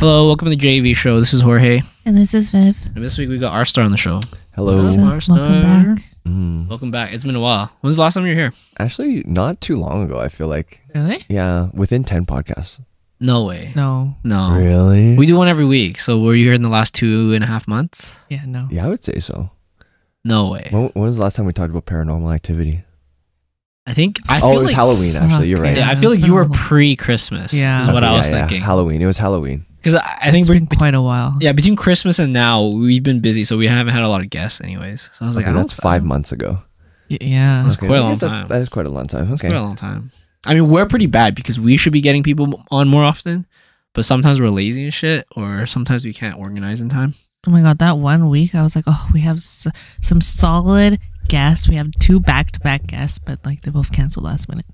Hello, welcome to the JAV show. This is Jorje. And this is Viv. And this week we got Rstar on the show. Hello. So- So, Rstar. welcome back. Mm. Welcome back. It's been a while. When's the last time you were here? Actually, not too long ago. I feel like, Really? yeah, within ten podcasts. No way. No. No. Really? We do one every week. So were you here in the last two and a half months? Yeah, no. yeah, I would say so. No way. When, when was the last time we talked about paranormal activity? I think I oh, feel it was like Halloween. Actually, you're right. yeah, I feel like you were a pre-Christmas. Yeah. is what I was yeah, yeah. thinking. Halloween. It was Halloween. Because I, I think it's we're been quite a while. yeah between Christmas and now we've been busy, so we haven't had a lot of guests, anyways. So I was like, Okay, I don't. that's five months ago. Y- yeah. That's quite a long guess that's- time. That is quite a long time. It's Okay. quite a long time. I mean, we're pretty bad because we should be getting people on more often, but sometimes we're lazy and shit, or sometimes we can't organize in time. Oh my god, that one week I was like, oh, we have s- some solid guests. We have two back-to-back guests, but like they both canceled last minute.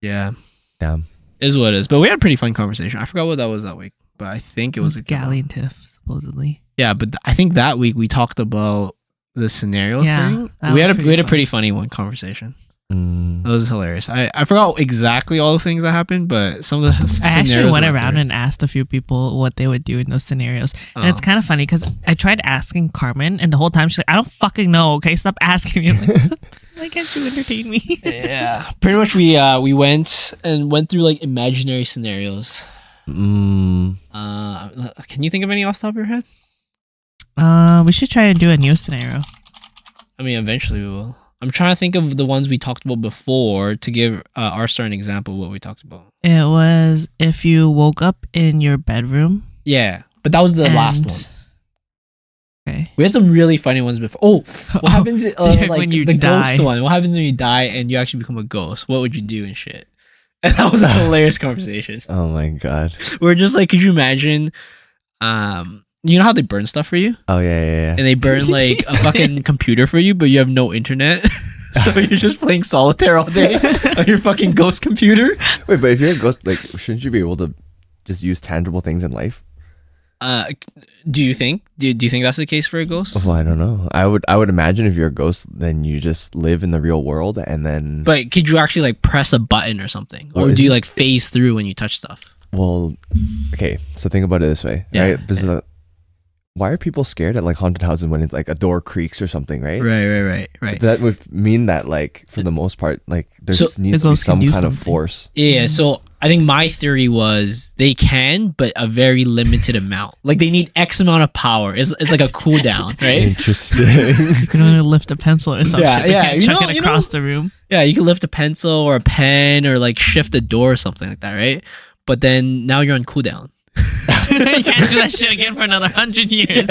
Yeah, Damn. is what it is. But we had a pretty fun conversation. I forgot what that was that week, but I think it It was, was a good. Galley and Tiff, supposedly. Yeah, but th- I think that week we talked about the scenario Yeah, thing. that We had a we had a pretty pretty funny one conversation. Mm. That was hilarious. I, I forgot exactly all the things that happened, but some of the s- I actually went around there. and asked a few people what they would do in those scenarios. And it's Oh. kind of funny because I tried asking Carmen, and the whole time she's like, I don't fucking know. Okay, stop asking me. I'm like, Why can't you entertain me? yeah, pretty much we uh we went and went through like imaginary scenarios. Mm. Uh, can you think of any off the top of your head? Uh, we should try to do a new scenario. I mean, eventually we will. I'm trying to think of the ones we talked about before to give uh, Rstar an example of what we talked about. It was if you woke up in your bedroom. Yeah, but that was the last one. Okay. We had some really funny ones before. Oh, what Oh, happens uh, like when you the die. ghost one? What happens when you die and you actually become a ghost? What would you do and shit? And that was a hilarious conversation. Oh my god. We're just like, could you imagine? Um, you know how they burn stuff for you, Oh yeah, yeah, yeah. and they burn like a fucking computer for you, but you have no internet, so you're just playing solitaire all day on your fucking ghost computer. Wait, but if you're a ghost, like, shouldn't you be able to just use tangible things in life? Uh, do you think? Do, do you think that's the case for a ghost? Well, I don't know. I would, I would imagine if you're a ghost, then you just live in the real world, and then. But could you actually like press a button or something, or Or do you like phase through when you touch stuff? Well, okay. So think about it this way, Yeah, right? This is a- why are people scared at like haunted houses when it's like a door creaks or something, right? Right, right, right, right. That would mean that, like, for the most part, like there So- needs to be some do kind of force. Yeah, so I think my theory was they can, but a very limited amount. Like they need X amount of power. It's, it's like a cooldown, right? Interesting. You can only lift a pencil or something. Yeah, Yeah, yeah, yeah. you chuck know- it you know- the room. Yeah, you can lift a pencil or a pen or like shift a door or something like that, right? But then now you're on cooldown. you can't do that shit again for another hundred years.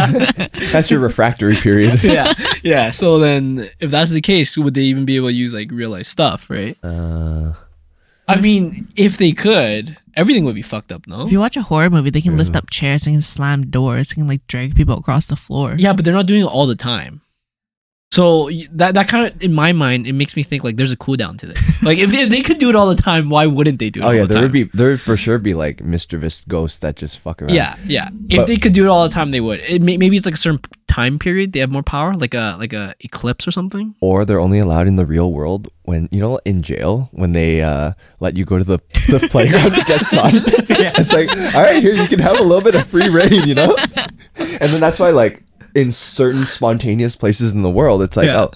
That's your refractory period. yeah, yeah. So then, if that's the case, would they even be able to use like real life stuff, right? Uh, I mean, if they could, everything would be fucked up, no? if you watch a horror movie, they can lift up chairs, they can slam doors, they can like drag people across the floor. Yeah, but they're not doing it all the time. So that that kind of in my mind it makes me think like there's a cooldown to this. Like if, if they could do it all the time, why wouldn't they do it? oh all yeah, the there time? would be there would for sure be like mischievous ghosts that just fuck around. Yeah, yeah. If they could do it all the time, they would. It may, maybe it's like a certain time period they have more power, like a like a eclipse or something. Or they're only allowed in the real world when you know in jail when they uh, let you go to the, the playground to get sun. yeah. It's like, all right, here you can have a little bit of free reign, you know. And then that's why, like, in certain spontaneous places in the world, it's like, Yeah. oh,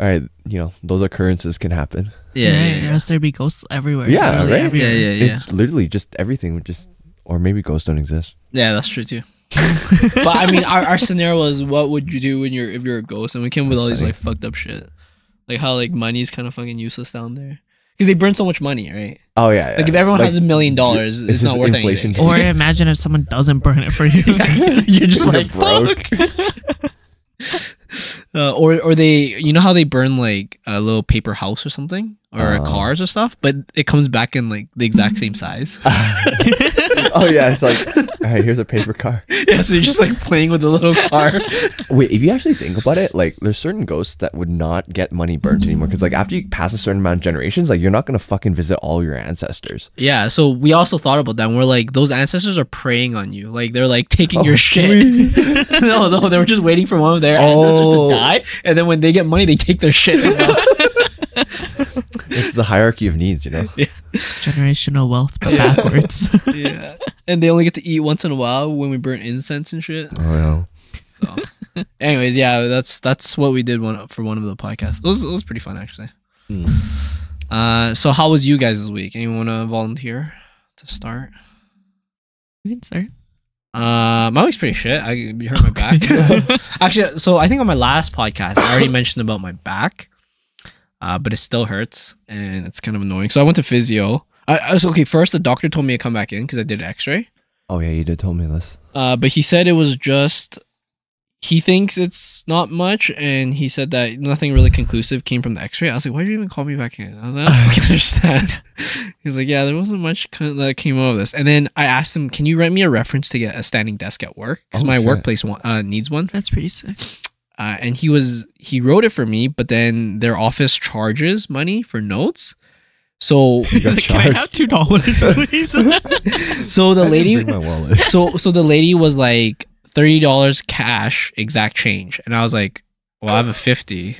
all right, you know, those occurrences can happen. Yeah, right? yeah, Or there'd be ghosts everywhere. Yeah, literally right? yeah, everywhere. yeah, yeah. It's literally just everything would just, or maybe ghosts don't exist. Yeah, that's true too. but I mean, our, our scenario was what would you do when you're if you're a ghost, and we came with all these Funny. like fucked up shit, like how like money's kind of fucking useless down there because they burn so much money, right? Oh yeah, Like yeah. if everyone Like, has a million dollars, it's it's not worth inflation. anything. Or imagine if someone doesn't burn it for you. you're just You're like broke. fuck. Uh, or or they you know how they burn like a little paper house or something or Uh. cars or stuff, but it comes back in like the exact same size. oh yeah, it's like, all right, here's a paper car. yeah, so you're just like playing with the little car. Wait, if you actually think about it, like there's certain ghosts that would not get money burnt anymore because like after you pass a certain amount of generations, like you're not gonna fucking visit all your ancestors. yeah, so we also thought about that. And we're like, those ancestors are preying on you. Like they're like taking Oh, your shit. no, no, they were just waiting for one of their ancestors Oh. to die, and then when they get money, they take their shit. It's the hierarchy of needs, you know. Generational wealth, but backwards. yeah. and they only get to eat once in a while when we burn incense and shit. Oh no. So, anyways, yeah, that's that's what we did one for one of the podcasts. It was it was pretty fun actually. Hmm. Uh, so how was you guys this week? Anyone want to volunteer to start? You can start. Uh, my week's pretty shit. I you hurt my back. Actually, so I think on my last podcast I already mentioned about my back, uh, but it still hurts and it's kind of annoying. So I went to physio. I, I was okay. First, the doctor told me to come back in because I did an X-ray. Oh yeah, you did tell me this. Uh, but he said it was just he thinks it's not much, and he said that nothing really conclusive came from the X-ray. I was like, why did you even call me back in? I was like, I don't understand. he was like, yeah, there wasn't much that came out of this. And then I asked him, can you write me a reference to get a standing desk at work? Because Oh, my shit. workplace uh, needs one. That's pretty sick. Uh, and he was he wrote it for me, but then their office charges money for notes. So You got Can I have two dollars, please? so the I lady my wallet. so so the lady was like thirty dollars cash exact change, and I was like, well, I have a fifty,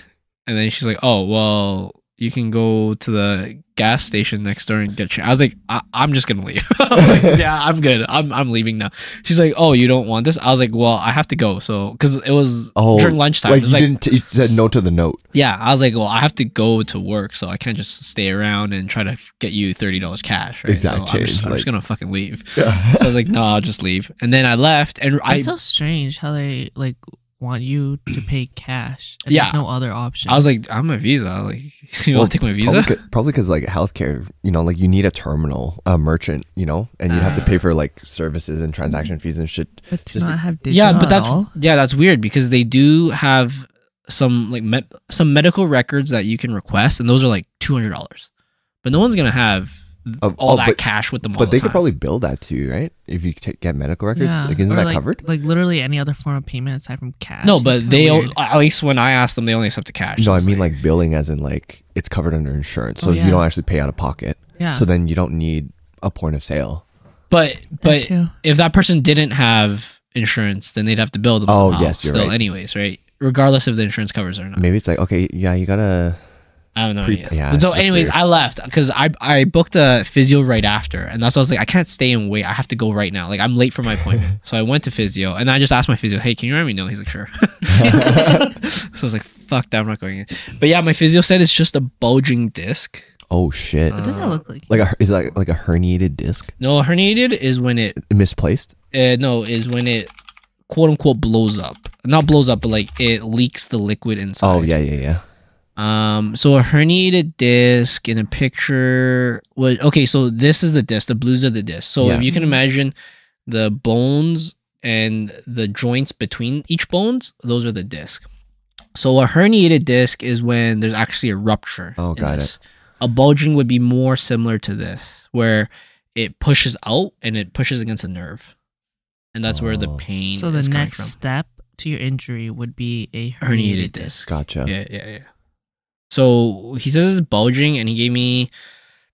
and then she's like, oh well, you can go to the gas station next door and get change. I was like, I- I'm just gonna leave. Like, yeah, I'm good. I'm I'm leaving now. She's like, oh, you don't want this? I was like, well, I have to go. So because it was Oh, during lunchtime. Like it was you like didn't. T- you said no to the note. yeah, I was like, well, I have to go to work, so I can't just stay around and try to f- get you thirty dollars cash. Right? Exact so I'm just, change, I'm just gonna fucking leave. Yeah. So I was like, no, I'll just leave. And then I left, and I It's so strange how they like want you to pay cash. And Yeah. There's no other option. I was like, I'm a visa. Like, you Well, want to take my visa? Probably because like healthcare, you know, like you need a terminal, a merchant, you know, and you have to Ah. pay for like services and transaction fees and shit. but to just- not have digital yeah, but at that's all? yeah, that's weird because they do have some like med- some medical records that you can request, and those are like two hundred dollars. But no one's gonna have Of- all oh, that but- cash with them. all But the they could probably bill that too, right? If you t- get medical records, Yeah. like isn't Or, that like, covered? Like literally any other form of payment aside from cash. no, but they o- weird. at least when I asked them, they only accept the cash. No, I mean like billing, as in like it's covered under insurance, oh, so Oh, you don't actually pay out of pocket. yeah. So then you don't need a point of sale. but but too. if that person didn't have insurance, then they'd have to bill them. Oh, somehow yes, you're still, right. anyways, right? Regardless if the insurance covers or not. Maybe it's like okay, yeah, you gotta. I don't know. Pre- yeah, But so, anyways, weird. I left because I I booked a physio right after, and that's why I was like, I can't stay and wait. I have to go right now. Like I'm late for my appointment, so I went to physio, and I just asked my physio, "Hey, can you let me know?" He's like, "Sure." so I was like, "Fuck that, I'm not going in." But yeah, my physio said it's just a bulging disc. Oh shit! What does that look like? like a is that like a herniated disc No, herniated is when it misplaced? uh, no is when it quote unquote blows up. Not blows up, but like it leaks the liquid inside. Oh yeah, yeah, yeah. Um, so a herniated disc in a picture was okay. So this is the disc. The blues are the disc. So Yeah. if you can imagine the bones and the joints between each bones, those are the disc. So a herniated disc is when there's actually a rupture. Oh, in got it. A bulging would be more similar to this, where it pushes out and it pushes against a nerve, and that's where the Oh. pain. So the is coming next from. step to your injury would be a herniated, herniated disc. disc. Gotcha. Yeah, yeah, yeah. So he says it's bulging, and he gave me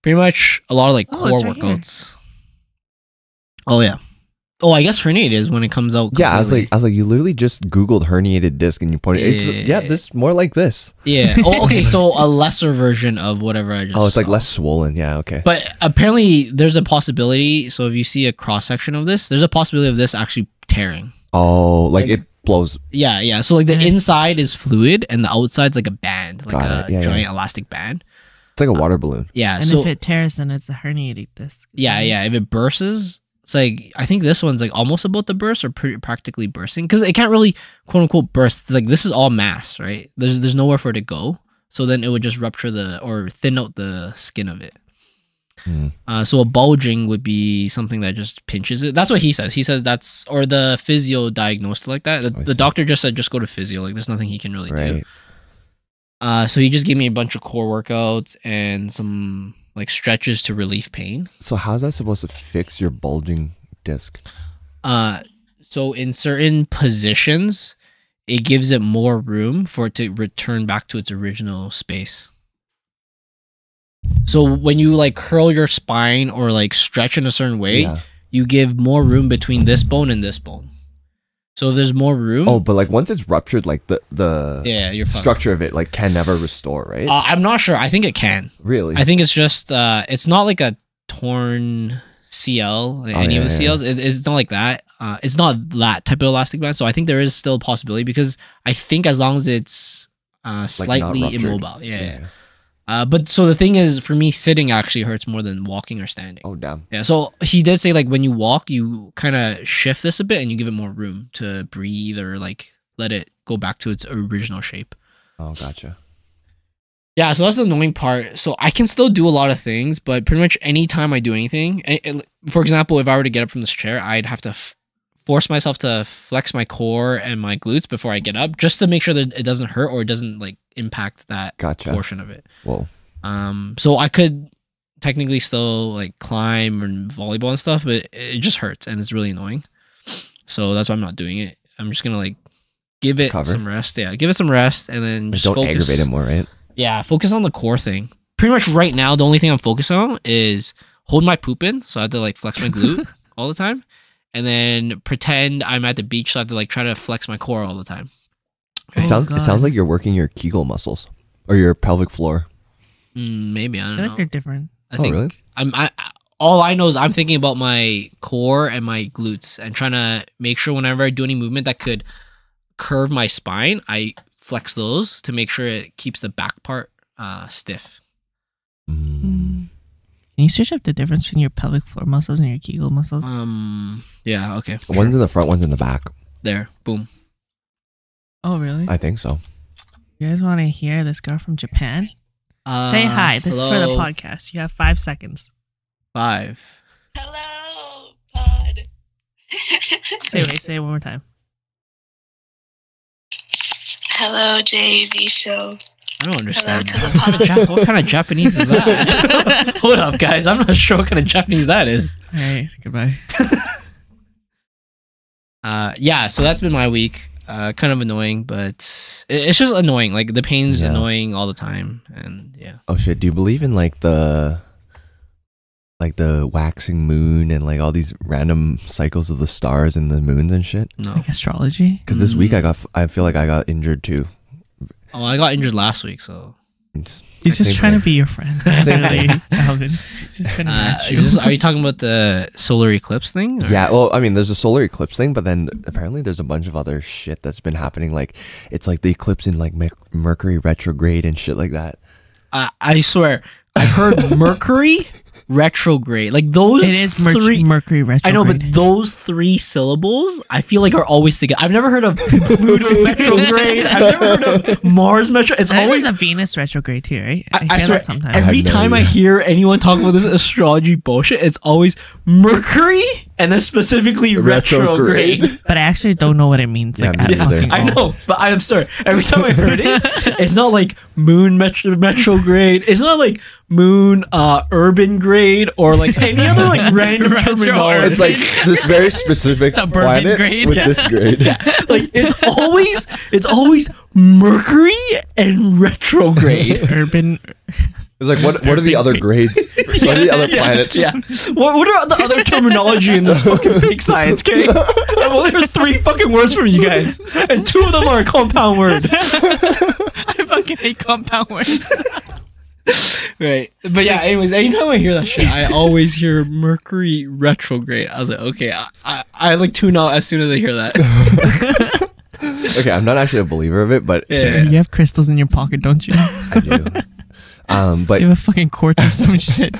pretty much a lot of like Oh, core it's right here. workouts. Oh yeah. Oh, I guess herniated is when it comes out. Yeah, I was like, I was like, you literally just Googled herniated disc and you pointed. It's, yeah, Yeah. this more like this. yeah. Oh, okay. So a lesser version of whatever I just. Oh, it's like less swollen. Yeah, okay. But apparently, there's a possibility. So if you see a cross section of this, there's a possibility of this actually tearing. oh, like, like- it blows. Yeah, yeah. So like the And it- inside is fluid, and the outside's like a band, like Got a it. Yeah, yeah. giant elastic band. It's like a water balloon. Yeah. And so if it tears, then it's a herniated disc. Yeah, yeah. If it bursts, it's like I think this one's like almost about to burst or pretty practically bursting because it can't really quote unquote burst. Like this is all mass, right? There's there's nowhere for it to go. So then it would just rupture the or thin out the skin of it. Hmm. Uh, so a bulging would be something that just pinches it. That's what he says. He says that's or the physio diagnosed like that. The, the doctor just said just go to physio. Like there's nothing he can really do. Uh, so he just gave me a bunch of core workouts and some like stretches to relieve pain. So how's that supposed to fix your bulging disc? Uh, so in certain positions, it gives it more room for it to return back to its original space. So when you like curl your spine or like stretch in a certain way, Yeah. you give more room between this bone and this bone. So if there's more room, Oh, but like once it's ruptured, like the the yeah, structure of it like can never restore, right? Uh, I'm not sure. I think it can. really? I think it's just uh, it's not like a torn CL, like Oh, any of the yeah. CLs. It, it's not like that. Uh, it's not that type of elastic band. So I think there is still a possibility because I think as long as it's uh, slightly ruptured. immobile, yeah. Uh, but so the thing is, for me, sitting actually hurts more than walking or standing. Oh damn. Yeah. So he did say like when you walk, you kind of shift this a bit and you give it more room to breathe or like let it go back to its original shape. Oh gotcha. Yeah, so that's the annoying part. So I can still do a lot of things, but pretty much anytime I do anything, for example, if I were to get up from this chair, I'd have to force myself to flex my core and my glutes before I get up, just to make sure that it doesn't hurt or it doesn't like impact that Gotcha. portion of it. Whoa. Um, so I could technically still like climb and volleyball and stuff, but it just hurts and it's really annoying. So that's why I'm not doing it. I'm just gonna like give it Cover. some rest. Yeah, give it some rest and then just don't focus. aggravate it more, right? Yeah, focus on the core thing. Pretty much right now, the only thing I'm focused on is hold my poop in, so I have to like flex my glute all the time, and then pretend I'm at the beach, so I have to like try to flex my core all the time. It Oh, sounds it sounds like you're working your Kegel muscles or your pelvic floor. Mm, maybe I I don't feel know. like they're different. I Oh, think really? I'm. I I- all I know is I'm thinking about my core and my glutes and trying to make sure whenever I do any movement that could curve my spine, I flex those to make sure it keeps the back part uh, stiff. Mm. Can you search up the difference between your pelvic floor muscles and your Kegel muscles? Um. Yeah. Okay. One's in the front, one's in the back. There. Boom. oh, really? I think so. you guys want to hear this girl from Japan? Uh, Say hi. This is for the podcast. You have five seconds. Five. Hello, pod. Say wait. Say it one more time. Hello, JAV show. I don't understand. What kind, of what kind of Japanese is that? Hold up, guys. I'm not sure what kind of Japanese that is. All right. Goodbye. Uh, yeah. So that's been my week. Uh, kind of annoying, but it- it's just annoying. Like the pain's Yeah. annoying all the time, and yeah. Oh shit! Do you believe in like the like the waxing moon and like all these random cycles of the stars and the moons and shit? No. Like astrology. Because this week Mm. I got I feel like I got injured too. Oh, I got injured last week, so. It's- He's just trying thing. to be your friend. Really. Alvin. He's just trying to Uh, match you. this, are you talking about the solar eclipse thing? or- Yeah, well, I mean, there's a solar eclipse thing, but then apparently there's a bunch of other shit that's been happening. Like, it's like the eclipse in like Mercury retrograde and shit like that. I, I swear, I've heard Mercury retrograde. Like those. it is mer- three. Mercury retrograde. I know, but those three syllables, I feel like are always together. I've never heard of Pluto retrograde. I've never heard of Mars metro. It's I think always. a Venus retrograde too, right? I, I hear swear, that sometimes. every had no time I hear anyone talk about this astrology bullshit, it's always Mercury and then specifically retrograde. Retrograde. but I actually don't know what it means. Yeah, Like, me at neither. I know, but I'm sorry. Every time I heard it, it's not like moon metro- retrograde. It's not like moon uh urban grade or like any other like random Retro terminology. It's like this very specific Suburban planet grade. with Yeah. this grade. like it's always it's always Mercury and retrograde. Urban. It's like what what are the other grades? What are the other Yeah, planets? Yeah. What, what are the other terminology in this fucking big science, okay? I've only heard three fucking words from you guys, and two of them are a compound word. I fucking hate compound words. Right. But yeah, anyways, anytime I hear that shit, I always hear Mercury retrograde. I was like, okay, I, I, I like tune out as soon as I hear that. Okay, I'm not actually a believer of it, but Yeah. You have crystals in your pocket, don't you? I do. Um, but You have a fucking quartz or some shit.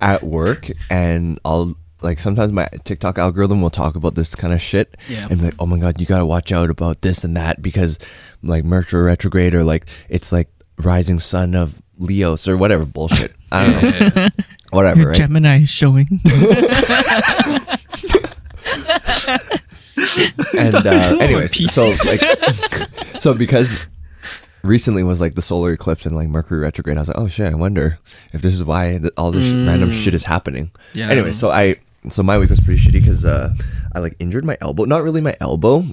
at work, and I'll like sometimes my TikTok algorithm will talk about this kind of shit, Yeah. and be like, oh my god, you gotta watch out about this and that because like Mercury retrograde or like it's like rising sun of Leos or whatever bullshit. I don't know, whatever. Your Right? Gemini is showing. and uh, anyways, Pisces. so like, so because recently was like the solar eclipse and like Mercury retrograde, I was like, oh shit, I wonder if this is why th- all this sh- random shit is happening. Yeah. Anyway, so I so my week was pretty shitty because uh, I like injured my elbow. Not really my elbow,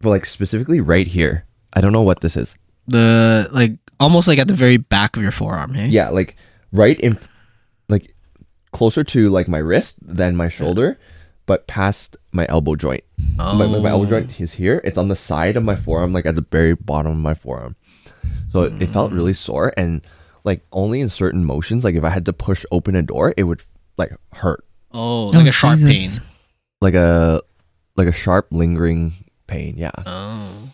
but like specifically right here. I don't know what this is. the like almost like at the very back of your forearm, hey? Yeah, like right in, like closer to like my wrist than my shoulder, but past my elbow joint. Oh. My, my, my elbow joint is here. It's on the side of my forearm, like at the very bottom of my forearm. So it, it felt really sore, and like only in certain motions, like if I had to push open a door, it would like hurt. Oh, oh like Oh, a sharp Jesus. pain. like a like a sharp lingering pain. Yeah, Oh.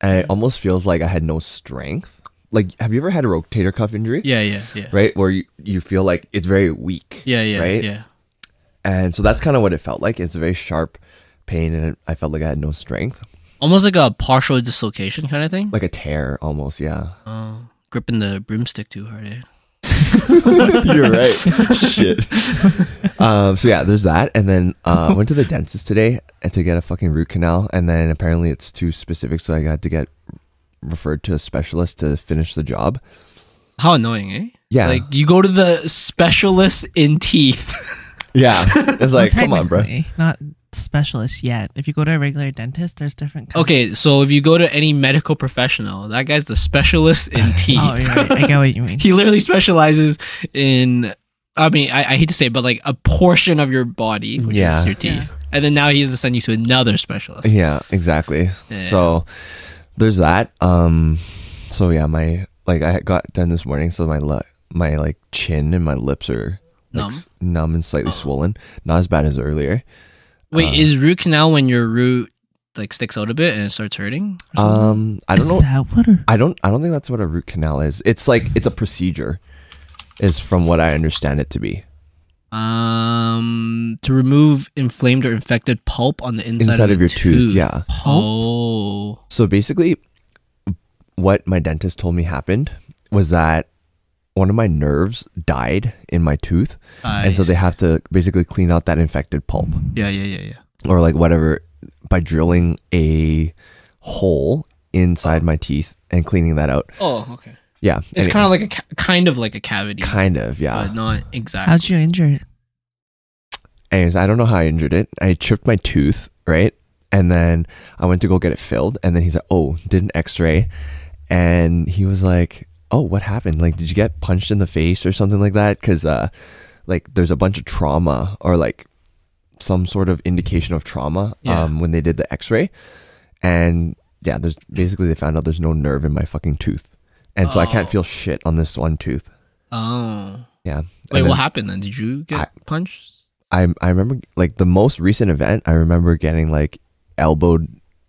and it almost feels like I had no strength. Like, have you ever had a rotator cuff injury? Yeah, yeah, yeah. Right, where you, you feel like it's very weak. Yeah, yeah, Right? yeah. And so that's kind of what it felt like. It's a very sharp pain, and I felt like I had no strength, Almost like a partial dislocation kind of thing. like a tear almost. Yeah, Oh, gripping the broomstick too hard. Eh? you're right. Shit. Um. So yeah, there's that, and then uh, went to the dentist today and to get a fucking root canal, and then apparently it's too specific, so I got to get referred to a specialist to finish the job. How annoying, eh? Yeah. Like you go to the specialist in teeth. Yeah, it's like, Well, come on, bro. Not specialist yet. If you go to a regular dentist, there's different. kinds. okay, so if you go to any medical professional, that guy's the specialist in teeth. Oh, you're right. I get what you mean. he literally specializes in. I mean, I, I hate to say, it, but like a portion of your body, which Yeah. is your teeth, Yeah. and then now he has to send you to another specialist. Yeah, exactly. Yeah. So there's that. Um. So yeah, my like I got done this morning, so my li- my like chin and my lips are like, Numb? numb and slightly Oh. swollen. Not as bad as earlier. Wait, Uh, is root canal when your root like sticks out a bit and it starts hurting? or? Um, I don't Is know. that what? Or, I don't. I don't think that's what a root canal is. It's like it's a procedure, is from what I understand it to be. Um, to remove inflamed or infected pulp on the inside, Inside of, of the your tooth, yeah. Oh, So basically, what my dentist told me happened was that one of my nerves died in my tooth, and so they have to basically clean out that infected pulp. yeah, yeah, yeah, yeah. or like whatever by drilling a hole inside oh. my teeth and cleaning that out. Oh, okay. Yeah, It's kind of like a ca- kind of like a cavity, kind of yeah. but not exactly. how'd you injure it? Anyways, I don't know how I injured it. I chipped my tooth, right? And then I went to go get it filled, and then he's like, "Oh, did an X-ray," and he was like, "Oh, what happened? Like, did you get punched in the face or something like that?" Because uh, like there's a bunch of trauma or like some sort of indication of trauma Yeah. um when they did the X-ray, and yeah, there's basically they found out there's no nerve in my fucking tooth, and so I can't Oh. feel shit on this one tooth. oh, Yeah. wait, what happened then? Did you get I- punched? I I remember like the most recent event. I remember getting like elbowed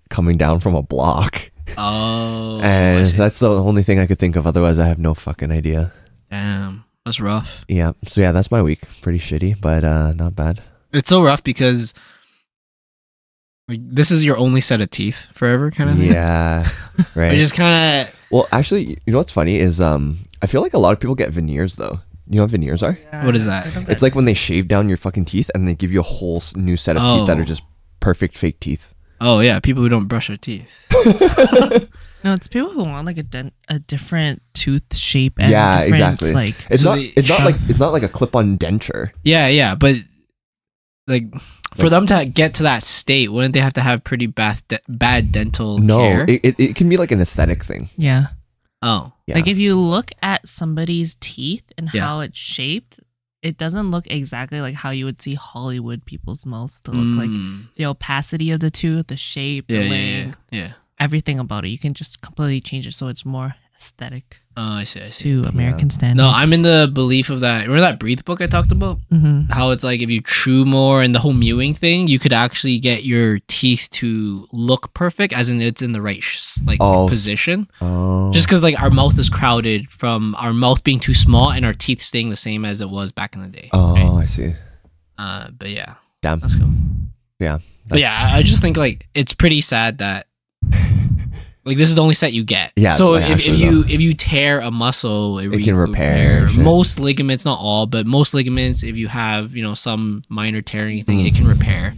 coming down from a block, Oh, and that's the only thing I could think of. Otherwise, I have no fucking idea. damn, that's rough. Yeah. So yeah, that's my week. Pretty shitty, but uh, not bad. It's so rough because like, this is your only set of teeth forever, kind of thing. Yeah. Right. Which just kind of well, actually, you know what's funny is um, I feel like a lot of people get veneers though. You know what veneers are? What is that? It's like when they shave down your fucking teeth and they give you a whole new set of teeth that Oh. are just perfect fake teeth. Oh yeah, people who don't brush their teeth. No, it's people who want like a dent, a different tooth shape and Yeah, different, exactly. Like It's not. they- It's not like it's not like a clip-on denture. Yeah, yeah, but like for them to get to that state, wouldn't they have to have pretty bad de- bad dental No, care? it, it, it can be like an aesthetic thing. yeah. oh, Yeah. Like if you look at somebody's teeth and Yeah. how it's shaped, it doesn't look exactly like how you would see Hollywood people's mouths to look like. Mm. The opacity of the tooth, the shape, Yeah, the length, yeah, yeah. everything about it. You can just completely change it so it's more aesthetic Oh, I see, I see. to American standards. No, I'm in the belief of that. Remember that breathe book I talked about? hmm How it's like if you chew more and the whole mewing thing, you could actually get your teeth to look perfect, as in it's in the right sh- like Oh. position. Oh, Just because like our mouth is crowded from our mouth being too small and our teeth staying the same as it was back in the day. oh, right? I see. Uh, but yeah, Damn. let's go. Yeah. But yeah, I I just think like it's pretty sad that like this is the only set you get. Yeah, So if, if actually, you if you tear a muscle, it, It can repair and shit. Most ligaments, not all, but most ligaments, if you have you know some minor tearing thing, Mm. it can repair.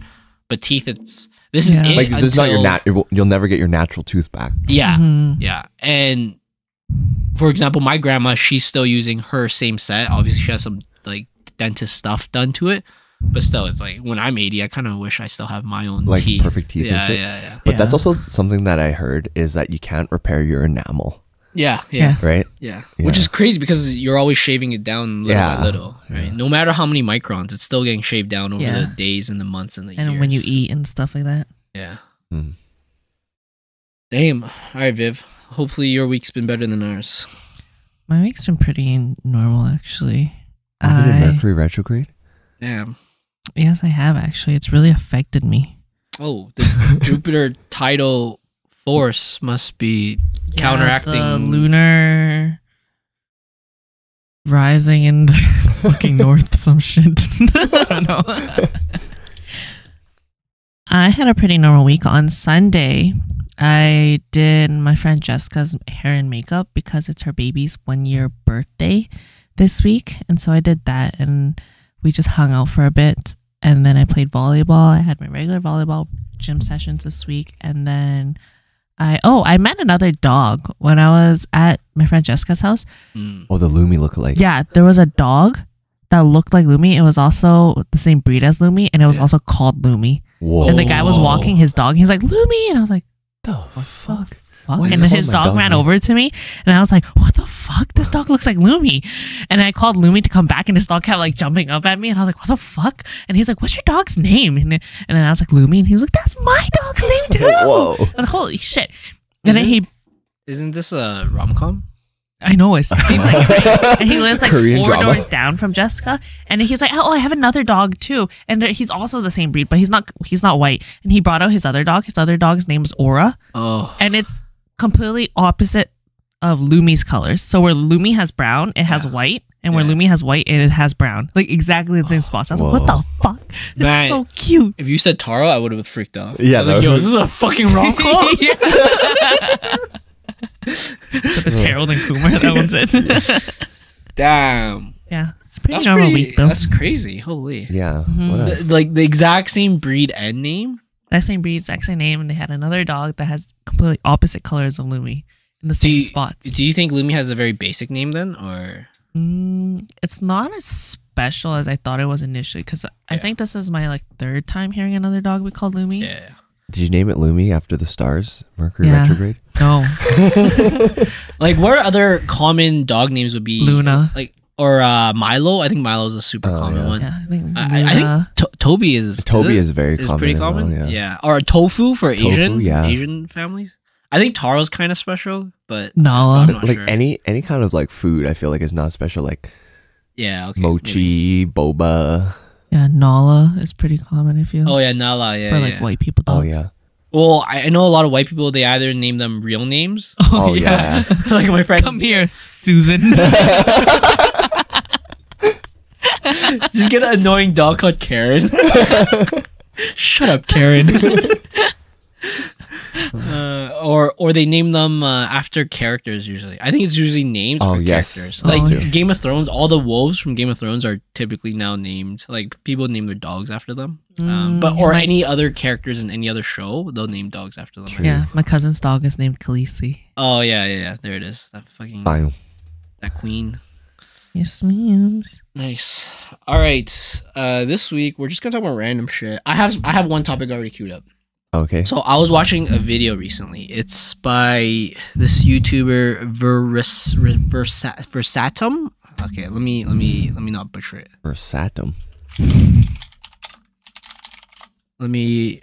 But teeth, it's this is it like this is not your nat. it will- You'll never get your natural tooth back. Yeah, Mhm. yeah, and for example, my grandma, she's still using her same set. Obviously, she has some like dentist stuff done to it. But still, it's like when I'm 80, I kind of wish I still have my own Like teeth. perfect teeth and Yeah, shit. yeah, yeah. But that's also something that I heard is that you can't repair your enamel, Yeah, yeah, Yeah. right? yeah. Yeah. Which is crazy because you're always shaving it down little Yeah. by little, right? Yeah. No matter how many microns, it's still getting shaved down over Yeah. the days and the months and the years. And when you eat and stuff like that. yeah. Mm. Damn. All right, Viv. Hopefully your week's been better than ours. My week's been pretty normal actually. Even I, Mercury retrograde. Damn. Yes, I have actually. It's really affected me. Oh, the Jupiter tidal force must be counteracting the lunar rising in the fucking north. Some shit. I don't know. I had a pretty normal week on Sunday. I did my friend Jessica's hair and makeup because it's her baby's one year birthday this week. And so I did that and we just hung out for a bit. And then I played volleyball. I had my regular volleyball gym sessions this week. And then I, oh, I met another dog when I was at my friend Jessica's house. Mm. Oh, the Lumi lookalike. Yeah, there was a dog that looked like Lumi. It was also the same breed as Lumi and it was Yeah. also called Lumi. Whoa. And the guy was walking his dog. He was like, Lumi. And I was like, the fuck? Fuck? And then his called my dog ran name? over to me, and I was like, "What the fuck? This dog looks like Lumi." And I called Lumi to come back, and this dog kept like jumping up at me, and I was like, "What the fuck?" And he's like, "What's your dog's name?" And, and then I was like, "Lumi," and he was like, "That's my dog's name too." Whoa. I was like, "Holy shit!" And then he, Isn't this a rom com? I know it seems like it, right? And he lives like Korean four drama. doors down from Jessica, and he's like, "Oh, I have another dog too," and he's also the same breed, but he's not he's not white. And he brought out his other dog. His other dog's name is Aura. Oh, and it's completely opposite of Lumi's colors. So where Lumi has brown, it has Yeah. white, and where Yeah. Lumi has white, it has brown. Like exactly the same spots. I was like, what the fuck? It's Man. so cute. if you said Taro, I would have freaked out. Yeah, I was like, no. yo, is this a fucking rom com? Except it's Harold and Kumar. That one's it. Damn, yeah, it's pretty that's normal pretty. week though. That's crazy. Holy. Yeah. Mhm. The- like the exact same breed and name. That same breed, exact same name, and they had another dog that has completely opposite colors of Lumi in the Do same you, spots. do you think Lumi has a very basic name then, or Mm, it's not as special as I thought it was initially because I think this is my like third time hearing another dog we called Lumi. yeah? Did you name it Lumi after the stars? Mercury Yeah. retrograde? No, Like, what other common dog names would be Luna. Like, or uh, Milo? I think Milo is a super Oh, common yeah. one. yeah, I think I, I- I think to- Toby is Toby is, is very it? is common. pretty as well, common. yeah. Or tofu for Tofu, Asian yeah. Asian families. I think Taro's kind of special, but Nala. I'm not like sure. any any kind of like food, I feel like is not special. Like yeah, okay, maybe. mochi, boba. Yeah, Nala is pretty common. I feel Oh yeah, Nala. Yeah, for like yeah. white people. Oh yeah. Well, I I know a lot of white people. They either name them real names, Oh, yeah. like my friend. Come here, Susan. Just get an annoying dog called Karen. Shut up, Karen. uh, or or they name them uh, after characters. Usually, I think it's usually named Oh, or yes. characters. Oh, Like yeah. Game of Thrones, all the wolves from Game of Thrones are typically now named. Like people name their dogs after them. Um, Mm, but yeah, or my- any other characters in any other show, they'll name dogs after them. True. yeah, my cousin's dog is named Khaleesi. Oh yeah, yeah, yeah. There it is. That fucking Fine. that queen. Yes, ma'am. Nice. All right. Uh, this week we're just gonna talk about random shit. I have I have one topic already queued up. Okay. So I was watching a video recently. It's by this YouTuber Veris, Versa, Versatum. Okay, let me let me let me not butcher it. Versatum. Let me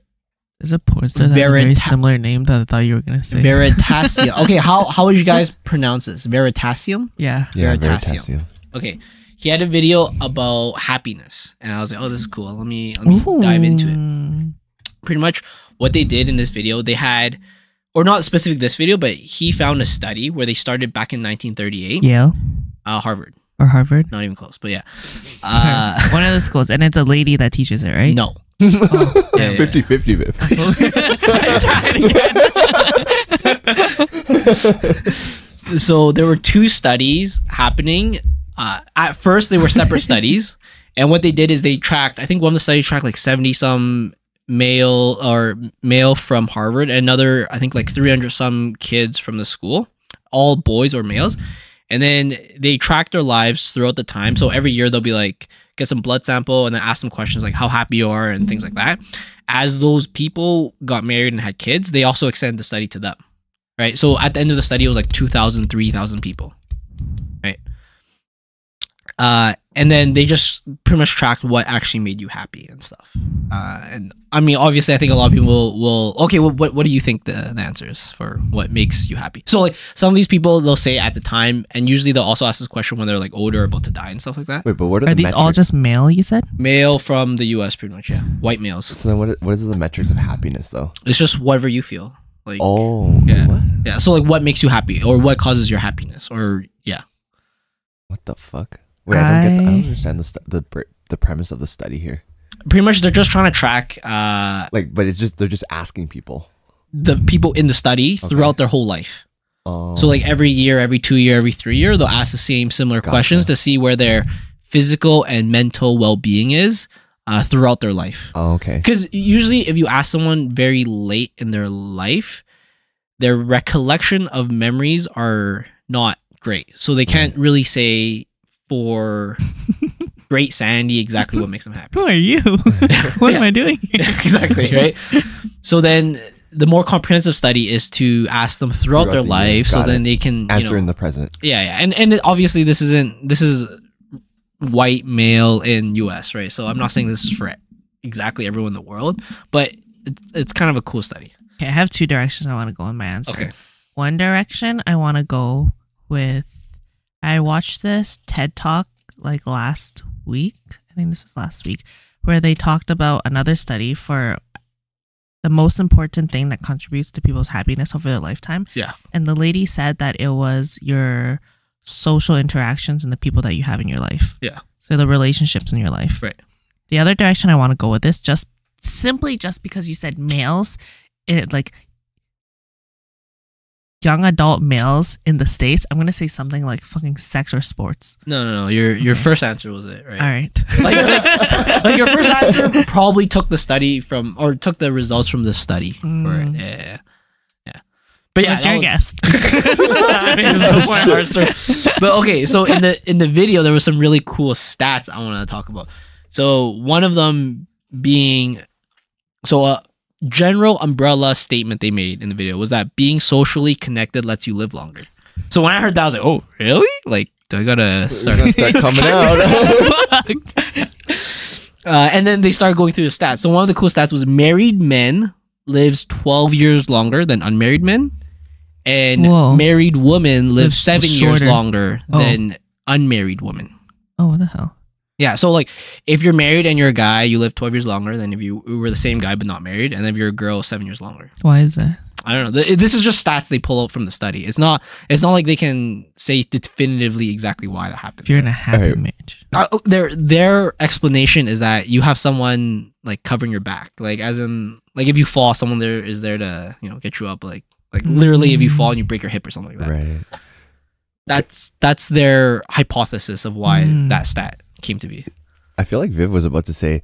There's a poster that a very similar name that I thought you were gonna say. Veritasium. Okay, how how would you guys pronounce this? Veritasium. yeah. Yeah, Veritasium. Veritasium. Okay, he had a video about happiness, and I was like, oh, this is cool. Let me let me dive into it. Pretty much what they did in this video they had or not specific this video but he found a study where they started back in 1938 Yale uh, harvard or Harvard. not even close but yeah uh, One of the schools, and it's a lady that teaches it, right? no Oh. Yeah, yeah, 50 50 Viv. Try it again. so there were two studies happening uh, at first they were separate studies and what they did is they tracked i think one of the studies tracked like 70 some male or male from harvard and another i think like 300 some kids from the school. All boys or males. And then they track their lives throughout the time. So every year they'll be like get some blood sample and then ask them questions like how happy you are and things like that. As those people got married and had kids they also extended the study to them right? So at the end of the study it was like 2000 3000 people Uh, and then they just pretty much tracked what actually made you happy and stuff. Uh, and I mean, obviously, I think a lot of people will. will okay, well, what what do you think the, the answer is for what makes you happy? So, like, some of these people they'll say at the time, and usually they'll also ask this question when they're like older, or about to die and stuff like that. Wait, but what are, Are the these all just male? You said. Male from the U.S. pretty much, yeah, white males. So then, what what is the metrics of happiness though? It's just whatever you feel. Like, Oh, yeah, What? yeah. So, like, what makes you happy, or what causes your happiness, or yeah. What the fuck? Wait, I don't get. The, I don't understand the stu- the the premise of the study here. Pretty much, they're just trying to track uh, Like, but it's just they're just asking people. the people in the study throughout their whole life. Oh, So like every year, every two year, every three year, they'll ask the same similar questions to see where their physical and mental well being is uh, throughout their life. Oh, okay. Because usually, if you ask someone very late in their life, their recollection of memories are not great. So they can't really say for great Sandy exactly what makes them happy. Who are you? what am I doing here? exactly right. So then. The more comprehensive study is to ask them throughout, Throughout their the life, so Got then they can you Answer know, in the present. yeah, yeah, and and obviously this isn't this is white male in U.S. right? So I'm not saying this is for exactly everyone in the world, but it's, it's kind of a cool study. Okay, I have two directions I want to go in my answer. Okay, One direction I want to go with. I watched this TED talk like last week. I think this was last week, where they talked about another study for the most important thing that contributes to people's happiness over their lifetime. Yeah. And the lady said that it was your social interactions and the people that you have in your life. Yeah. So the relationships in your life. Right. The other direction I want to go with this, just simply just because you said males, it like young adult males in the states. I'm gonna say something like fucking sex or sports. no, no, no. Your your Okay. first answer was it, right? All right. Like, like, like your first answer probably took the study from or took the results from the study. for. Mm. Yeah, yeah, yeah. But yeah, What's your was- guess? I mean, there's no point in our story. But okay, so in the in the video there was some really cool stats I want to talk about. So one of them being so a general umbrella statement they made in the video was that being socially connected lets you live longer. So when I heard that I was like, "Oh, really? Like do I got to start gonna start coming out. Uh, and then they started going through the stats. So one of the cool stats was married men lives 12 years longer than unmarried men, and Whoa. married women live Lives seven years longer Oh. than unmarried women. oh, what the hell? Yeah, so like if you're married and you're a guy, you live 12 years longer than if you were the same guy but not married, and if you're a girl, seven years longer. Why is that? I don't know. This is just stats they pull out from the study. It's not. It's not like they can say definitively exactly why that happens. If you're in a happy Alright. marriage. uh, their their explanation is that you have someone like covering your back, like as in like if you fall, someone there is there to you know get you up, like like literally if you fall and you break your hip or something like that. right. That's that's their hypothesis of why Mm. that stat came to be. I feel like Viv was about to say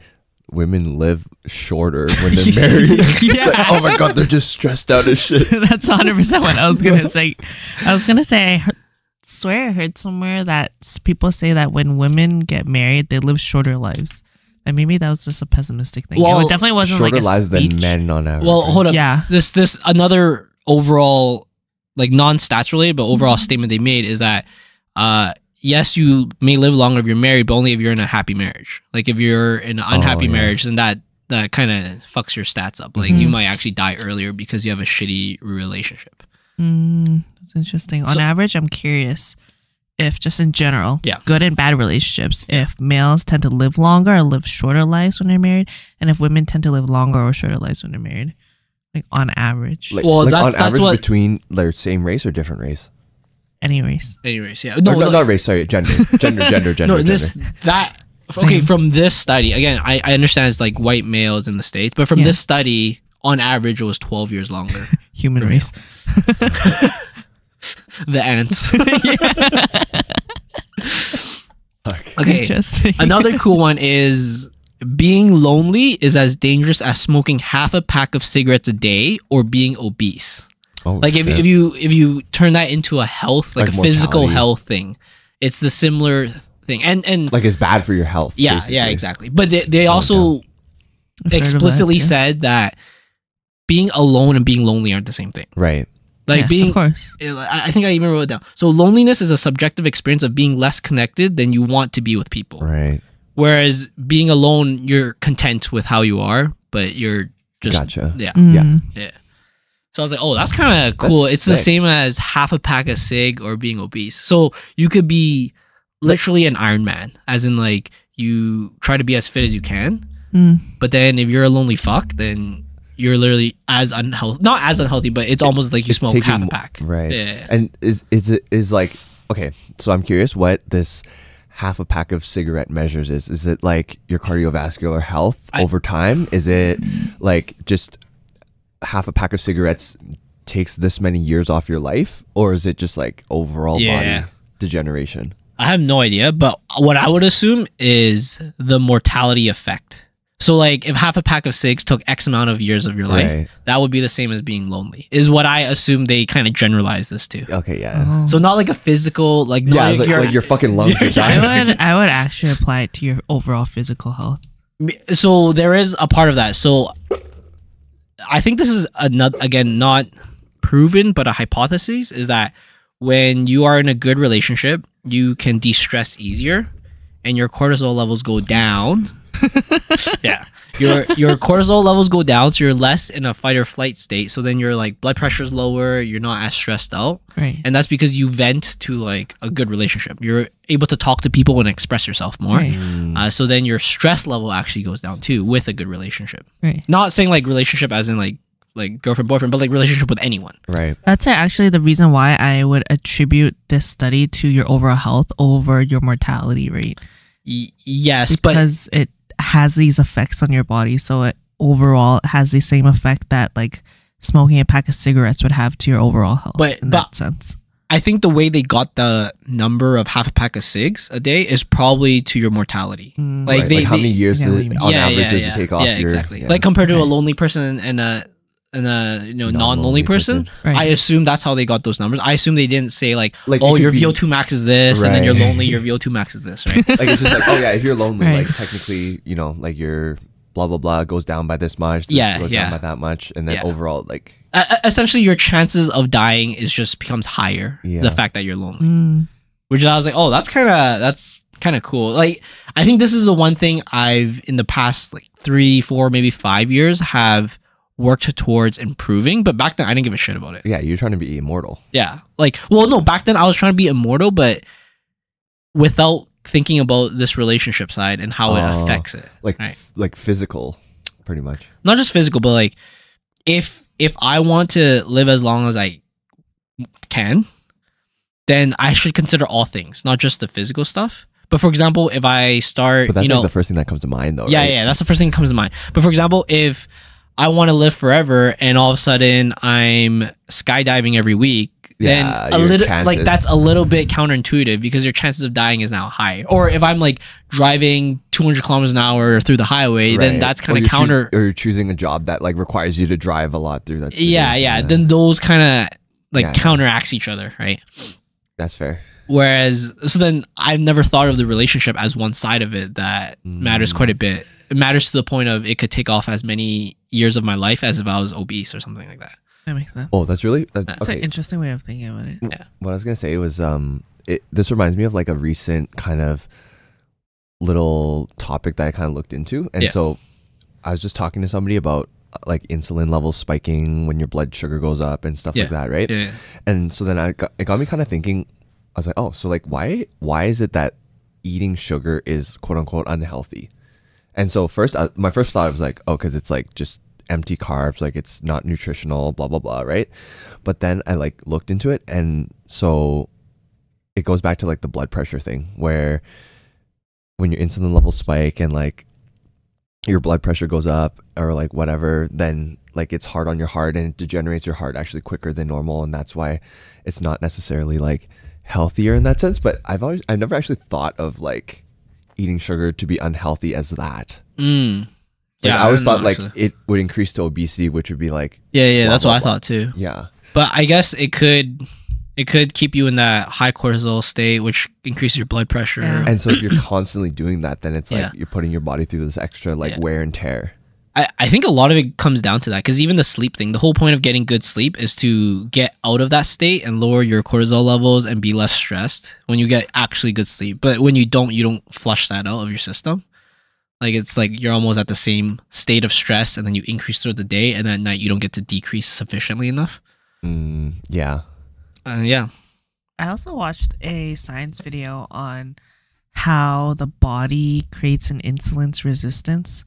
women live shorter when they're married. Yeah. Like, oh my god, they're just stressed out as shit. That's 100% what I was going to say. I was going to say, I heard, swear I heard somewhere that people say that when women get married, they live shorter lives. And maybe that was just a pessimistic thing. Well, it definitely wasn't Shorter like a lives speech. than men on average. Well, hold up. Yeah. This this another overall like non stats related, but overall statement they made is that uh yes, you may live longer if you're married, but only if you're in a happy marriage. Like if you're in an unhappy yeah. marriage, then that that kind of fucks your stats up. Like you Mhm. might actually die earlier because you have a shitty relationship. Mm, that's interesting. On So- average, I'm curious if, just in general, Yeah. good and bad relationships, if males tend to live longer or live shorter lives when they're married, and if women tend to live longer or shorter lives when they're married, like on average. like, Well, like that's- on that's average what- between their same race or different race. Anyways, Anyways, yeah. Uh, no, No, no, no, not race. Sorry, gender, gender, gender, gender. no this gender. that okay Same. from this study again I, I understand it's like white males in the states but from Yeah. this study on average it was 12 years longer human race. the ants okay Another cool one is being lonely is as dangerous as smoking half a pack of cigarettes a day or being obese. Oh, Like if, shit. if you if you turn that into a health like, Like a physical health thing, it's the similar thing. And and like it's bad for your health. yeah, basically. yeah, exactly. But they, they Oh, also I've heard that, explicitly said that being alone and being lonely aren't the same thing. Right. Like yes, being of course. I I think I even wrote it down. So loneliness is a subjective experience of being less connected than you want to be with people. Right. Whereas being alone, you're content with how you are, but you're just Gotcha. yeah. Mm. So I was like, oh, that's kind of cool. That's it's the same as half a pack of cig or being obese. So you could be literally an Iron Man, as in like you try to be as fit as you can, Mm. but then if you're a lonely fuck, then you're literally as unhealthy. Not as unhealthy, but it's almost like you It's smoke taking half a pack. Right. Yeah. And is is it is like okay? So I'm curious what this half a pack of cigarette measures is. Is it like your cardiovascular health I- over time? Is it like just half a pack of cigarettes takes this many years off your life, or is it just like overall Yeah. body degeneration? I have no idea, but what I would assume is the mortality effect. So, like, if half a pack of cigs took X amount of years of your life, Right. that would be the same as being lonely. Is what I assume they kind of generalize this to. Okay, yeah. Oh. So not like a physical, like yeah, like like, you're- like your fucking lungs are I dying. would I would actually apply it to your overall physical health. so there is a part of that. So I think this is another again not proven, but a hypothesis is that when you are in a good relationship, you can de-stress easier, and your cortisol levels go down. yeah, your your cortisol levels go down, so you're less in a fight or flight state. So then your like blood pressure's lower, you're not as stressed out, Right. and that's because you vent to like a good relationship. You're able to talk to people and express yourself more. Right. Uh, so then your stress level actually goes down too with a good relationship. Right. Not saying like relationship as in like like girlfriend boyfriend, but like relationship with anyone. right. That's actually the reason why I would attribute this study to your overall health over your mortality rate Y- yes, but because it has these effects on your body. So it overall has the same effect that like smoking a pack of cigarettes would have to your overall health. But- in but- that sense, I think the way they got the number of half a pack of cigs a day is probably to your mortality. Mm. Like right. they, like how they- many years Yeah, it on yeah, average yeah, does yeah. it take off yeah, your exactly. yeah. Like compared to a lonely person and a and a you know non Non-lonely person. person. Right. I assume that's how they got those numbers. I assume they didn't say like, Like, oh your VO2 max is this, and then you're lonely, your VO2 max is this, right? like it's just like oh yeah if you're lonely Right. like technically you know like your blah blah blah goes down by this much this Yeah, goes yeah. down by that much and then Yeah. overall like uh, essentially your chances of dying is just becomes higher Yeah. the fact that you're lonely Mm. which i was like oh that's kind of that's kind of cool like i think this is the one thing i've in the past like three four maybe five years have worked towards improving but back then i didn't give a shit about it yeah you're trying to be immortal yeah like well no back then i was trying to be immortal but without thinking about this relationship side and how it Oh. affects it like Right. like physical pretty much not just physical, but like if if I want to live as long as I can, then I should consider all things, not just the physical stuff. But for example, if I start, but that's you know, like the first thing that comes to mind though yeah, right? yeah, that's the first thing that comes to mind. But for example, if I want to live forever and all of a sudden I'm skydiving every week, Yeah, then a little like that's a little bit counterintuitive because your chances of dying is now high. Or if I'm like driving 200 kilometers an hour through the highway, then Right. that's Or kind of you're choos- counter. or you're choosing a job that like requires you to drive a lot through that yeah, city. yeah, Then those kind of like Yeah, yeah. counteracts each other, right? that's fair Whereas, so then I've never thought of the relationship as one side of it that matters Mm. quite a bit. It matters to the point of it could take off as many years of my life as if I was obese or something like that. That makes sense. oh that's really that, That's That's okay an interesting way of thinking about it. Yeah. what I was gonna say was um it this reminds me of like a recent kind of little topic that I kind of looked into and Yeah. so I was just talking to somebody about like insulin levels spiking when your blood sugar goes up and stuff Yeah. like that right Yeah. and so then I got, it got me kind of thinking I was like oh so like why why is it that eating sugar is quote unquote unhealthy and so first I, my first thought was like oh because it's like just empty carbs like it's not nutritional blah blah blah right? But then I like looked into it and so it goes back to like the blood pressure thing where when your insulin levels spike and like your blood pressure goes up or like whatever then like it's hard on your heart and it degenerates your heart actually quicker than normal. And that's why it's not necessarily like healthier in that sense. But i've always i've never actually thought of like eating sugar to be unhealthy as that Mm. like, Yeah, i always don't know, thought like actually. it would increase to obesity which would be like yeah, yeah, blah, that's blah, what I thought too. yeah But I guess it could, it could keep you in that high cortisol state, which increases your blood pressure. Yeah. and so if you're constantly doing that then it's like Yeah. you're putting your body through this extra like Yeah. wear and tear I, I think a lot of it comes down to that because even the sleep thing, the whole point of getting good sleep is to get out of that state and lower your cortisol levels and be less stressed when you get actually good sleep. But when you don't, you don't flush that out of your system. Like it's like you're almost at the same state of stress and then you increase throughout the day and at night you don't get to decrease sufficiently enough. Mm, yeah. Uh, yeah. I also watched a science video on how the body creates an insulin resistance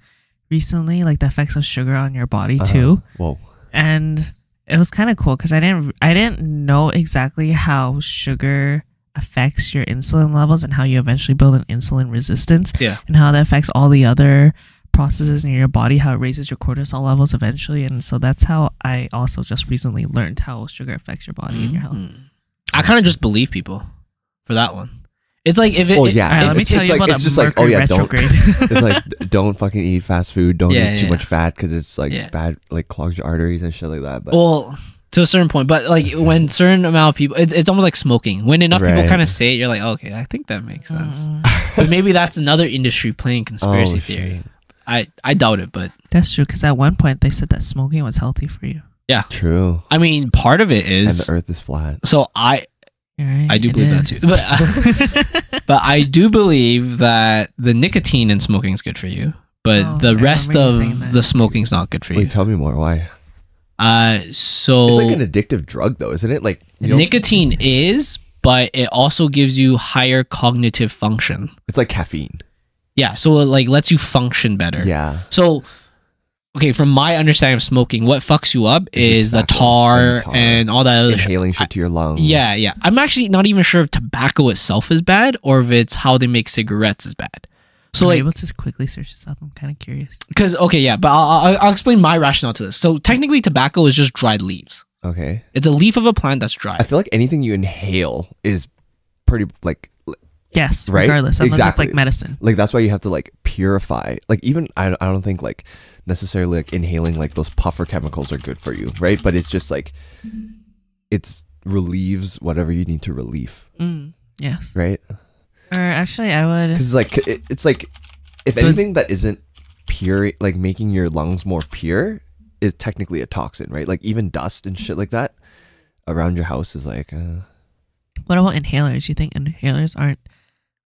recently, like the effects of sugar on your body Uh-huh. too. Whoa. And it was kind of cool because I didn't I didn't know exactly how sugar affects your insulin levels and how you eventually build an insulin resistance. Yeah. And how that affects all the other processes in your body, how it raises your cortisol levels eventually. And so that's how I also just recently learned how sugar affects your body and your health. Mhm. I kind of just believe people for that one. It's like if it, Oh, yeah. All right, If let me it's- tell it's you like- about it's a just like, oh, Mercury yeah, don't- retrograde. it's like don't fucking eat fast food. Don't Yeah, eat too yeah. much fat because it's like Yeah. bad, like clogs your arteries and shit like that. But well to a certain point, but like when certain amount of people, it's, it's almost like smoking. When enough people kind of say it, you're like, okay, I think that makes sense. Mm, but maybe that's another industry playing conspiracy Oh, theory. shit. I I doubt it, but that's true because at one point they said that smoking was healthy for you. Yeah, true. I mean, part of it is And the Earth is flat. so I You're right, I do it believe that too. But, but I do believe that the nicotine in smoking is good for you, but Oh, the rest remember you saying of that. the smoking's not good for you. Tell me more. Why? Uh, so It's like an addictive drug, though, isn't it? Like you know, nicotine is, but it also gives you higher cognitive function. It's like caffeine. Yeah, so it like lets you function better. Yeah. So, okay, from my understanding of smoking, what fucks you up Is the is the tar and tar. and all that other shit. Inhaling shit to your lungs. Yeah, yeah. I'm actually not even sure if tobacco itself is bad or if it's how they make cigarettes is bad. So So like, able to quickly search this up. I'm kind of curious. because okay, yeah, but I'll, I'll, I'll explain my rationale to this. So technically, tobacco is just dried leaves. Okay. It's a leaf of a plant that's dry. I feel like anything you inhale is pretty like Yes, Right? regardless, unless Exactly. it's like medicine. like that's why you have to like purify. Like even I I don't think like necessarily like inhaling like those puffer chemicals are good for you, right? But it's just like it's relieves whatever you need to relieve, Mm, yes. right? Or actually, I would. Because like it, it's like if it's- anything that isn't pure, like making your lungs more pure, is technically a toxin, right? Like even dust and shit like that around your house is like. Uh, What about inhalers? You think inhalers aren't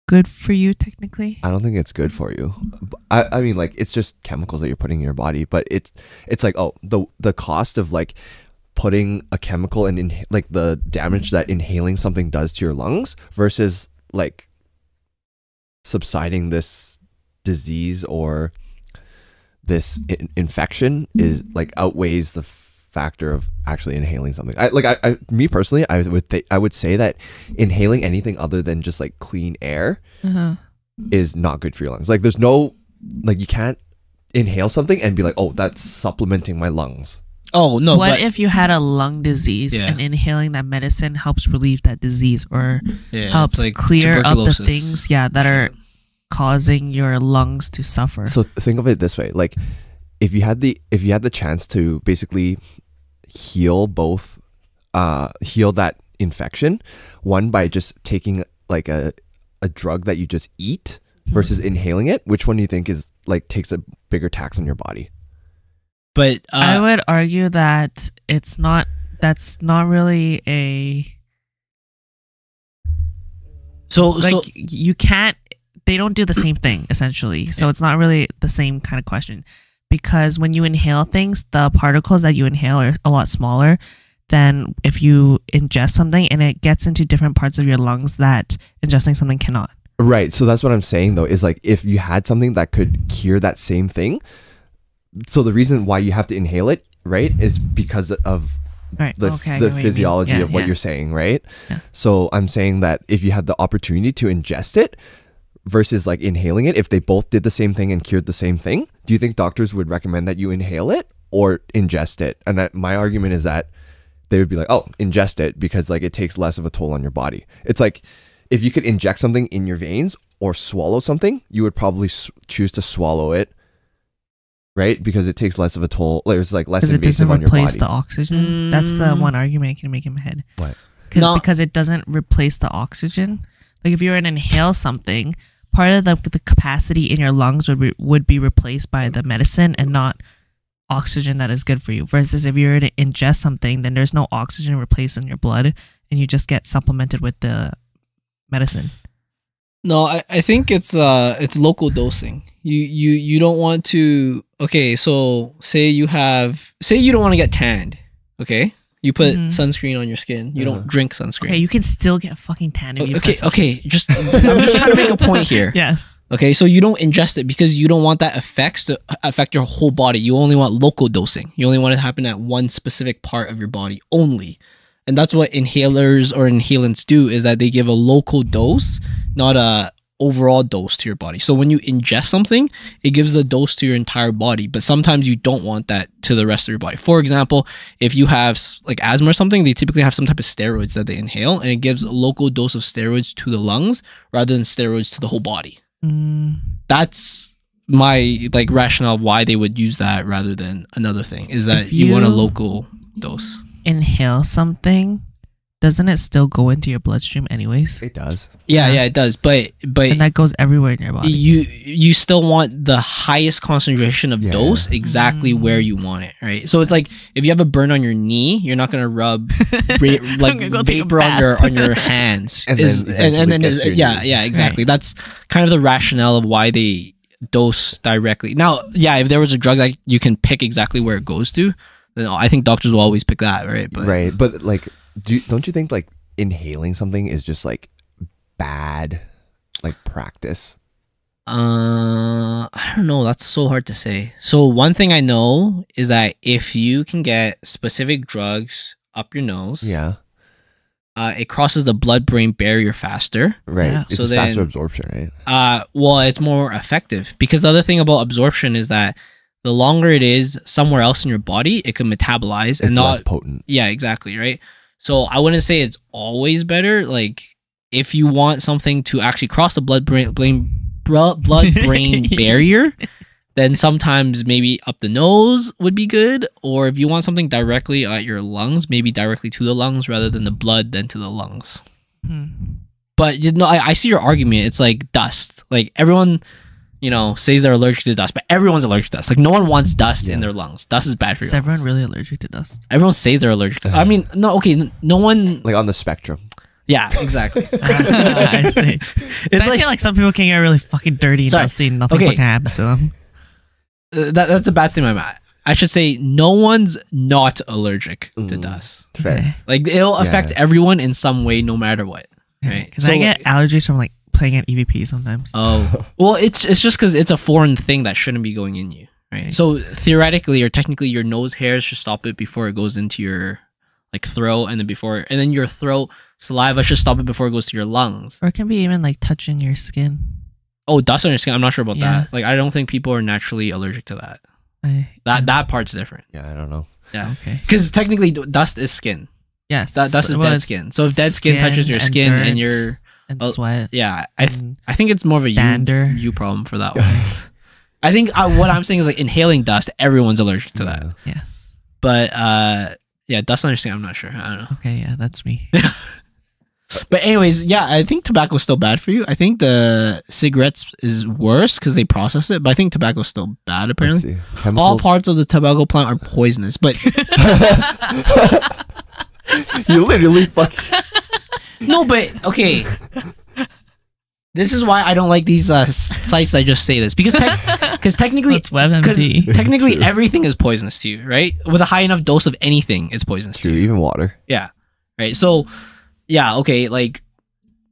good for you technically? I don't think it's good for you. I, I mean, like it's just chemicals that you're putting in your body, but it's it's like oh the the cost of like putting a chemical and in, like the damage that inhaling something does to your lungs versus like subsiding this disease or this in- infection is like outweighs the factor of actually inhaling something. I like I, I me personally I would th- I would say that inhaling anything other than just like clean air Uh-huh. is not good for your lungs. Like there's no like you can't inhale something and be like, "Oh, that's supplementing my lungs." oh no, what but if you had a lung disease Yeah. and inhaling that medicine helps relieve that disease or yeah, helps like clear up the things, yeah, that are causing your lungs to suffer? So th- think of it this way, like if you had the if you had the chance to basically heal both uh heal that infection, one by just taking like a a drug that you just eat versus Hmm. inhaling it, which one do you think is like takes a bigger tax on your body? But I uh, would argue that it's not. That's not really a so like so you can't they don't do the same thing essentially so it's not really the same kind of question because when you inhale things the particles that you inhale are a lot smaller than if you ingest something and it gets into different parts of your lungs that ingesting something cannot Right. So that's what I'm saying though, is like if you had something that could cure that same thing. So the reason why you have to inhale it, right, is because of right the, okay the physiology Yeah, of what yeah. you're saying, right? Yeah. So I'm saying that if you had the opportunity to ingest it versus like inhaling it, if they both did the same thing and cured the same thing, do you think doctors would recommend that you inhale it or ingest it? And that, my argument is that they would be like, oh, ingest it because like it takes less of a toll on your body. It's like if you could inject something in your veins or swallow something, you would probably s- choose to swallow it, right? Because it takes less of a toll. There's like less because it doesn't on your replace body. the oxygen that's the Mm. one argument i can make in my head What? No. because it doesn't replace the oxygen like if you were to inhale something part of the the capacity in your lungs would be, would be replaced by the medicine and not oxygen that is good for you. Versus if you were to ingest something, then there's no oxygen replaced in your blood, and you just get supplemented with the medicine. No, I, I think it's uh it's local dosing. You you you don't want to okay, so say you have say you don't want to get tanned, okay? You put Mhm. sunscreen on your skin. You Uh-huh. don't drink sunscreen. Okay, you can still get a fucking tan if you okay, put sunscreen. okay, just I'm just trying to make a point here. Yes. Okay, so you don't ingest it because you don't want that effects to affect your whole body. You only want local dosing. You only want it to happen at one specific part of your body only. And that's what inhalers or inhalants do is that they give a local dose, not a overall dose to your body. So when you ingest something, it gives the dose to your entire body, but sometimes you don't want that to the rest of your body. For example, if you have like asthma or something, they typically have some type of steroids that they inhale and it gives a local dose of steroids to the lungs rather than steroids to the whole body Mm, that's my like rationale why they would use that rather than another thing is that If you, want a local dose inhale something, doesn't it still go into your bloodstream anyways? It does. yeah Yeah. yeah it does but but And that goes everywhere in your body. you you still want the highest concentration of Yeah. dose exactly Mm. where you want it right so it's like if you have a burn on your knee you're not gonna rub ra- like go vapor on your on your hands And Is- then and, and then is- gets to your yeah knee. yeah exactly that's kind of the rationale of why they dose directly now yeah if there was a drug that you can pick exactly where it goes to then i think doctors will always pick that right but right, but like, do you, don't you think like inhaling something is just like bad, like practice? Uh, I don't know. That's so hard to say. So one thing I know is that if you can get specific drugs up your nose, Yeah, uh, it crosses the blood-brain barrier faster. right. Yeah. It's So just faster absorption, right? Uh, well, it's more effective because the other thing about absorption is that the longer it is somewhere else in your body, it can metabolize It's and less not. potent. Yeah, exactly. Right. So I wouldn't say it's always better. Like if you want something to actually cross the blood-brain brain, blood-brain barrier, then sometimes maybe up the nose would be good. Or if you want something directly at your lungs, maybe directly to the lungs rather than the blood, then to the lungs. Hmm. But you know, I, I see your argument. It's like dust. Like everyone, you know, says they're allergic to dust, but everyone's allergic to dust. Like no one wants dust Yeah. in their lungs. Dust is bad for you. Is everyone really allergic to dust? Everyone says they're allergic to. I mean, no, okay, no one. Like on the spectrum. Yeah, exactly. I see. It's I like feel like some people can get really fucking dirty and Sorry. dusty and nothing Okay. fucking happens to them. uh, that, that's a bad statement. I- I should say no one's not allergic to Mm. dust. Fair. Like it'll affect Yeah. everyone in some way, no matter what. Right? Because I get allergies from like playing at EVP sometimes. Oh, well, it's it's just because it's a foreign thing that shouldn't be going in you, right? Right. So theoretically or technically, your nose hairs should stop it before it goes into your like throat, and then before, and then your throat saliva should stop it before it goes to your lungs. or it can be even like touching your skin. Oh, dust on your skin. I'm not sure about Yeah. that. Like, I don't think people are naturally allergic to that. I, That I- that part's different. Yeah, I don't know. Yeah, Okay. because technically, dust is skin. Yes. That dust is well, dead skin. So if dead skin, touches your and skin and dirt your And Oh, sweat. yeah, I th- I think it's more of a you, dander. you problem for that one. I think uh, what I'm saying is like inhaling dust. Everyone's allergic to that. Yeah. But uh, yeah, dust on your skin. I'm not sure. I don't know. Okay, yeah, that's me. But anyways, yeah, I think tobacco's still bad for you. I think the cigarettes is worse because they process it. But I think tobacco's still bad. Apparently, all parts of the tobacco plant are poisonous. But you literally fuck. No, but okay. This is why I don't like these uh, sites that just say this because because technically It's WebMD. technically everything is poisonous to you, right? With a high enough dose of anything, it's poisonous True, to you. even water. Yeah. Right. So, yeah. Okay. Like,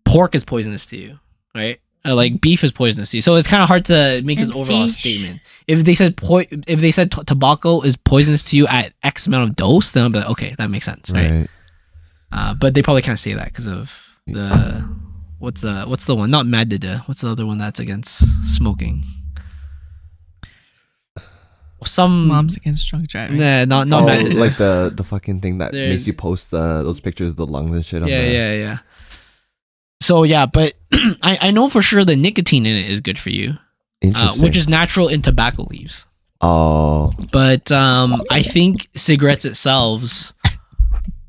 pork is poisonous to you, right? Uh, like beef is poisonous to you. So it's kind of hard to make this And overall fish. statement. If they said po- if they said t- tobacco is poisonous to you at X amount of dose, then I'll be like, okay, that makes sense, right? Right. Uh, but they probably can't say that because of the what's the what's the one? Not Madida. What's the other one that's against smoking? Some Moms against drunk driving. Nah, not not oh, Madida. like the the fucking thing that There's- makes you post uh, those pictures of the lungs and shit. On yeah, the, yeah, yeah. So yeah, but I, I know for sure the nicotine in it is good for you, uh, which is natural in tobacco leaves. oh, But um, I think cigarettes itself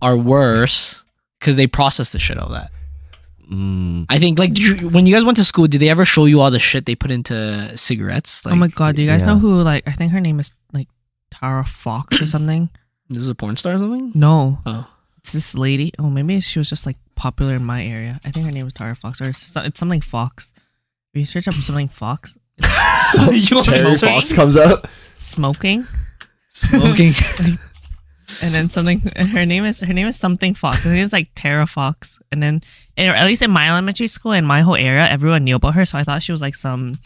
are worse because they process the shit out of that. Mm, I think like did you, when you guys went to school, did they ever show you all the shit they put into cigarettes? Like, oh my god, do you guys yeah. know who? Like, I think her name is like Tara Fox or something. this is a porn star or something? No, Oh, it's this lady. Oh, maybe she was just like popular in my area. I think her name was Tara Fox, or it's, it's something Fox. If you search up something Fox, you want Terry smoking? Fox comes up. smoking, Smoking. and then something. And her name is her name is something Fox. I think it's like Tara Fox. And then, or at least in my elementary school in my whole area, everyone knew about her. So I thought she was like some.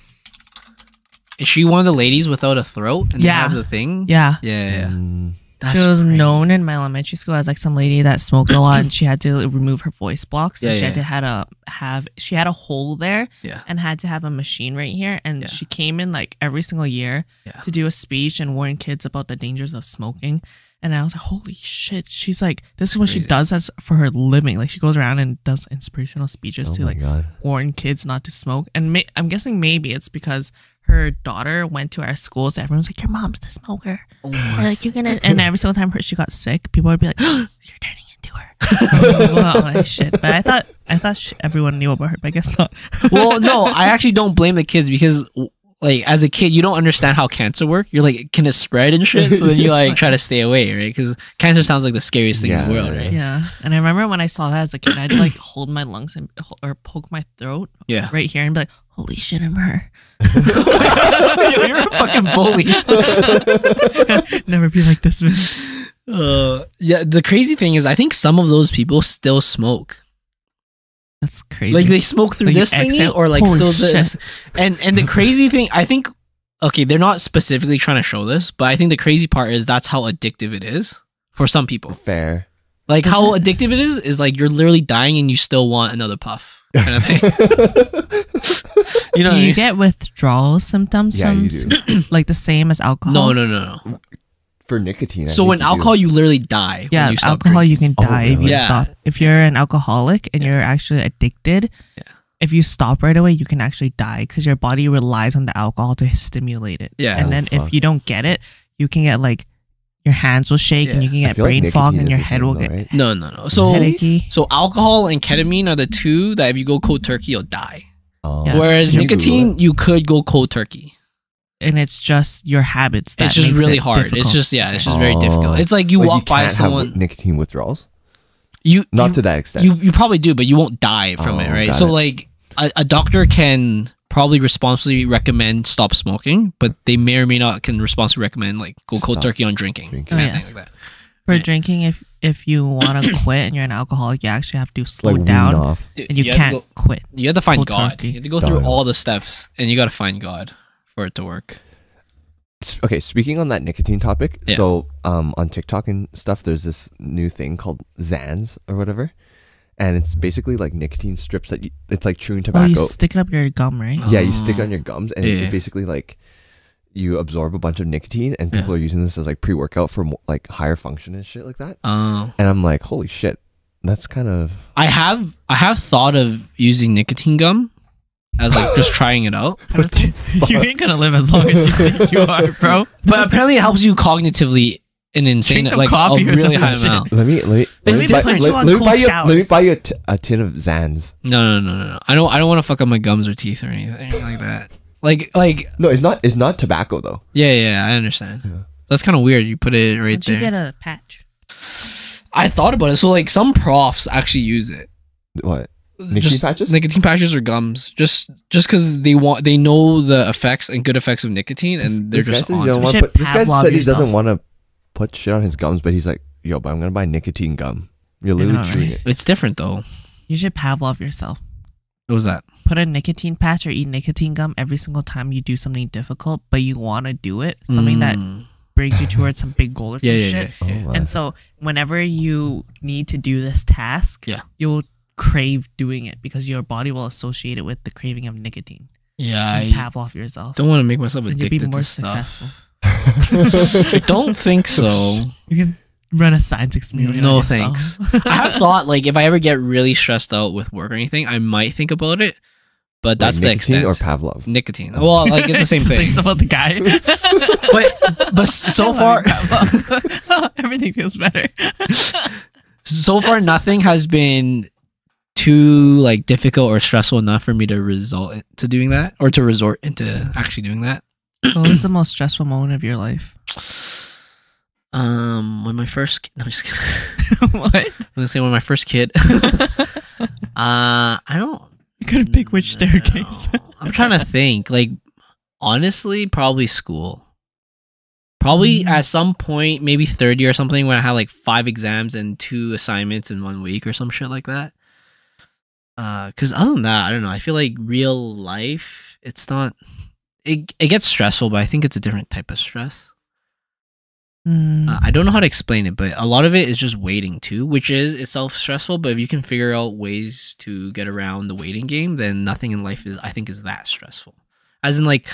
is she one of the ladies without a throat? And Yeah. have the thing. Yeah, Yeah, yeah. Mm, That's she was crazy. known in my elementary school as like some lady that smoked a lot, and she had to remove her voice blocks. Yeah, and she yeah. had to had a have she had a hole there Yeah. and had to have a machine right here. And Yeah. she came in like every single year Yeah. to do a speech and warn kids about the dangers of smoking. And I was like, holy shit! She's like, this is what she does as for her living. Like she goes around and does inspirational speeches oh to like god. warn kids not to smoke. And may- I'm guessing maybe it's because her daughter went to our schools. So everyone's like, your mom's the smoker. Oh like you're gonna, and every single time her she got sick, people would be like, "You're turning into her." Well, all that shit. But I thought, I thought sh- everyone knew about her, but I guess not. well, no, I actually don't blame the kids because, like, as a kid, you don't understand how cancer work. You're like, can it spread and shit? So then you like try to stay away, right? Because cancer sounds like the scariest thing in the world, right? yeah. And I remember when I saw that as a kid, I'd like hold my lungs and or poke my throat Yeah. right here and be like, "Holy shit, I'm her." You're a fucking bully. Never be like this, man. Uh, yeah. The crazy thing is, I think some of those people still smoke. That's crazy. Like they smoke through Like this thingy, or like Holy still this. And and the crazy thing, I think, okay, they're not specifically trying to show this, but I think the crazy part is that's how addictive it is for some people. Fair. Like Is how it? addictive it is is like you're literally dying and you still want another puff kind of thing. you know, do what I you mean? get withdrawal symptoms Yeah, from you do. like the same as alcohol? no, no, no, no. For nicotine. I So when alcohol, you literally die. Yeah, when you stop alcohol drinking. you can Oh, die if you really? Yeah. stop. If you're an alcoholic and you're actually addicted, Yeah. if you stop right away, you can actually die because your body relies on the alcohol to stimulate it. Yeah. and Oh, then fuck. if you don't get it, you can get like your hands will shake and Yeah. you can I get feel like brain fog nicotine and is your the head same will though, get right? No, no, no. So headachy. so alcohol and ketamine are the two that if you go cold turkey, you'll die. Oh. Yeah. Whereas Can you Google nicotine, you could go cold turkey. And it's just your habits. That it's just makes really it hard. difficult. It's just yeah, it's just very Oh. difficult. It's like you Like, walk by can't have someone, nicotine withdrawals. you Not you, to that extent. you you probably do, but you won't die from it, Oh, right? So it. like a, a doctor can probably responsibly recommend stop smoking, but they may or may not can responsibly recommend like go cold Stop turkey on drinking, drinking. Oh, yes. like that. for Yeah. drinking. If if you want to quit and you're an alcoholic, you actually have to slow like down off. And you, have to can't go- quit. you have to find cold God. turkey. You have to go through it. all the steps, and you got to find God for it to work. Okay, speaking on that nicotine topic, Yeah. so um on TikTok and stuff, there's this new thing called Zans or whatever, and it's basically like nicotine strips that you, it's like chewing Oh, tobacco. you stick it up your gum, right? yeah, you stick it Oh. on your gums, and Yeah. it basically like you absorb a bunch of nicotine, and Yeah. people are using this as like pre workout for mo- like higher function and shit like that. Oh. And I'm like, holy shit, that's kind of I have I have thought of using nicotine gum as like just trying it out. I don't think- you ain't gonna live as long as you think you are, bro. But apparently it helps you cognitively an insane Drink like coffee a or really some high shit. amount. Let me let me let me, buy, let, You want let me buy you let me buy you a, t- a tin of Zans. No, no, no, no, no. I don't I don't want to fuck up my gums or teeth or anything like that. Like like No, it's not it's not tobacco though. yeah, yeah, I understand. Yeah. That's kind of weird. You put it right Did you get a patch? I thought about it. So like some profs actually use it. What? Nicotine just patches? nicotine patches or gums, just just because they want they know the effects and good effects of nicotine, and they're This just on. you don't You wanna should put- this guy Pavlov said he yourself. doesn't want to put shit on his gums, but he's like, yo, but I'm gonna buy nicotine gum. You're literally know, chewing right? it. It's different though. You should Pavlov yourself. What was that? Put a nicotine patch or eat nicotine gum every single time you do something difficult, but you want to do it, something that Mm. brings you towards some big goal or some yeah, yeah, shit. yeah, Oh yeah. my. And so, whenever you need to do this task, Yeah. you'll crave doing it because your body will associate it with the craving of nicotine. Yeah, You I Pavlov yourself. don't want to make myself and you'll be addicted more to stuff. successful. I don't think so. You can run a science experiment. No on yourself. I have thought like if I ever get really stressed out with work or anything, I might think about it. But that's Like the nicotine extent. or Pavlov. nicotine. Well, like it's the same Just thing. thinks about the guy. But but so far, everything feels better. so far nothing has been too like difficult or stressful enough for me to result to doing that or to resort into actually doing that. what was the most stressful moment of your life? Um, when my first, ki- no, I'm just kidding. what? I was gonna say when my first kid. uh, I don't. You couldn't pick which staircase. I'm trying to think. Like, honestly, probably school. Probably Mm. at some point, maybe third year or something, when I had like five exams and two assignments in one week or some shit like that. Uh, cause other than that, I don't know. I feel like real life, it's not. It it gets stressful, but I think it's a different type of stress. Mm. Uh, I don't know how to explain it, but a lot of it is just waiting too, which is itself stressful. But if you can figure out ways to get around the waiting game, then nothing in life is, I think, is that stressful. As in, like,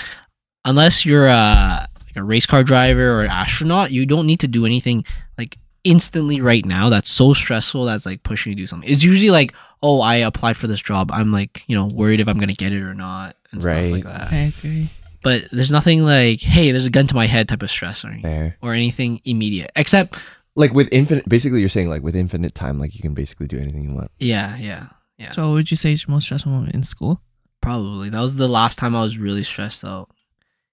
unless you're a like a race car driver or an astronaut, you don't need to do anything like instantly right now. That's so stressful. That's like pushing you to do something. It's usually like, oh, I applied for this job. I'm like, you know, worried if I'm gonna get it or not, and stuff like that. I agree. But there's nothing like, hey, there's a gun to my head type of stress or anything Fair. or anything immediate. Except, Like with infinite, basically, you're saying like with infinite time, like you can basically do anything you want. yeah, yeah, yeah. So, what would you say is your most stressful moment in school? Probably that was the last time I was really stressed out.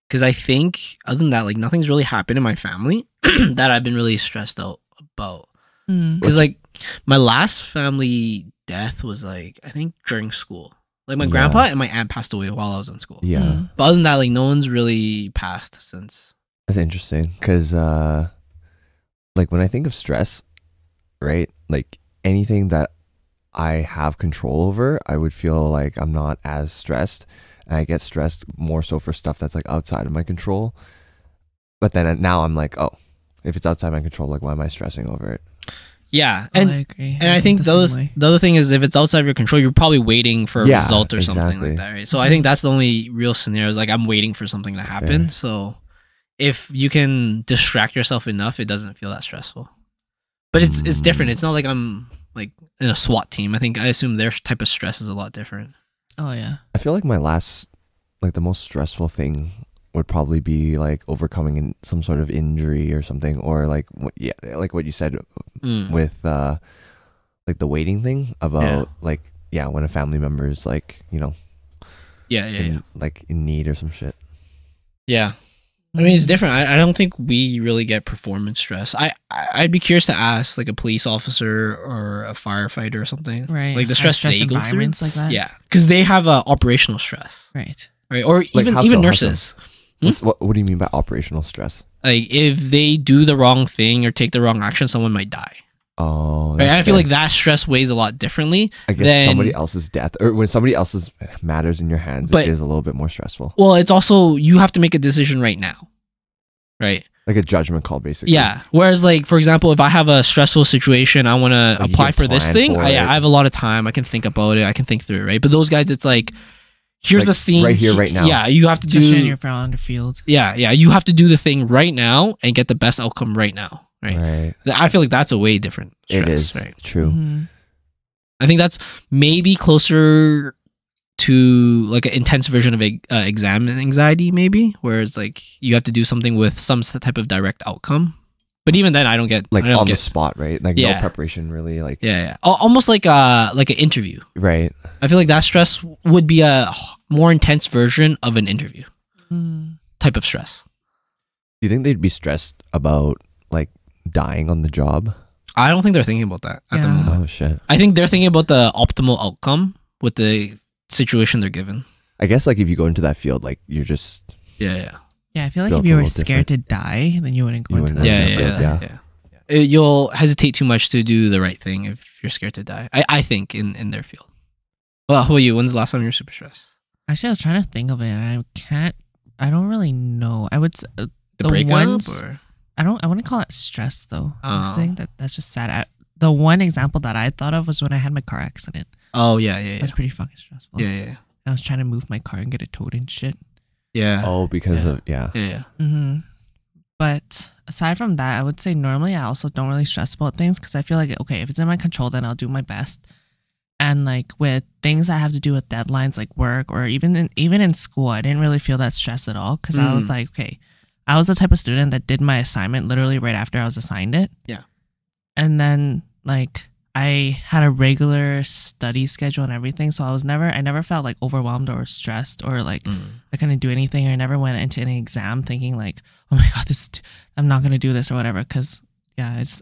Because I think, other than that, like nothing's really happened in my family that I've been really stressed out about. Mm. Because like my last family death was like I think during school. Like my Yeah. grandpa and my aunt passed away while I was in school. Yeah, Mm. But other than that, like no one's really passed since. that's interesting because, uh, like when I think of stress, right? Like anything that I have control over, I would feel like I'm not as stressed, and I get stressed more so for stuff that's like outside of my control. But then uh, now I'm like, oh, if it's outside my control, like why am I stressing over it? Yeah, Oh, and I agree. And I think the same other, the other thing is if it's outside of your control, you're probably waiting for a Yeah, result or something like that, right? So I think that's the only real scenario is like I'm waiting for something to happen. Fair. So if you can distract yourself enough, it doesn't feel that stressful. But it's it's different. Mm. It's not like I'm like in a SWAT team. I think I assume their type of stress is a lot different. Oh yeah. I feel like my last, like the most stressful thing would probably be like overcoming in some sort of injury or something, or like what, yeah, like what you said Mm. with uh, like the waiting thing about like yeah, when a family member is like you know Yeah, yeah, in, yeah. like in need or some shit. Yeah. I mean, it's different. I, I don't think we really get performance stress. I, I I'd be curious to ask like a police officer or a firefighter or something. Right. Like the High stress, they go through. environments like that. Yeah, because they have uh, operational stress, Right. right? Or even how even so? How so? Hmm? What What do you mean by operational stress? Like if they do the wrong thing or take the wrong action, someone might die. Oh, Right? I feel fair. like that stress weighs a lot differently. I guess then- somebody else's death or when somebody else's matters in your hands, But- it is a little bit more stressful. Well, it's also you have to make a decision right now, right? Like a judgment call, basically. Yeah. Whereas, like for example, if I have a stressful situation, I want to Like, apply for this thing. for I. I have a lot of time. I can think about it. I can think through it, right? But those guys, it's like here's Like, the scene right here, right now. Yeah, you have to Especially in do. your front the field. Yeah, yeah, you have to do the thing right now and get the best outcome right now, right? Right. I feel like that's a way different. Stress, It is right. true. Mhm. I think that's maybe closer to like an intense version of uh, exam anxiety, maybe, where it's like you have to do something with some type of direct outcome. But even then, I don't get Like I don't on get, the spot, right? Like Yeah. no preparation, really. Like yeah, yeah, almost like uh like an interview. right. I feel like that stress would be a more intense version of an interview Mm. type of stress. Do you think they'd be stressed about like dying on the job? I don't think they're thinking about that at the Yeah. moment. Oh shit. I think they're thinking about the optimal outcome with the situation they're given. I guess like if you go into that field, like you're just Yeah, yeah. Yeah, I feel like if you were little scared to die, then you wouldn't go You into wouldn't that. yeah, That's yeah, not yeah, yeah. Uh, You'll hesitate too much to do the right thing if you're scared to die. I, I think in, in their field. Well, how about you? When's the last time you were super stressed? Actually, I was trying to think of it. and I can't. I don't really know. I would. Uh, The, The breakup? ones- or? I don't. I wouldn't call it stress though. I Oh. think that that's just sad. I, the one example that I thought of was when I had my car accident. Oh yeah, yeah, It yeah. was pretty fucking stressful. Yeah, yeah, I was trying to move my car and get it towed and shit. Yeah. oh because Yeah. of yeah. Yeah, yeah. hmm But aside from that, I would say normally I also don't really stress about things because I feel like okay, if it's in my control, then I'll do my best. And like with things I have to do with deadlines, like work or even in, even in school, I didn't really feel that stress at all because I was Mm. like, okay, I was the type of student that did my assignment literally right after I was assigned it. Yeah. And then like I had a regular study schedule and everything, so I was never I never felt like overwhelmed or stressed or like Mm. I couldn't do anything. I never went into any exam thinking like, oh my god, this t- I'm not gonna do this or whatever. Because yeah, it's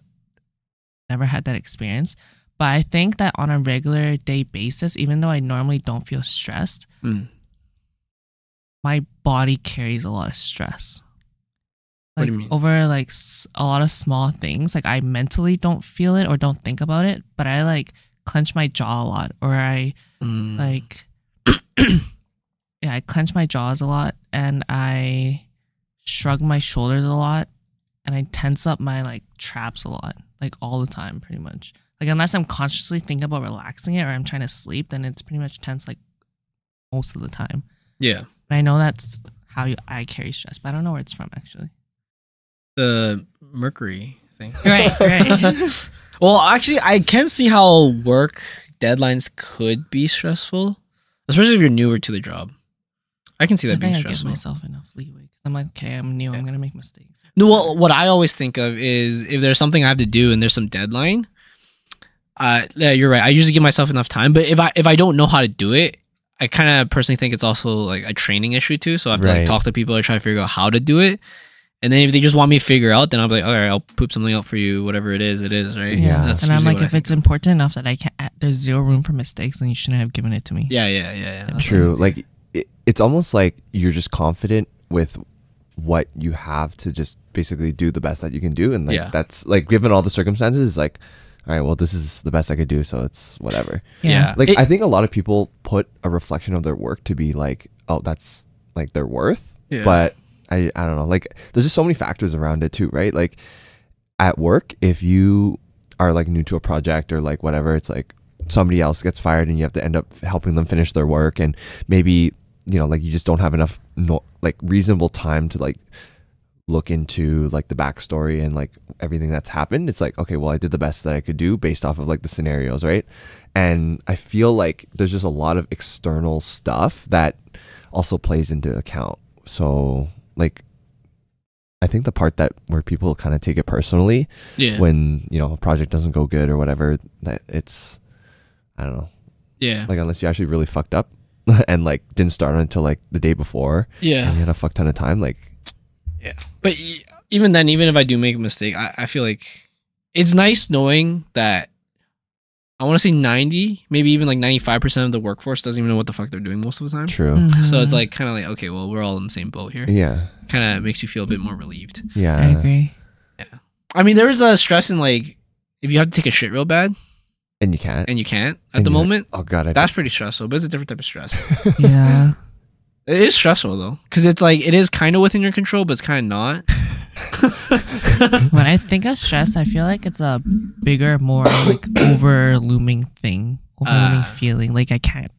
never had that experience. But I think that on a regular day basis, even though I normally don't feel stressed, Mm. my body carries a lot of stress. Like do you mean? over like a lot of small things, like I mentally don't feel it or don't think about it, but I like clench my jaw a lot, or I Mm. like yeah i clench my jaws a lot and i shrug my shoulders a lot and i tense up my like traps a lot like all the time pretty much like unless i'm consciously thinking about relaxing it or i'm trying to sleep then it's pretty much tense like most of the time yeah. and i know that's how you, i carry stress but i don't know where it's from actually The Mercury thing. right right Well, actually, I can see how work deadlines could be stressful, especially if you're newer to the job. I can see i that being think i give stressful. myself enough leeway 'cause i'm like okay i'm new i'm gonna make mistakes No, well, what I always think of is if there's something I have to do and there's some deadline. Uh, yeah, you're right. I usually give myself enough time, but if I if I don't know how to do it, I kind of personally think it's also like a training issue too. So I have to like talk to people or try to figure out how to do it. And then if they just want me to figure out, then I'll be like, all right, I'll poop something out for you. Whatever it is, it is, right? Yeah. That's and i'm like if it's important enough that i can't uh, there's zero room for mistakes then you shouldn't have given it to me yeah, yeah, yeah, yeah. that's True. what I think. Like it, it's almost like you're just confident with what you have to just basically do the best that you can do, and like Yeah. that's like given all the circumstances, it's like, all right, well, this is the best I could do, so it's whatever. Yeah. Like It- I think a lot of people put a reflection of their work to be like, oh, that's like their worth, Yeah. but I I don't know. Like there's just so many factors around it too, right? Like at work, if you are like new to a project or like whatever, it's like somebody else gets fired and you have to end up helping them finish their work and maybe you know like you just don't have enough no, like reasonable time to like look into like the backstory and like everything that's happened it's like okay well i did the best that i could do based off of like the scenarios right and i feel like there's just a lot of external stuff that also plays into account so like i think the part that where people kind of take it personally yeah, when you know a project doesn't go good or whatever that it's i don't know yeah, like unless you actually really fucked up and like didn't start until like the day before yeah. and you had a fuck ton of time like yeah. But y- even then, even if I do make a mistake, I, I feel like it's nice knowing that I want to say 90, maybe even like 95% of the workforce doesn't even know what the fuck they're doing most of the time. true mm-hmm. So it's like kind of like, okay, well, we're all in the same boat here. yeah Kind of makes you feel a bit more relieved. yeah I agree. Yeah. I mean, there is a stress in like, if you have to take a shit real bad and you can't and you can't at And the you- moment, oh god I that's pretty stressful, but it's a different type of stress. Yeah. It is stressful though, because it's like, it is kind of within your control, but it's kind of not. when I think of stress, I feel like it's a bigger, more like over looming thing, overwhelming Ah. feeling. Like I can't,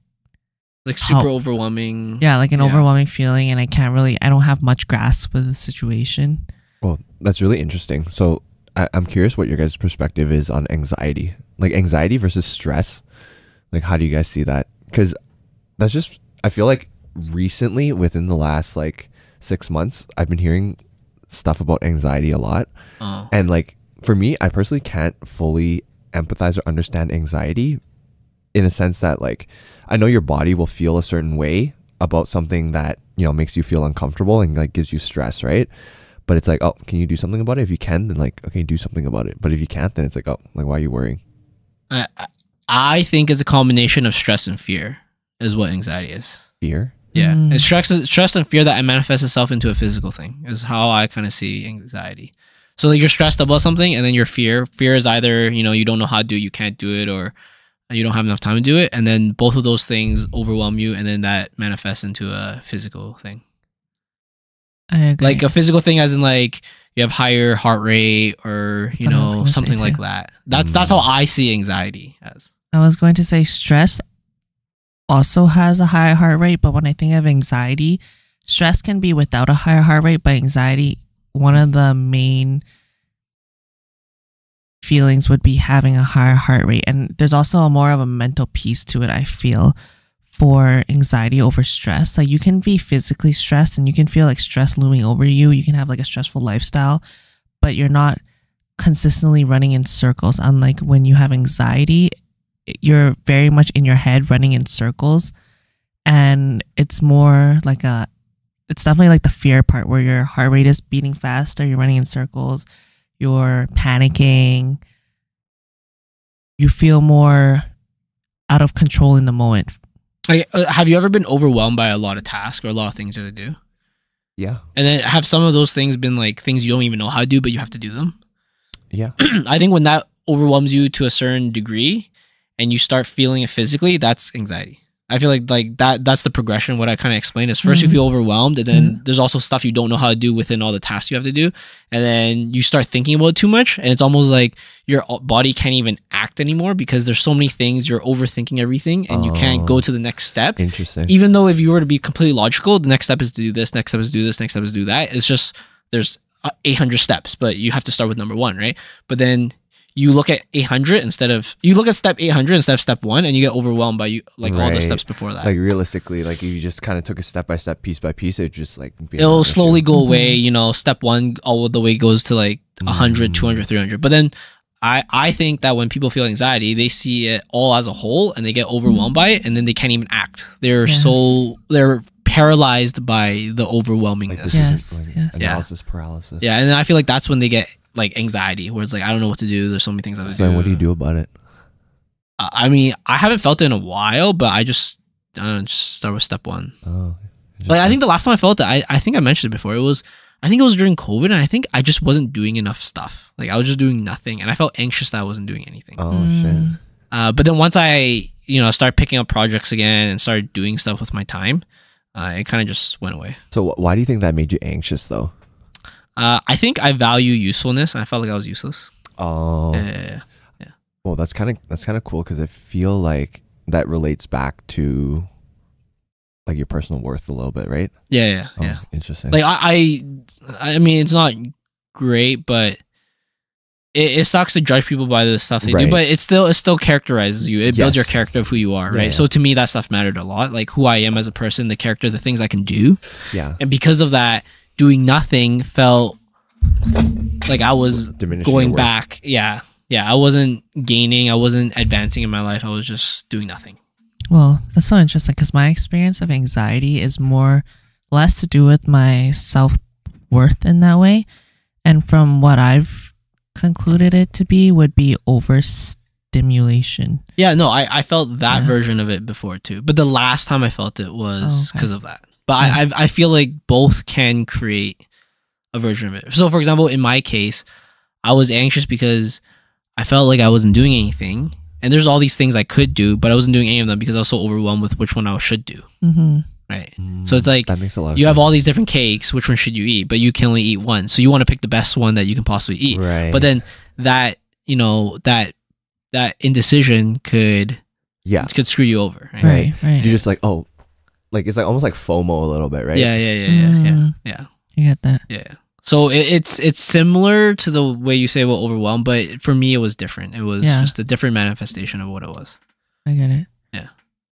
like super How- overwhelming. yeah, like an Yeah. overwhelming feeling, and I can't really, I don't have much grasp of the situation. well that's really interesting so I, i'm curious what your guys perspective is on anxiety like anxiety versus stress like how do you guys see that because that's just i feel like recently within the last like six months i've been hearing stuff about anxiety a lot Oh. And like for me, I personally can't fully empathize or understand anxiety in a sense that like I know your body will feel a certain way about something that, you know, makes you feel uncomfortable and like gives you stress, right? But it's like, oh, can you do something about it? If you can, then like, okay, do something about it. But if you can't, then it's like, oh, like why are you worrying? I- I think it's a combination of stress and fear is what anxiety is. Fear? Yeah, Mm. it's stress, stress and fear that it manifests itself into a physical thing. Is how I kind of see anxiety. So like you're stressed about something, and then your fear. Fear is either you know you don't know how to do it, you can't do it, or you don't have enough time to do it, and then both of those things overwhelm you, and then that manifests into a physical thing. I agree. Like a physical thing, as in like you have higher heart rate, or you That's what know something like too. that. That's that's how I see anxiety as. I was going to say stress also has a high heart rate, but when I think of anxiety, stress can be without a higher heart rate, but anxiety, one of the main feelings would be having a higher heart rate. And there's also a more of a mental piece to it, I feel, for anxiety over stress. Like you can be physically stressed and you can feel like stress looming over you. You can have like a stressful lifestyle, but you're not consistently running in circles. Unlike when you have anxiety, you're very much in your head running in circles. And it's more like a, it's definitely like the fear part where your heart rate is beating faster, you're running in circles, you're panicking, you feel more out of control in the moment. Like, uh, have you ever been overwhelmed by a lot of tasks or a lot of things to do? Yeah. And then have some of those things been like things you don't even know how to do, but you have to do them? Yeah. I think when that overwhelms you to a certain degree and you start feeling it physically, that's anxiety. I feel like like that that's the progression. What I kind of explained is 1st you Mhm. feel overwhelmed, and then Mm-hmm. there's also stuff you don't know how to do within all the tasks you have to do, and then you start thinking about it too much, and it's almost like your body can't even act anymore because there's so many things you're overthinking everything, and you can't Oh. go to the next step. Interesting. Even though if you were to be completely logical, the next step is to do this, next step is to do this, next step is to do that. It's just there's uh, 800 steps, but you have to start with number one, right? But then you look at 800 instead of you look at step 800 instead of step one, and you get overwhelmed by you like all the steps before that. like realistically, like if you just kind of took a step by step, piece by piece, it just like be It'll slowly go away. You know, step one all the way goes to like 100, Mm. 200, 300. But then I I think that when people feel anxiety, they see it all as a whole, and they get overwhelmed by it, and then they can't even act. They're Yes. so they're paralyzed by the like overwhelmingness. this Yes, is yes. Yeah. analysis paralysis. Yeah, and then I feel like that's when they get like anxiety, where it's like I don't know what to do. There's so many things I have to So do. what do you do about it? Uh, I mean, I haven't felt it in a while, but I just I don't know, just start with step one. Oh, Like I think the last time I felt it, I, I think I mentioned it before. It was I think it was during COVID, and I think I just wasn't doing enough stuff. Like I was just doing nothing, and I felt anxious that I wasn't doing anything. Oh Mm. shit. Uh, but then once I you know started picking up projects again and started doing stuff with my time, uh, it kind of just went away. So wh- why do you think that made you anxious though? Uh, I think I value usefulness, and I felt like I was useless. Oh, Yeah, yeah. well, that's kind of that's kind of cool because I feel like that relates back to like your personal worth a little bit, right? yeah, yeah, Oh, yeah. Interesting. Like I, I, I mean, it's not great, but it, it sucks to judge people by the stuff they Right. do. But it still, it still characterizes you. It builds your character of who you are, Yeah, right? yeah. So to me, that stuff mattered a lot. Like who I am as a person, the character, the things I can do, yeah. and because of that, doing nothing felt like I was Diminishing going back. Yeah, yeah. I wasn't gaining. I wasn't advancing in my life. I was just doing nothing. Well, that's so interesting because my experience of anxiety is more less to do with my self worth in that way. And from what I've concluded it to be, would be overstimulation. Yeah, no, I, I felt that Yeah. version of it before too. But the last time I felt it was Oh, okay. because of that. But I, I I feel like both can create a version of it. So for example, in my case, I was anxious because I felt like I wasn't doing anything. And there's all these things I could do, but I wasn't doing any of them because I was so overwhelmed with which one I should do. Mm-hmm. Right. So it's like that makes a lot. Of You have all these different cakes, which one should you eat? But you can only eat one. So you want to pick the best one that you can possibly eat. right. But then that, you know, that that indecision could yeah, could screw you over. Right. Right, right. you're just like oh, like it's like almost like FOMO a little bit, right? Yeah, yeah, yeah, yeah, yeah, Mm. yeah, You get that? yeah. So it, it's it's similar to the way you say about overwhelmed, but for me it was different. It was Yeah. just a different manifestation of what it was. I get it. Yeah.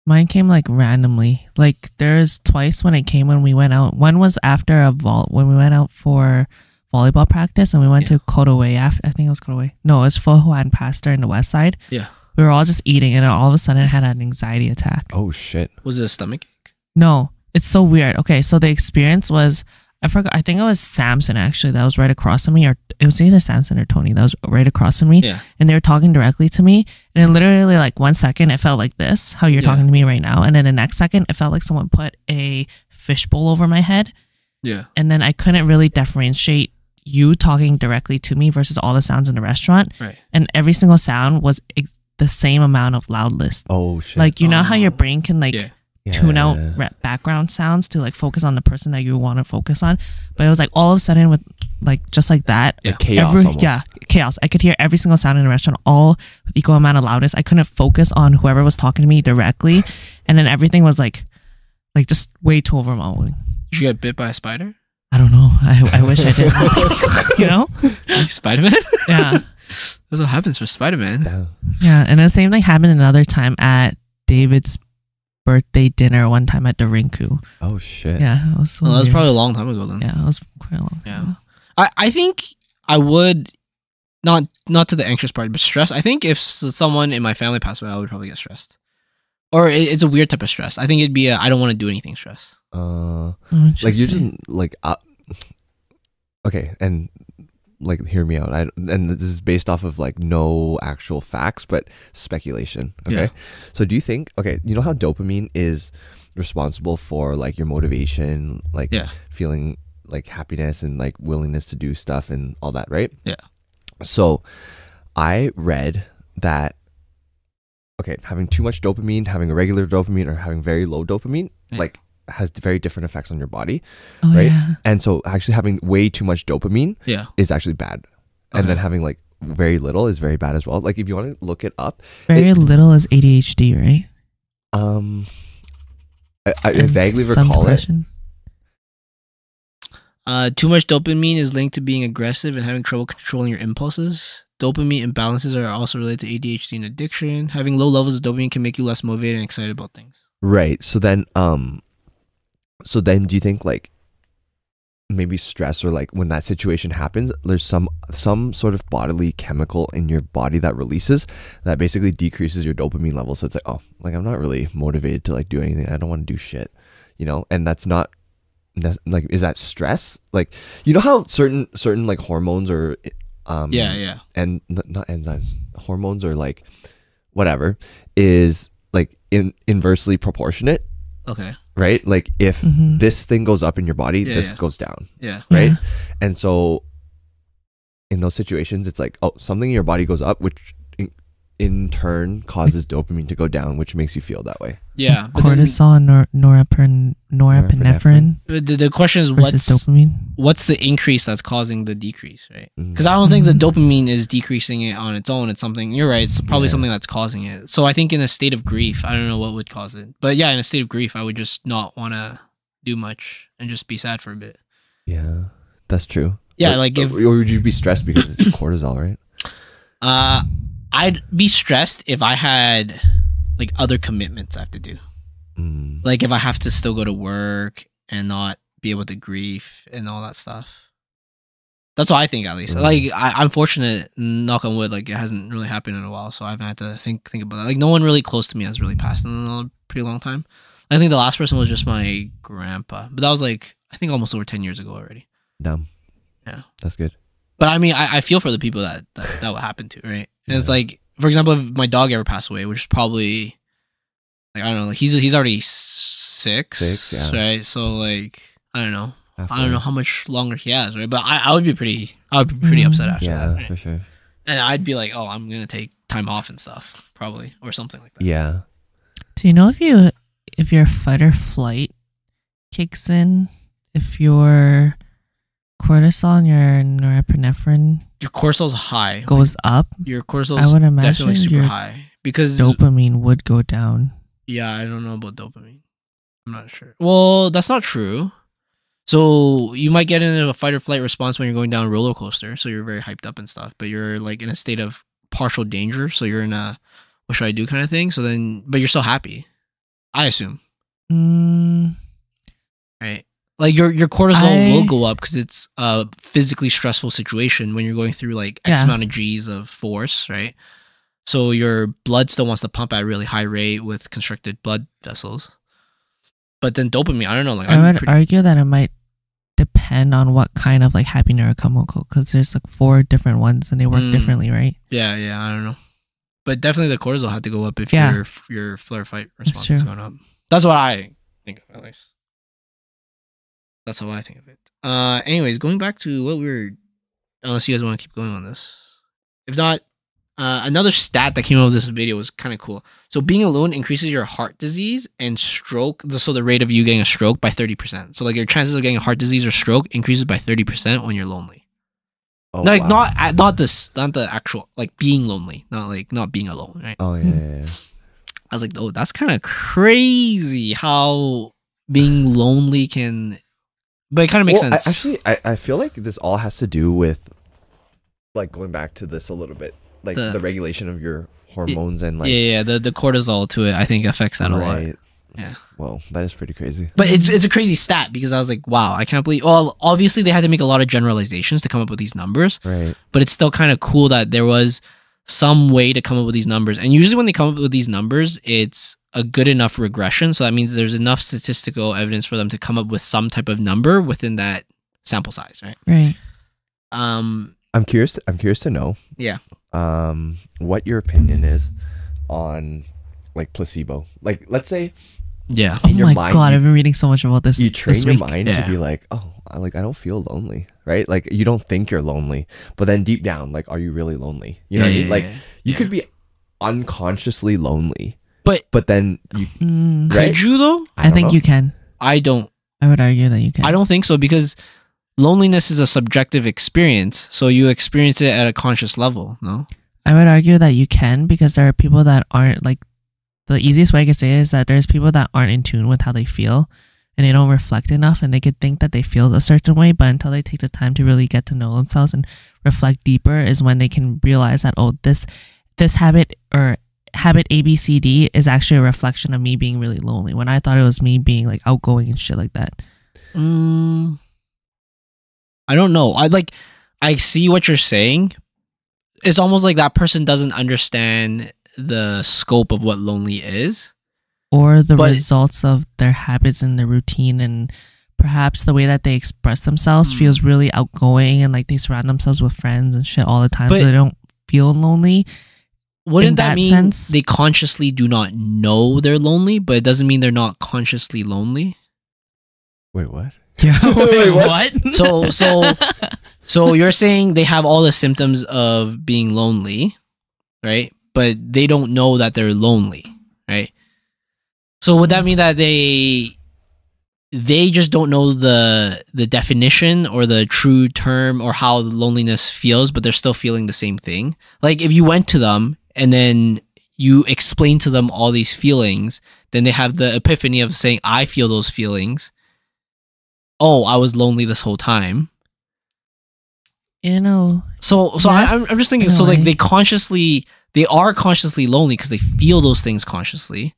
Mine came like randomly. Like there's twice when it came when we went out. One was after a vault when we went out for volleyball practice and we went Yeah. to Kodaway after I think it was Kodaway. No, it was Pho Hoan Pasteur in the west side. Yeah. We were all just eating and all of a sudden I had an anxiety attack. Oh shit. Was it a stomach ache? No, it's so weird. Okay, so the experience was I forgot. I think it was Samson actually that was right across from me, or it was either Samson or Tony that was right across from me, Yeah. and they were talking directly to me. And then literally, like one second, it felt like this, how you're Yeah. talking to me right now, and then the next second, it felt like someone put a fishbowl over my head, Yeah. and then I couldn't really differentiate you talking directly to me versus all the sounds in the restaurant, Right. and every single sound was ex- the same amount of loudness. Oh shit. Like you know how your Oh. brain can like Yeah. Tune out Yeah. background sounds to like focus on the person that you want to focus on. But it was like all of a sudden with like just like that. Yeah. Chaos. every- yeah, chaos. I could hear every single sound in the restaurant, all with equal amount of loudness. I couldn't focus on whoever was talking to me directly, and then everything was like, like just way too overwhelming. Did you get bit by a spider? I don't know. I, I wish I did. you know? Spider Man? Yeah, That's what happens for Spider Man. Yeah. yeah. And the same thing happened another time at David's birthday dinner. One time at the Rinku. Oh shit. Yeah, it was. So Well, that was probably a long time ago then. Yeah, it was quite a long. Yeah. time. I, I think I would not not to the anxious part, but stress. I think if someone in my family passed away, I would probably get stressed. Or it, it's a weird type of stress. I think it'd be a I don't want to do anything stress. Uh, Oh, like you're just like uh, okay and like hear me out I, and this is based off of like no actual facts but speculation okay Yeah. so do you think okay you know how dopamine is responsible for like your motivation like Yeah. feeling like happiness and like willingness to do stuff and all that right Yeah. so i read that okay having too much dopamine having a regular dopamine or having very low dopamine Yeah. like has very different effects on your body oh, right? yeah. and so actually having way too much dopamine Yeah. is actually bad. And then having like very little is very bad as well. Like if you want to look it up, Very little is ADHD, right? um I, I vaguely some recall it. depression. Uh, too much dopamine is linked to being aggressive and having trouble controlling your impulses. Dopamine imbalances are also related to ADHD and addiction. Having low levels of dopamine can make you less motivated and excited about things. Right. So then um so then do you think like maybe stress or like when that situation happens, there's some some sort of bodily chemical in your body that releases that basically decreases your dopamine level. So it's like, oh, like I'm not really motivated to like do anything. I don't want to do shit. You know, and that's not like is that stress? Like you know how certain certain like hormones or um yeah, yeah. and not enzymes hormones or like whatever is like in inversely proportionate Okay. right like if Mhm. this thing goes up in your body Yeah, this yeah. goes down Yeah. right? Yeah. and so in those situations it's like oh something in your body goes up which in, in turn causes dopamine to go down which makes you feel that way Yeah. But then Cortisol, nor- norepinephrine, norepinephrine Norepinephrine. the, the question is what's dopamine. what's the increase that's causing the decrease, right? Because I don't think the Mhm. dopamine is decreasing it on its own. It's something you're right. It's probably Yeah. something that's causing it. So I think in a state of grief, I don't know what would cause it, but yeah, in a state of grief, I would just not want to do much and just be sad for a bit. yeah that's true Yeah, Or- like if or would you be stressed because it's cortisol right uh, I'd be stressed if I had like other commitments I have to do. mm. Like if I have to still go to work and not be able to grieve and all that stuff. That's what I think, at least. Mhm. Like I, I'm fortunate, knock on wood, like it hasn't really happened in a while, so I haven't had to think think about that. Like no one really close to me has really passed in a pretty long time. I think the last person was just my grandpa, but that was like I think almost over ten years ago already. dumb Yeah. that's good But I mean, I, I feel for the people that that, that would happen to, right? And it's like, for example, if my dog ever passed away, which is probably like I don't know, like he's he's already six, Six, yeah. right? So like I don't know, I don't know how much longer he has, right? But I, I would be pretty, I would be pretty Mm. upset after yeah that, right? for sure and I'd be like, oh, I'm gonna take time off and stuff, probably or something like that. yeah Do you know if you if your fight or flight kicks in, if your cortisol and your norepinephrine Your cortisol's high. goes up, Your cortisol's I would definitely imagine super your high because dopamine would go down. Yeah, I don't know about dopamine. I'm not sure. Well, that's not true. So you might get into a fight or flight response when you're going down a roller coaster, so you're very hyped up and stuff, but you're like in a state of partial danger, so you're in a what should I do kind of thing. So then, but you're still happy. I assume, Mm, right? Like your your cortisol I- will go up because it's a physically stressful situation when you're going through like X Yeah. amount of G's of force, right? So your blood still wants to pump at a really high rate with constricted blood vessels. But then dopamine, I don't know. Like I I'm would pretty- argue that it might depend on what kind of like happy neurochemical because there's like four different ones and they work Mm. differently, right? yeah, yeah, I don't know. But definitely the cortisol had to go up if Yeah. your your flare fight response is going up. That's what I think of at least. That's how I think of it. Uh, anyways, going back to what we were, unless you guys want to keep going on this. If not, uh, another stat that came out of this video was kind of cool. So being alone increases your heart disease and stroke. the- So the rate of you getting a stroke by thirty percent. So like your chances of getting a heart disease or stroke increases by thirty percent when you're lonely. oh, like wow. not not this not the actual like being lonely, not like not being alone. Right. oh yeah, yeah, yeah. I was like, oh, that's kind of crazy how being lonely can, but it kind of makes Well, I- sense. actually, I, I feel like this all has to do with, like, going back to this a little bit, like The- the, regulation of your hormones and like, yeah, yeah, the the cortisol to it, I think affects that a lot. Yeah. Well, that is pretty crazy. But it's it's a crazy stat because I was like, wow, I can't believe. Well, obviously they had to make a lot of generalizations to come up with these numbers, Right. but it's still kind of cool that there was some way to come up with these numbers. And usually when they come up with these numbers, it's a good enough regression. So that means there's enough statistical evidence for them to come up with some type of number within that sample size, right? Right. Um, I'm curious. I'm curious to know. Yeah. Um, what your opinion is on like placebo? Like, let's say yeah. Oh your my mind, god, I've been reading so much about this. you train this your week. mind Yeah. to be like, oh, I, like I don't feel lonely, right? Like you don't think you're lonely, but then deep down, like, are you really lonely? You know what I mean? Like you yeah. could be unconsciously lonely, But but then you Mm, Right? could you though? I, don't think know. you can. I don't. I would argue that you can. I don't think so because loneliness is a subjective experience. So you experience it at a conscious level. No. I would argue that you can because there are people that aren't like the easiest way I could say it is that there's people that aren't in tune with how they feel and they don't reflect enough and they could think that they feel a certain way, but until they take the time to really get to know themselves and reflect deeper is when they can realize that oh this this habit or habit ABCD is actually a reflection of me being really lonely when I thought it was me being like outgoing and shit like that. Mm, I don't know. I like. I see what you're saying. It's almost like that person doesn't understand the scope of what lonely is. or the But- results of their habits and their routine and perhaps the way that they express themselves Hmm. feels really outgoing and like they surround themselves with friends and shit all the time But- so they don't feel lonely Wouldn't that, that mean sense- they consciously do not know they're lonely, but it doesn't mean they're not consciously lonely? wait what? yeah Wait, what? So so so you're saying they have all the symptoms of being lonely, right? But they don't know that they're lonely, right? So would that mean that they they just don't know the the definition or the true term or how loneliness feels, but they're still feeling the same thing? Like if you went to them and then you explain to them all these feelings, then they have the epiphany of saying, I feel those feelings. Oh, I was lonely this whole time. you know So, so I, I'm, Yes, I'm just thinking. So, like, they consciously, they are consciously lonely because they feel those things consciously,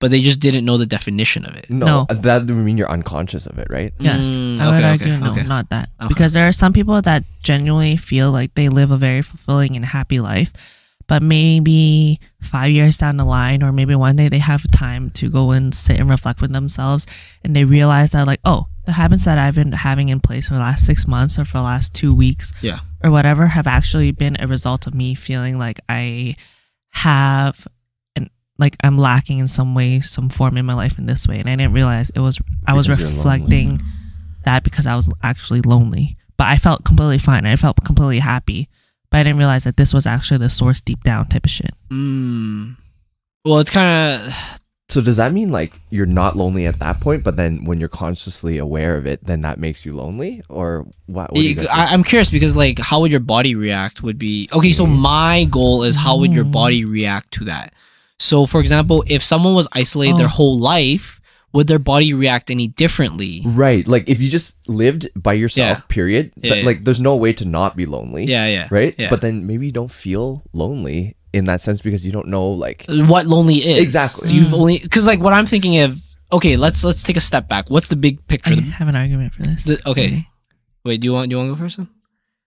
but they just didn't know the definition of it. No, No. that would mean you're unconscious of it, right? yes Mm, i would okay, argue okay, no okay. not that Okay. because there are some people that genuinely feel like they live a very fulfilling and happy life but maybe five years down the line or maybe one day they have time to go and sit and reflect with themselves and they realize that like oh the habits that i've been having in place for the last six months or for the last two weeks Yeah. or whatever have actually been a result of me feeling like i have and like i'm lacking in some way some form in my life in this way. And i didn't realize it was i was Because reflecting that because i was actually lonely. But i felt completely fine. I felt completely happy but i didn't realize that this was actually the source deep down type of shit Mm. Well, it's kind of So does that mean like you're not lonely at that point, but then when you're consciously aware of it, then that makes you lonely, or what? what you? I, I'm curious because like how would your body react would be okay. So Mhm. my goal is how would your Mm. body react to that? So for example, if someone was isolated their Oh. whole life, would their body react any differently? right, like if you just lived by yourself, Yeah. period. Yeah, but, yeah. Like there's no way to not be lonely. Yeah, yeah. Right. Yeah. But then maybe you don't feel lonely in that sense because you don't know like what lonely is. Exactly. So you've Mm. only because like what I'm thinking of. Okay, let's let's take a step back. What's the big picture? i The- have an argument for this The- okay. maybe. wait, do you want do you want to go first? then?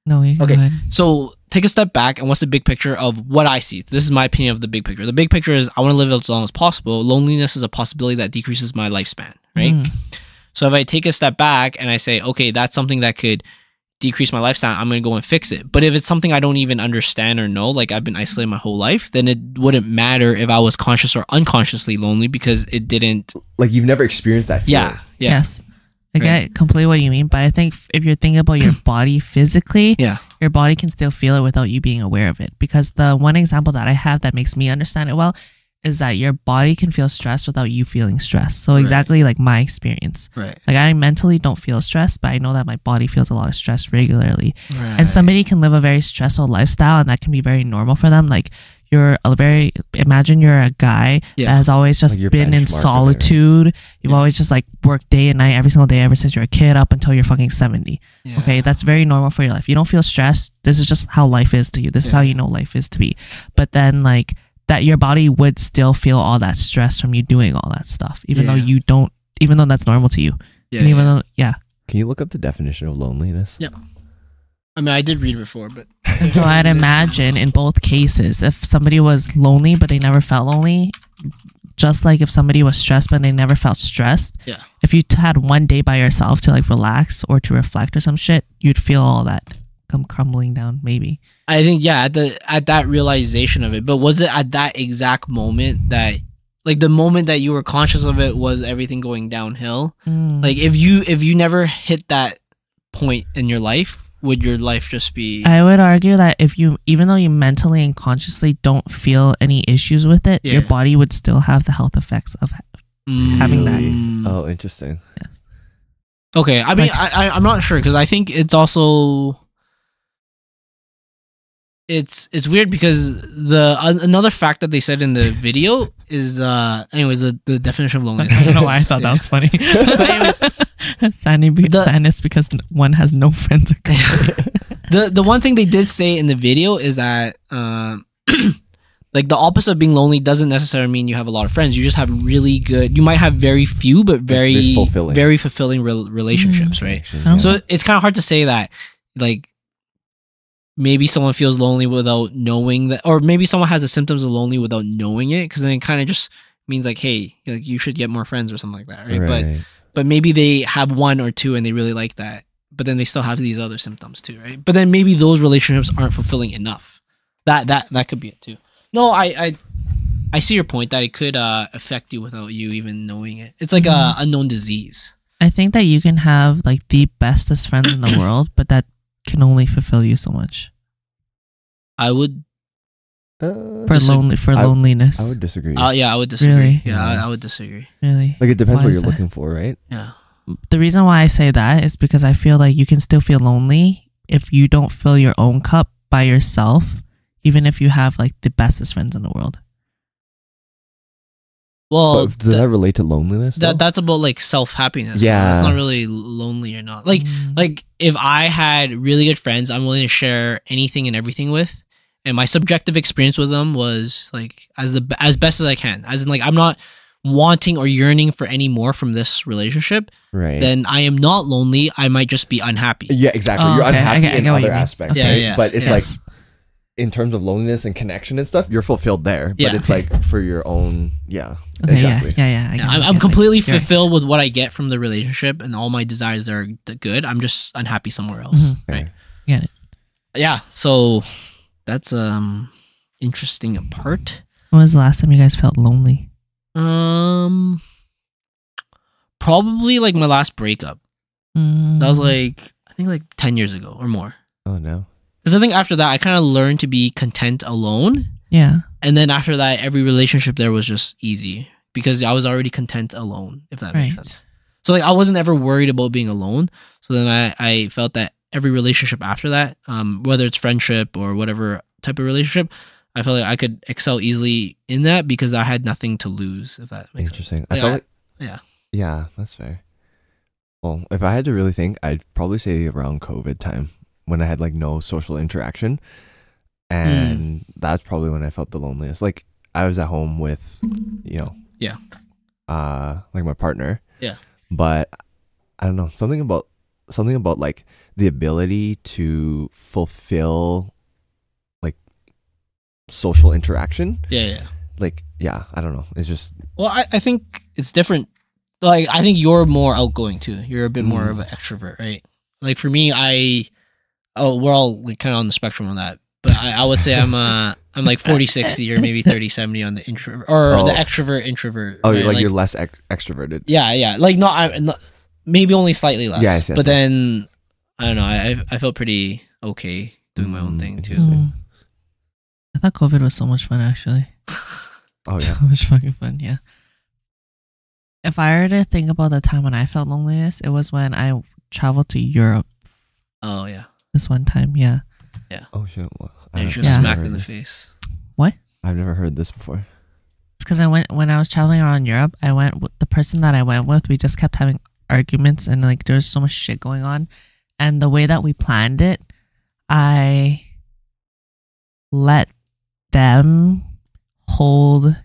No you Okay. go ahead So take a step back and what's the big picture of what I see? This is my opinion of the big picture. The big picture is I want to live as long as possible. Loneliness is a possibility that decreases my lifespan, right? Mm. So if I take a step back and I say, okay, that's something that could decrease my lifestyle, I'm gonna go and fix it. But if it's something I don't even understand or know, like I've been isolated my whole life, then it wouldn't matter if I was conscious or unconsciously lonely because it didn't. like you've never experienced that. Feeling. Yeah, yeah, Yes. I Right. get completely what you mean, but I think if you're thinking about your body physically, yeah. your body can still feel it without you being aware of it. Because the one example that I have that makes me understand it well is that your body can feel stressed without you feeling stressed. So Right. exactly like my experience. Right. Like I mentally don't feel stressed, but I know that my body feels a lot of stress regularly. right. And somebody can live a very stressful lifestyle and that can be very normal for them. Like you're a very imagine you're a guy Yeah. that has always just Like been in benchmark of it, right? solitude. You've Yeah. always just like worked day and night every single day ever since you're a kid up until you're fucking 70. Yeah. Okay, that's very normal for your life. You don't feel stressed. This is just how life is to you. This is how you know life is to be. But then like that your body would still feel all that stress from you doing all that stuff, even though you don't, even though that's normal to you. Yeah, and even yeah. though, yeah. Can you look up the definition of loneliness? Yeah. I mean, I did read it before, but And so I'd imagine in both cases, if somebody was lonely but they never felt lonely, just like if somebody was stressed but they never felt stressed, Yeah. if you t- had one day by yourself to like relax or to reflect or some shit, you'd feel all that come crumbling down. Maybe. I think yeah, at the at that realization of it. But was it at that exact moment that like the moment that you were conscious of it was everything going downhill? Mm. Like if you if you never hit that point in your life, would your life just be I would argue that if you, even though you mentally and consciously don't feel any issues with it, your body would still have the health effects of. having that. Mm. Oh, interesting. Yes. Okay, I mean, Like- I, I I'm not sure because I think it's also it's it's weird because the an- another fact that they said in the video is uh anyways the, the definition of loneliness. I don't know why I thought that was funny. anyways, sadness, be- The- sadness because one has no friends or company. the the one thing they did say in the video is that um like the opposite of being lonely doesn't necessarily mean you have a lot of friends. You just have really good. You might have very few, but very very fulfilling. very fulfilling rel- relationships, right? Actually, I don't- So it's kind of hard to say that, like, maybe someone feels lonely without knowing that, or maybe someone has the symptoms of lonely without knowing it, because then it kind of just means like, hey, like you should get more friends or something like that, right? Right. but maybe they have one or two and they really like that, but then they still have these other symptoms too, right? But then maybe those relationships aren't fulfilling enough. That that that could be it too. No, I I. I see your point that it could uh, affect you without you even knowing it. It's like a unknown disease. I think that you can have like the bestest friends in the world, but that can only fulfill you so much I would Uh, for lonely for I- loneliness. I would disagree. Uh, yeah, I would disagree. Really? Yeah, I, Yeah. I would disagree. really, like it depends Why what is you're that? looking for, right? Yeah. the reason why I say that is because I feel like you can still feel lonely if you don't fill your own cup by yourself, even if you have like the bestest friends in the world. Well, but does th- that relate to loneliness? that that's about like self happiness. Yeah. that's not really lonely or not. Like Mm. like if I had really good friends, I'm willing to share anything and everything with, and my subjective experience with them was like as the as best as I can. As in like I'm not wanting or yearning for any more from this relationship. right. Then I am not lonely. I might just be unhappy. yeah, exactly. Oh, You're okay. Unhappy get- I in other you mean. aspects, Yeah, right? yeah. But it's Yes. like in terms of loneliness and connection and stuff, you're fulfilled there. But Yeah. it's like for your own, yeah, Okay, exactly. yeah, yeah, yeah. I yeah I'm, it, I I'm completely You're right. fulfilled with what I get from the relationship and all my desires are good. I'm just unhappy somewhere else. Mhm. Right. Get it. Yeah. So that's um interesting part. When was the last time you guys felt lonely? Um probably like my last breakup. That was Mm. like I think like 10 years ago or more. Oh no. Cuz I think after that I kind of learned to be content alone yeah. and then after that every relationship there was just easy because I was already content alone if that makes sense. So like I wasn't ever worried about being alone. So then I I felt that every relationship after that um whether it's friendship or whatever type of relationship I felt like I could excel easily in that because I had nothing to lose if that makes sense. Interesting. I Yeah, felt like yeah. Yeah, that's fair. Well, if I had to really think, I'd probably say around COVID time when I had like no social interaction. And that's probably when I felt the loneliest. Like I was at home with, you know, Yeah. Uh like my partner. Yeah. But I don't know, something about something about like the ability to fulfill like social interaction. Yeah, yeah. Like yeah, I don't know. It's just Well, I, I think it's different. Like, I think you're more outgoing too. You're a bit more Mm. of an extrovert, right? Like for me, I oh, we're all like, kind of on the spectrum on that. But I, I would say I'm uh I'm like 40 60 or maybe 30 70 on the introvert or Oh. the extrovert introvert. oh, right? like, you're less ex- extroverted. yeah, yeah. Like not I not, maybe only slightly less. Yes, yes, but yes. then I don't know. I I felt pretty okay doing my own Mm, thing too. Mm. I thought COVID was so much fun actually. Oh yeah. So much fucking fun, yeah. If I were to think about the time when I felt loneliness, it was when I traveled to Europe Oh yeah, this one time, yeah. Yeah. Oh shit. Well, I and you just Yeah. Smacked in the face. What? I've never heard this before. It's because I went when I was traveling around Europe. I went with the person that I went with. We just kept having arguments, and like there was so much shit going on. And the way that we planned it, I let them hold.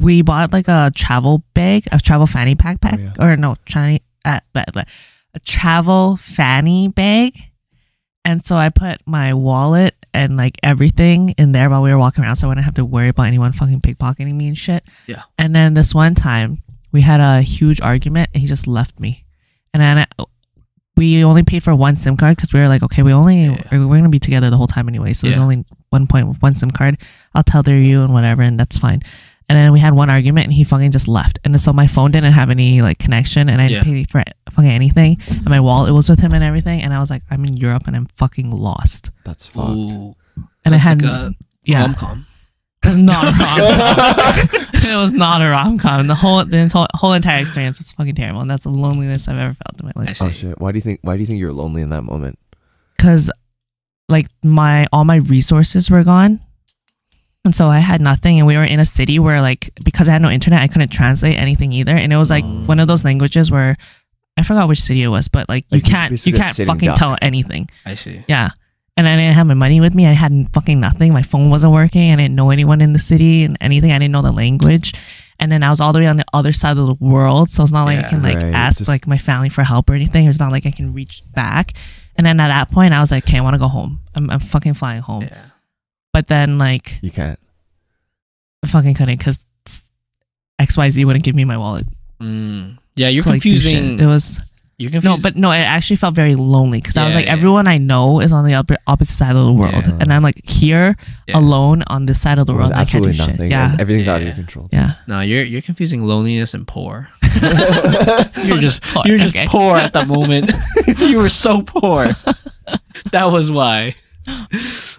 We bought like a travel bag, a travel fanny pack pack, Oh, yeah. or no, fanny, uh, a travel fanny bag. And so I put my wallet and like everything in there while we were walking around, so I wouldn't have to worry about anyone fucking pickpocketing me and shit. Yeah. And then this one time we had a huge argument, and he just left me. And then I, we only paid for one SIM card because we were like, okay, we only Yeah. we're going to be together the whole time anyway, so there's only one point with one SIM card. I'll tether you and whatever, and that's fine. And then we had one argument, and he fucking just left. And so my phone didn't have any like connection, and I didn't pay for fucking anything. And my wallet was with him and everything. And I was like, I'm in Europe, and I'm fucking lost. That's fucked. Ooh, And I had like a yeah, rom-com. it was not a rom com. it was not a rom com. The whole the whole, whole entire experience was fucking terrible, and that's the loneliness I've ever felt in my life. Oh shit! Why do you think? Why do you think you're lonely in that moment? Because like my all my resources were gone. And so I had nothing, and we were in a city where, like, because I had no internet, I couldn't translate anything either. And it was like Mm. one of those languages where I forgot which city it was, but like you Like, you're can't you can't fucking duck. tell anything. I see. Yeah. And I didn't have my money with me. I had fucking nothing. My phone wasn't working. I didn't know anyone in the city and anything. I didn't know the language. And then I was all the way on the other side of the world. So it's not like I can like Right, ask just- like my family for help or anything. It's not like I can reach back. And then at that point I was like, okay, I want to go home. I'm, I'm fucking flying home. Yeah. But then like You can't. I fucking couldn't because XYZ wouldn't give me my wallet. Mm. Yeah, you're to, like, confusing. It was you're no, but no, it actually felt very lonely because I was Yeah, like, yeah. everyone I know is on the upper, opposite side of the world, Yeah. and I'm like here Yeah. alone on this side of the world. and I can't do absolutely shit. nothing. Yeah, and everything's out of Yeah. your control. yeah. no, you're you're confusing loneliness and poor. You're You're just you're just poor at the moment. you were so poor. that was why.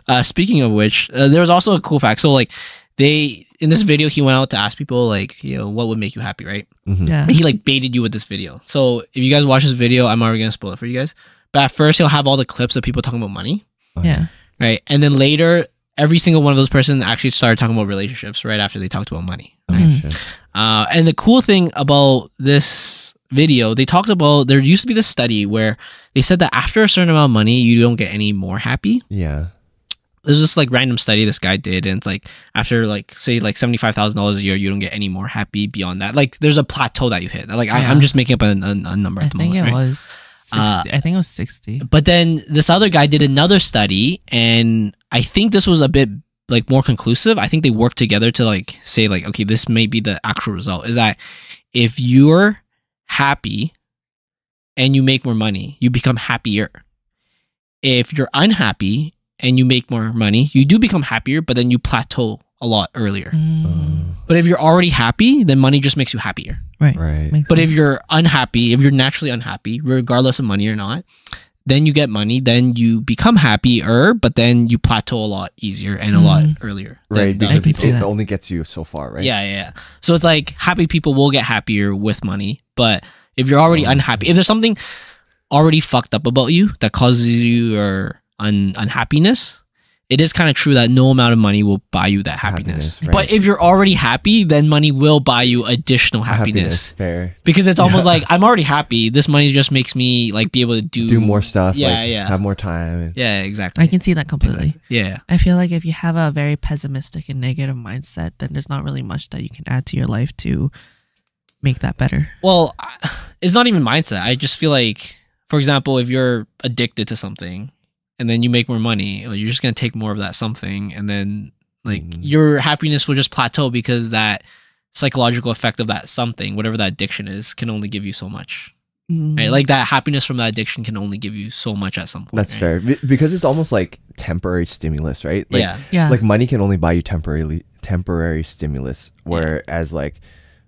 Uh, speaking of which, uh, there was also a cool fact. So like they in this video, he went out to ask people like you know what would make you happy, right? Mhm. Yeah. And he like baited you with this video. So if you guys watch this video, I'm already gonna spoil it for you guys. But at first, he'll have all the clips of people talking about money, Yeah. right? And then later, every single one of those person actually started talking about relationships right after they talked about money. Oh, Mm. shit. Uh, and the cool thing about this video, they talked about there used to be this study where they said that after a certain amount of money, you don't get any more happy. Yeah. There's this like random study this guy did, and it's like after like say like seventy five thousand dollars a year, you don't get any more happy beyond that. Like there's a plateau that you hit. Like I, Yeah. I'm just making up a, a, a number I at the think moment. it right? was. 60. Uh, I think it was sixty. But then this other guy did another study, and I think this was a bit like more conclusive. I think they worked together to like say like, okay, this may be the actual result. Is that if you're happy and you make more money, you become happier. If you're unhappy and you make more money, you do become happier, but then you plateau a lot earlier. Mm, But if you're already happy, then money just makes you happier. right. right. Makes But if you're unhappy, if you're naturally unhappy, regardless of money or not, then you get money, then you become happier, but then you plateau a lot easier and a lot Mhm. earlier. than Right. the I Because can it, see it that. only gets you so far, right? Yeah, yeah, yeah. So it's like happy people will get happier with money, but if you're already Oh. unhappy, if there's something already fucked up about you that causes you your un- unhappiness, it is kind of true that no amount of money will buy you that happiness. Happiness, right. But if you're already happy, then money will buy you additional happiness. Fair. because it's almost Yeah. like I'm already happy. This money just makes me like be able to do Do more stuff. Yeah, like, yeah. Have more time. Yeah, exactly. I can see that completely. Exactly. Yeah, I feel like if you have a very pessimistic and negative mindset, then there's not really much that you can add to your life to make that better. well, it's not even mindset. I just feel like, for example, if you're addicted to something, and then you make more money, well, you're just gonna take more of that something, and then like Mhm. your happiness will just plateau because that psychological effect of that something, whatever that addiction is, can only give you so much. Mm. Right? Like that happiness from that addiction can only give you so much at some point. That's right? fair Be- because it's almost like temporary stimulus, right? Like, yeah. yeah. Like money can only buy you temporarily temporary stimulus, whereas like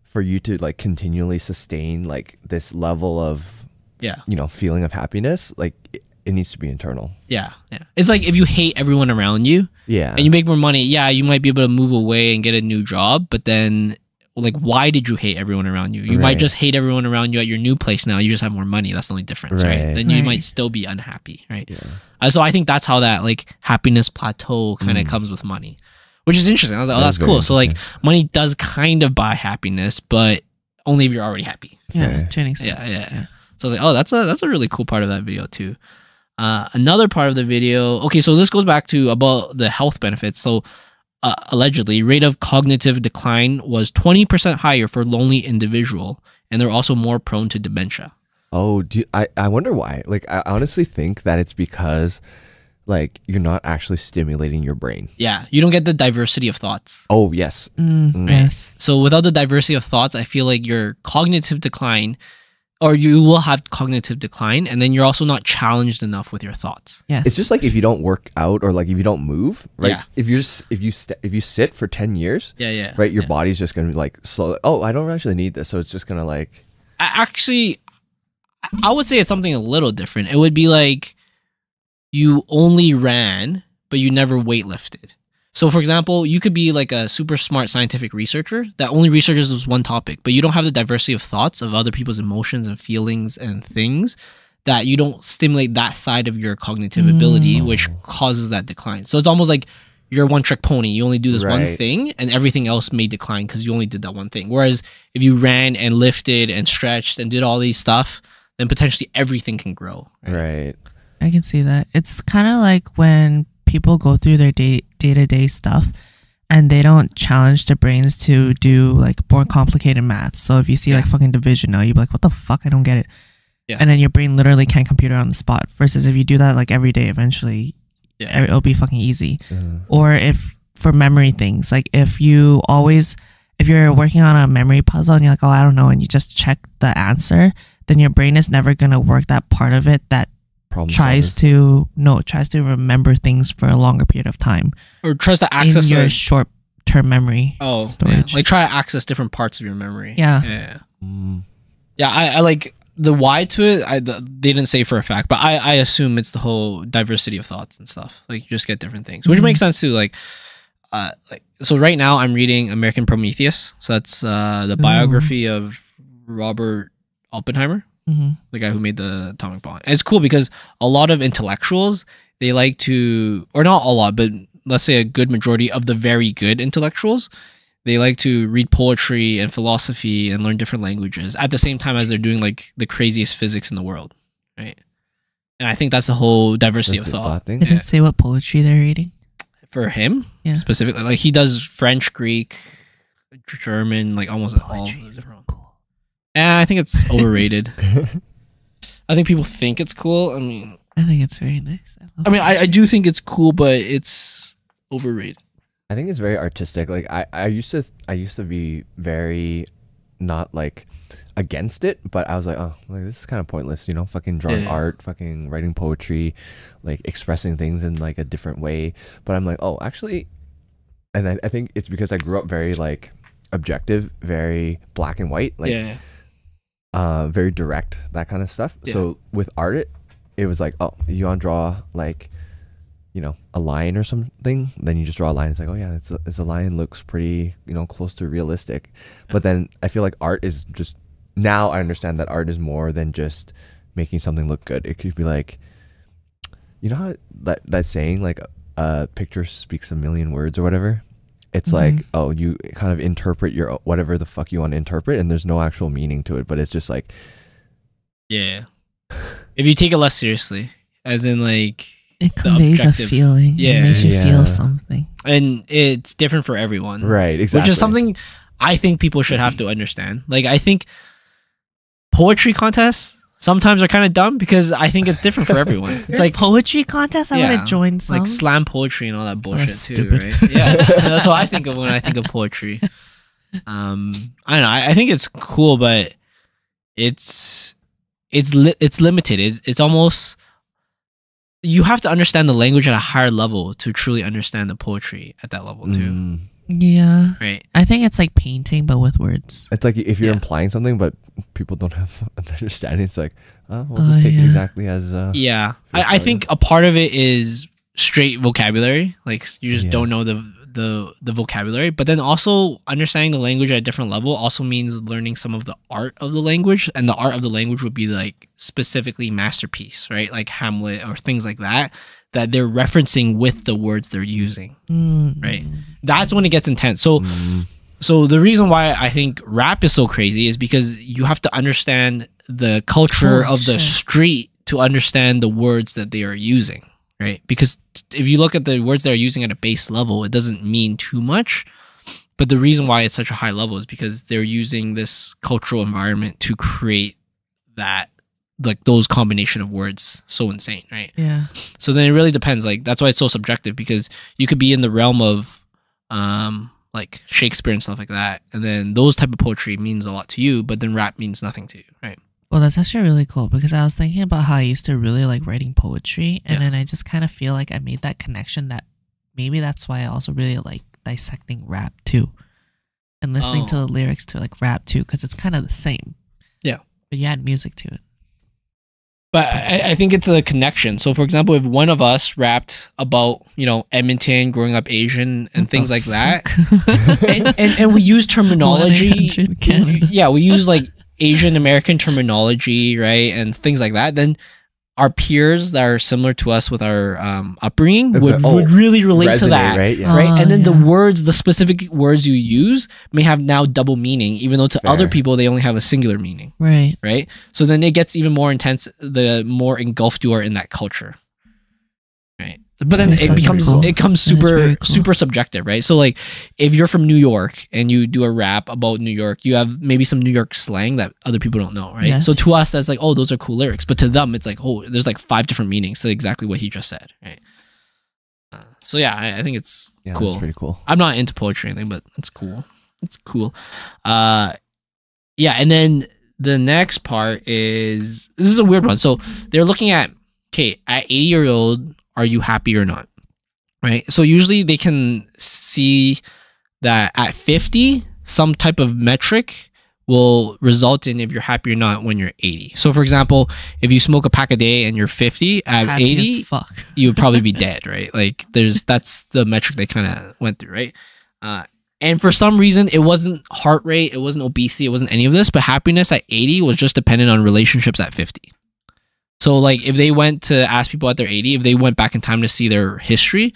for you to like continually sustain like this level of Yeah. you know feeling of happiness, like it, it needs to be internal. Yeah. Yeah. It's like if you hate everyone around you, Yeah. and you make more money, yeah, you might be able to move away and get a new job, but then like why did you hate everyone around you? You might just hate everyone around you at your new place now. You just have more money. That's the only difference, right? Right. Then you Right. might still be unhappy, right? yeah. Uh, so I think that's how that like happiness plateau kind of Mm. comes with money, which is interesting. I was like, oh, That that's cool. So like money does kind of buy happiness, but only if you're already happy. yeah. Fair. to. Yeah, yeah, Yeah. So I was like, oh, that's a that's a really cool part of that video too. Uh, another part of the video. Okay, so this goes back to about the health benefits. So uh, allegedly rate of cognitive decline was 20% higher for lonely individual and they're also more prone to dementia. Oh, do you, I I wonder why? Like I honestly think that it's because like you're not actually stimulating your brain. Yeah, you don't get the diversity of thoughts. Oh, yes. Mm, Mm. Yes. So without the diversity of thoughts, I feel like your cognitive decline or you will have cognitive decline and then you're also not challenged enough with your thoughts. Yes. It's just like if you don't work out or like if you don't move, right? Yeah. If you're just if you st- if you sit for 10 years, Yeah, yeah. right, your yeah. body's just going to be like slow. Oh, I don't actually need this. So it's just going to like I- actually I would say it's something a little different. It would be like you only ran but you never weightlifted. So for example, you could be like a super smart scientific researcher that only researches this one topic, but you don't have the diversity of thoughts of other people's emotions and feelings and things that you don't stimulate that side of your cognitive ability mm. which causes that decline. So it's almost like you're a one trick pony. You only do this one thing and everything else may decline because you only did that one thing. Whereas if you ran and lifted and stretched and did all these stuff, then potentially everything can grow. right. I can see that. It's kind of like when people go through their day day to day stuff and they don't challenge their brains to do like more complicated math. So if you see like fucking division now, you'd be like, what the fuck? I don't get it. Yeah. And then your brain literally can't compute it on the spot. Versus if you do that like every day, eventually Yeah. it'll be fucking easy. Uh, Or if for memory things, like if you always, if you're working on a memory puzzle and you're like, oh, I don't know, and you just check the answer, then your brain is never going to work that part of it that problem tries solvers. to no tries to remember things for a longer period of time Or tries to access in your a- short term memory. Oh, yeah. like try to access different parts of your memory. Yeah. yeah, Mm, yeah. I, I like the why to it. I the, they didn't say for a fact, but I I assume it's the whole diversity of thoughts and stuff. Like you just get different things, which Mhm. makes sense too. Like, uh, like so right now I'm reading American Prometheus. So that's uh the biography of Robert Oppenheimer. Hmm the guy who made the atomic bomb. And it's cool because a lot of intellectuals they like to, or not a lot, but let's say a good majority of the very good intellectuals, they like to read poetry and philosophy and learn different languages at the same time as they're doing like the craziest physics in the world, right? And I think that's the whole diversity that's of the thought thought thing. Did Yeah. say what poetry they're reading? for him Yeah. specifically. Like he does French, Greek, German, like almost all is different. cool. Eh, I think it's overrated. I think people think it's cool. I mean, I think it's very nice. love I mean. I, I do think it's cool, but it's overrated. I think it's very artistic. Like I, I used to I used to be very not like against it, but I was like, oh, like this is kind of pointless, you know, fucking drawing Yeah. art, fucking writing poetry, like expressing things in like a different way. But I'm like, oh, actually and I, I think it's because I grew up very like objective, very black and white, like yeah, uh very direct, that kind of stuff. Yeah. So with art it it was like, oh, you wanna draw like you know, a lion or something, then you just draw a line. It's like, oh yeah, it's a, it's a lion looks pretty, you know, close to realistic. But then I feel like art is just now I understand that art is more than just making something look good. It could be like, you know how that that saying like a picture speaks a million words or whatever. It's like, Mhm. oh, you kind of interpret your whatever the fuck you want to interpret, and there's no actual meaning to it, but it's just like, yeah. If you take it less seriously, as in like, it conveys a feeling. Yeah. It makes you Yeah. feel something. and it's different for everyone, right, exactly, Which is something I think people should have to understand. Like, I think poetry contests sometimes are kind of dumb because I think it's different for everyone. It's It's like like poetry contest. I would Yeah, have joined some. like slam poetry and all that bullshit that's too, stupid. right? Yeah, that's what I think of when I think of poetry. Um, I don't know. I, I think it's cool, but it's it's li- it's limited. It's, it's almost you have to understand the language at a higher level to truly understand the poetry at that level too, Mm. Yeah, right? I think it's like painting, but with words. It's like if you're Yeah. implying something, but people don't have an understanding. It's like, oh, we'll Oh, just take it exactly as. Uh, Yeah, I, I think a part of it is straight vocabulary. Like you just Yeah. don't know the the the vocabulary, but then also understanding the language at a different level also means learning some of the art of the language, and the art of the language would be like specifically masterpiece, right? Like Hamlet or things like that that they're referencing with the words they're using. Mm. Right. That's when it gets intense. So Mm, so the reason why I think rap is so crazy is because you have to understand the culture Oh, of the shit. street to understand the words that they are using, right? Because if you look at the words they're using at a base level, it doesn't mean too much. But the reason why it's such a high level is because they're using this cultural environment to create that like those combination of words so insane, right? Yeah. So then it really depends. Like that's why it's so subjective because you could be in the realm of um like Shakespeare and stuff like that, and then those type of poetry means a lot to you, but then rap means nothing to you, right? Well, that's actually really cool because I was thinking about how I used to really like writing poetry, and Yeah. then I just kind of feel like I made that connection that maybe that's why I also really like dissecting rap too, and listening to Oh. the lyrics to like rap too because it's kind of the same. Yeah. but you add music to it. But I, I think it's a connection. So, for example, if one of us rapped about you know Edmonton, growing up Asian, and things like that, and, and and we use terminology. 1-800 yeah, we use like Asian American terminology, right, and things like that. Then our peers that are similar to us with our um, upbringing would, Oh, would really relate to that, right? Yeah. right? Ah, and then yeah. the words, the specific words you use, may have now double meaning, even though to other people they only have a singular meaning, right. right? So then it gets even more intense the more engulfed you are in that culture, right? But then it becomes cool. it becomes super cool. super subjective, right? So like if you're from New York and you do a rap about New York, you have maybe some New York slang that other people don't know, right? So to us that's like, oh, those are cool lyrics, but to them it's like, oh, there's like five different meanings to exactly what he just said, right? Uh, So yeah, I, I think it's Yeah, cool. that's pretty cool. I'm not into poetry or anything, but it's cool. It's cool. Uh yeah, and then the next part is this is a weird one. So they're looking at okay, at 80 year old, are you happy or not? Right? So usually they can see that at 50, some type of metric will result in if you're happy or not when you're 80. So for example, if you smoke a pack a day and you're 50, at Happy 80, fuck. you would probably be dead, right? Like there's that's the metric they kind of went through, right? Uh, and for some reason, it wasn't heart rate, it wasn't obesity, it wasn't any of this, but happiness at 80 was just dependent on relationships at 50. So like if they went to ask people at their 80, if they went back in time to see their history,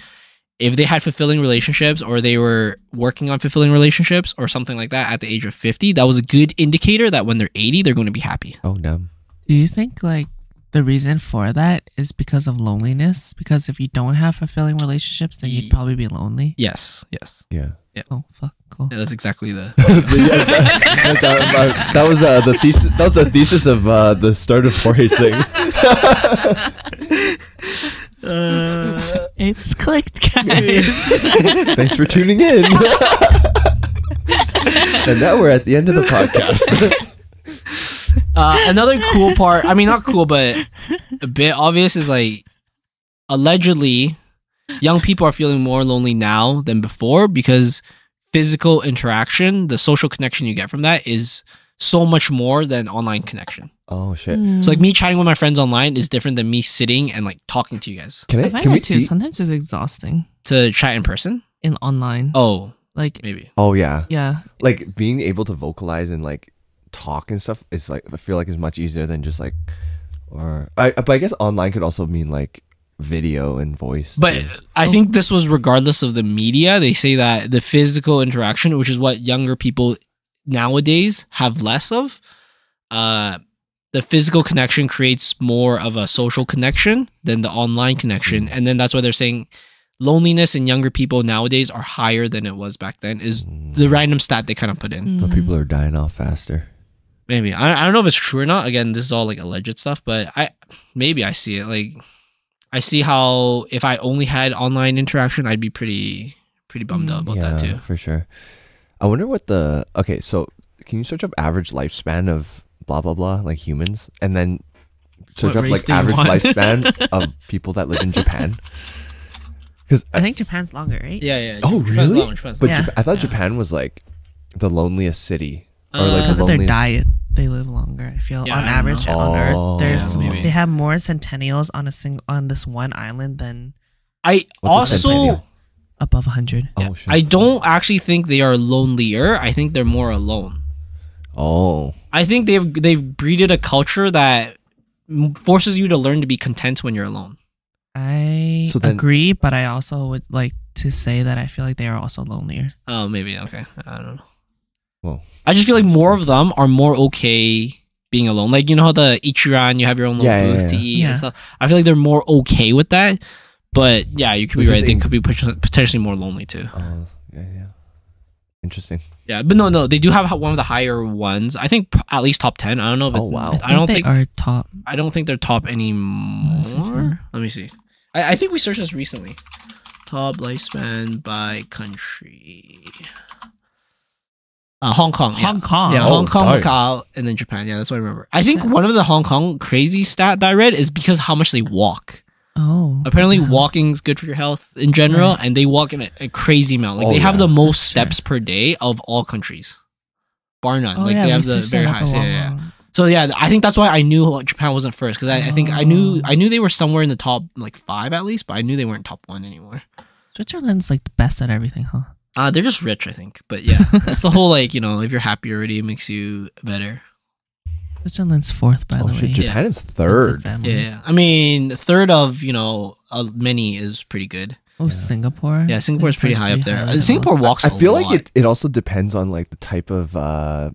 if they had fulfilling relationships or they were working on fulfilling relationships or something like that at the age of 50, that was a good indicator that when they're 80, they're going to be happy. Oh no. Do you think like the reason for that is because of loneliness? Because if you don't have fulfilling relationships, then you'd probably be lonely. Yes, yes. Yeah. Oh fuck, cool. Yeah, that's exactly the that, that- that was uh, the thesis. That was the thesis of uh, the start of Jorje's thing. It's clicked, guys. Thanks for tuning in. and now we're at the end of the podcast. Uh, another cool part, I mean, not cool, but a bit obvious is like allegedly young people are feeling more lonely now than before because physical interaction, the social connection you get from that is so much more than online connection. oh shit! Hmm. So like me chatting with my friends online is different than me sitting and like talking to you guys Can I? I find Can we that too. see? Sometimes it's exhausting to chat in person. in online. Oh, Like, maybe. Oh yeah. yeah, Like being able to vocalize and like talk and stuff is like I feel like is much easier than just like or I but I guess online could also mean like video and voice. But too. I think this was regardless of the media. They say that the physical interaction, which is what younger people nowadays have less of, uh, the physical connection creates more of a social connection than the online connection. Mm. And then that's why they're saying loneliness in younger people nowadays are higher than it was back then, is the mm. random stat they kind of put in. Mm. but people are dying off faster. Maybe. I, I don't know if it's true or not. Again, this is all like alleged stuff, but I maybe I see it. Like, I see how if I only had online interaction, I'd be pretty pretty bummed Mm. out about that too. for sure. I wonder what the okay. So can you search up average lifespan of blah blah blah like humans, and then search What up like average lifespan of people that live in Japan? Because I think Japan's longer, right? Yeah, yeah. oh Depends really? on which ones. But Yeah. Jap- I thought Yeah. Japan was like the loneliest city. Uh, or It's like because the of their loneliest- diet. They live longer. I feel Yeah, on I average know. on Oh. Earth, there's Yeah, maybe. they have more centennials on a single on this one island than I also above hundred. Oh. I don't actually think they are lonelier. I think they're more alone. oh. I think they've they've breeded a culture that forces you to learn to be content when you're alone. I So then- agree, but I also would like to say that I feel like they are also lonelier. Oh, maybe okay. I don't know. Well. I just feel like more of them are more okay being alone. Like you know how the Ichiran, you have your own little Yeah, yeah, booth to eat Yeah. and stuff. I feel like they're more okay with that. But yeah, you could be right. They could be potentially more lonely too. Oh, yeah, yeah. Interesting. Yeah, but no, no, they do have one of the higher ones. I think at least top ten. I don't know if oh, it's. Oh, wow. I don't they think. are top. I don't think they're top anymore. Let me see. Let me see. I, I think we searched this recently. Top lifespan by country. Uh, Hong Kong. yeah. Hong Kong. Yeah, Oh, Hong Kong, darn. Macau, and then Japan. Yeah, that's what I remember. I think Yeah. one of the Hong Kong crazy stat that I read is because how much they walk. Oh. Apparently, wow. walking's good for your health in general, Right. and they walk in a, a crazy amount. Like Oh, they have yeah. the most Sure. steps per day of all countries, bar none. Oh, like yeah, they have the very that up a highest. Yeah, yeah, yeah. So yeah, I think that's why I knew Japan wasn't first because I, I think I knew Oh. I knew they were somewhere in the top like five at least, but I knew they weren't top one anymore. Switzerland's like the best at everything, huh? Uh, they're just rich, I think. But yeah, it's the whole like you know if you're happy already, it makes you better. Switzerland's fourth, by oh the shit, way. Japan is third. family. Yeah, yeah. I mean third of you know uh, many is pretty good. Oh, Yeah. Singapore. Yeah, Singapore's pretty high up there. Uh, as well. Singapore walks. I a feel lot. like it, it also depends on like the type of uh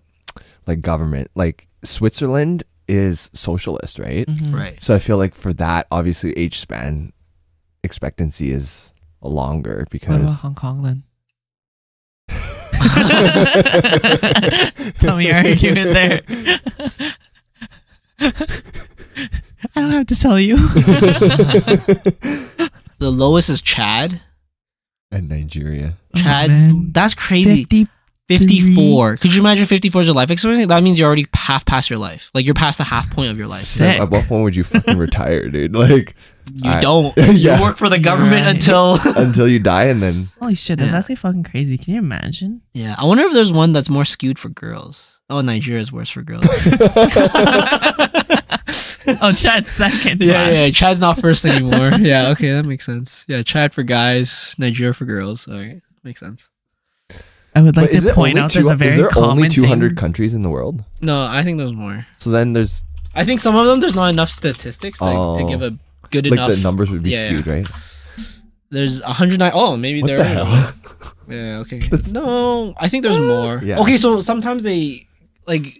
like government. Like Switzerland is socialist, right? Mhm. right. So I feel like for that, obviously age span expectancy is longer What about because Hong Kong then? Tell me your argument there. I don't have to tell you. The lowest is Chad. and Nigeria. Oh, Chad's man. that's crazy. 50 54. Could you imagine 54 is your life expectancy? That means you're already half past your life. Like you're past the half point of your life. Sick. at what point would you fucking retire, dude? Like You I- don't. Yeah. You work for the government Right. until. until you die and then Holy shit, that's Yeah. actually fucking crazy. Can you imagine? yeah, I wonder if there's one that's more skewed for girls. Oh, Nigeria's worse for girls. oh, Chad's second. yeah, yeah. last. Chad's not first anymore. yeah, okay, that makes sense. Yeah, Chad for guys, Nigeria for girls. All right, makes sense. I would like But to point out two- there's a very is there common only 200 thing. countries in the world? No, I think there's more. So then there's I think some of them there's not enough statistics like, to Oh. give a good like enough. the numbers would be yeah, skewed, right? There's 109. Oh, maybe What there. the hell? Yeah. Okay. No, I think there's more. Yeah. Okay, so sometimes they like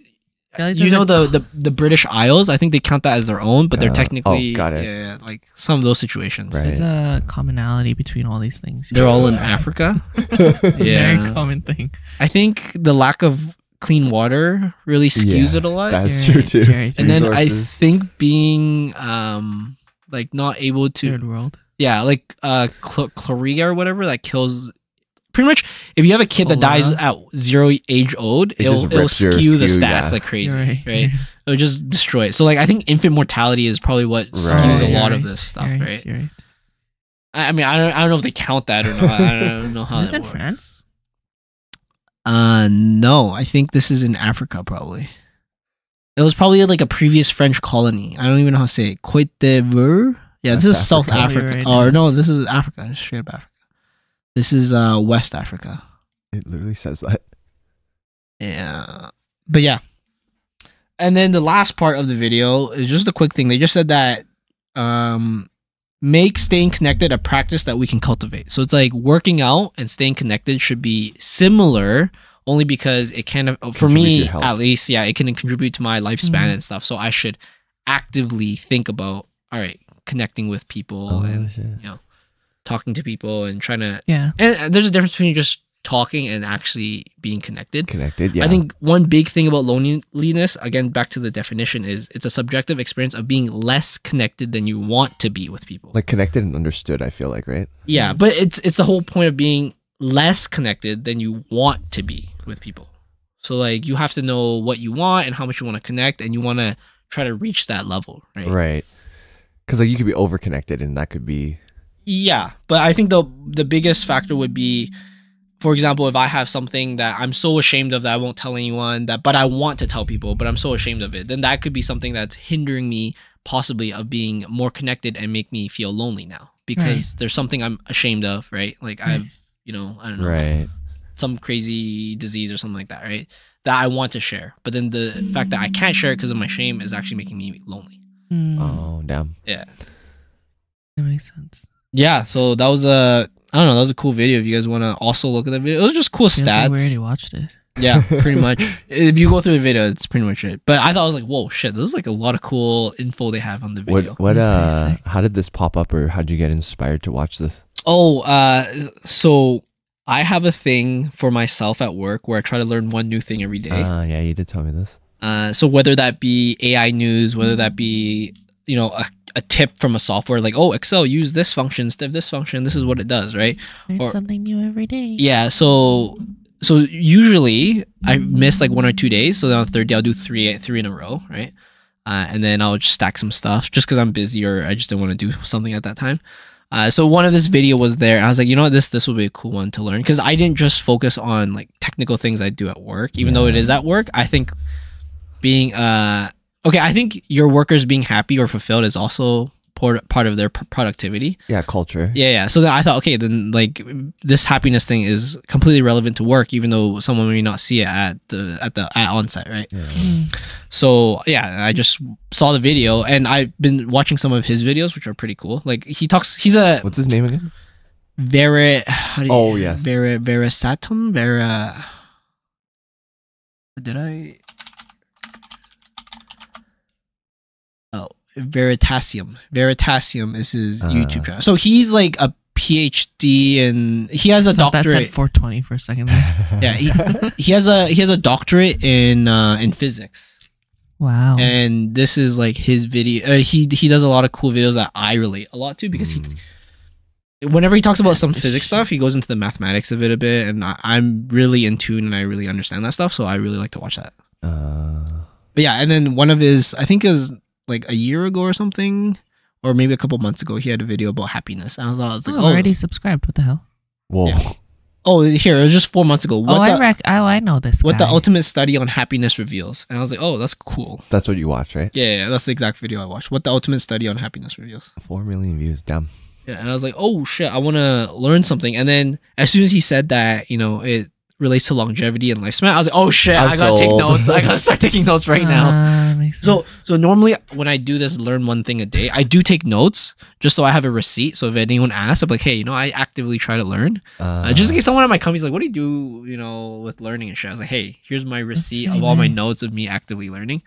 I like you know a- the, the the British Isles. I think they count that as their own, but they're Uh, oh, technically got it. Yeah, like some of those situations. Right. There's a commonality between all these things. They're all in Africa. yeah, Very common thing. I think the lack of clean water really skews Yeah, it a lot. That's You're true too. right, and then I think being um like not able to Third world. yeah like uh cl- cholera or whatever that kills pretty much if you have a kid that dies at zero age old It it'll it'll rips your skew the skew, stats yeah. like crazy You're right, right. it'll just destroy it so like i think infant mortality is probably what skews a lot You're of this stuff you're right You're right. I, I mean I don't, I don't know if they count that or not i don't know how Is this that in works. France? uh no i think this is in africa probably it was probably like a previous french colony i don't even know how to say it Cote d'Ivoire yeah this West is south Africa. africa right, or yeah. no this is africa straight up africa this is uh west africa it literally says that. Yeah. But yeah. And then the last part of the video is just a quick thing. They just said that um make staying connected a practice that we can cultivate. So it's like working out and staying connected should be similar only because it can for me at least, yeah, it can contribute to my lifespan Mhm. and stuff. So I should actively think about all right, connecting with people Oh, and shit. talking to people and trying to Yeah. and there's a difference between just talking and actually being connected. Connected, yeah. I think one big thing about loneliness, again, back to the definition, is it's a subjective experience of being less connected than you want to be with people. like connected and understood. I feel like right. yeah, but it's it's the whole point of being less connected than you want to be with people. So like you have to know what you want and how much you want to connect, and you want to try to reach that level, right? Right. Because like you could be overconnected and that could be Yeah, but I think the the biggest factor would be, for example, if I have something that I'm so ashamed of that I won't tell anyone that, but I want to tell people, but I'm so ashamed of it, then that could be something that's hindering me possibly of being more connected and make me feel lonely now because there's something I'm ashamed of, right? Like Right. I've, you know, I don't know, right. Some crazy disease or something like that, right? That I want to share, but then the fact that I can't share it because of my shame is actually making me lonely. Mm, Oh damn. Yeah. That makes sense. yeah so that was a I don't know. That was a cool video. If you guys want to also look at the video, it was just cool Feels like stats. we already watched it. Yeah, pretty much. if you go through the video, it's pretty much it. But I thought I was like, whoa, shit. There's like a lot of cool info they have on the video. What what uh how did this pop up or how did you get inspired to watch this? Oh, uh, so I have a thing for myself at work where I try to learn one new thing every day. Uh yeah, you did tell me this. Uh, so whether that be AI news, whether that be you know a, a tip from a software like oh Excel use this function instead of this function, this is what it does, right? Learn Or- something new every day. Yeah. So so usually I miss like one or two days. So then on the third day I'll do three three in a row, right? Uh, and then I'll just stack some stuff just because I'm busy or I just didn't want to do something at that time. Uh, so one of this video was there. And I was like, you know what, this this will be a cool one to learn because I didn't just focus on like technical things I do at work, even though it is at work. I think being uh okay, I think your workers being happy or fulfilled is also part part of their pr- productivity. Yeah, culture. Yeah, yeah. So then I thought, okay, then like this happiness thing is completely relevant to work, even though someone may not see it at the at the at onset, right? Yeah. Mm. So yeah, I just saw the video, and I've been watching some of his videos, which are pretty cool. Like he talks, he's a What's his name again? Vera. How do you, Oh, yes. Vera Vera Satum Vera. Did I? Oh, Veritasium. Veritasium is his Uh. YouTube channel. So he's like a PhD and he has a Thought That's doctorate. at 420 for a second. There. yeah, he, he has a he has a doctorate in uh, in physics, Wow. and this is like his video. Uh, he he does a lot of cool videos that I relate a lot to because he Mm. whenever he talks about some physics stuff, he goes into the mathematics of it a bit, and I, I'm really in tune and I really understand that stuff. So I really like to watch that. Uh, But yeah, and then one of his, I think it was like a year ago or something, or maybe a couple months ago, he had a video about happiness. And I was, I was like, oh, oh, already subscribed. What the hell? whoa. Yeah. oh, here it was just four months ago. Oh, what oh, the, I rec- oh, I know this what guy. the ultimate study on happiness reveals, and I was like, oh, that's cool. That's what you watch, right? Yeah, yeah, that's the exact video I watched. What the ultimate study on happiness reveals. Four million views. Damn. Yeah, and I was like, oh shit, I want to learn something. And then as soon as he said that, you know, it relates to longevity and lifespan, I was like, oh shit, I'm I gotta take notes. I gotta start taking notes right now. Uh, makes So, so normally when I do this, learn one thing a day, I do take notes just so I have a receipt. So if anyone asks, I'm like, hey, you know, I actively try to learn. Uh, Uh, just in case someone at my company's like, what do you do, you know, with learning and shit? I was like, hey, here's my receipt of all my notes of me actively learning.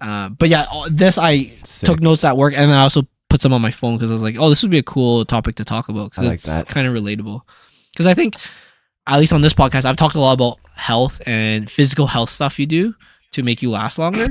Uh, but yeah, all- this I sick. took notes at work and I also put some on my phone because I was like, oh, this would be a cool topic to talk about because like it's that. kind of relatable. Because I think, at least on this podcast, I've talked a lot about health and physical health stuff you do to make you last longer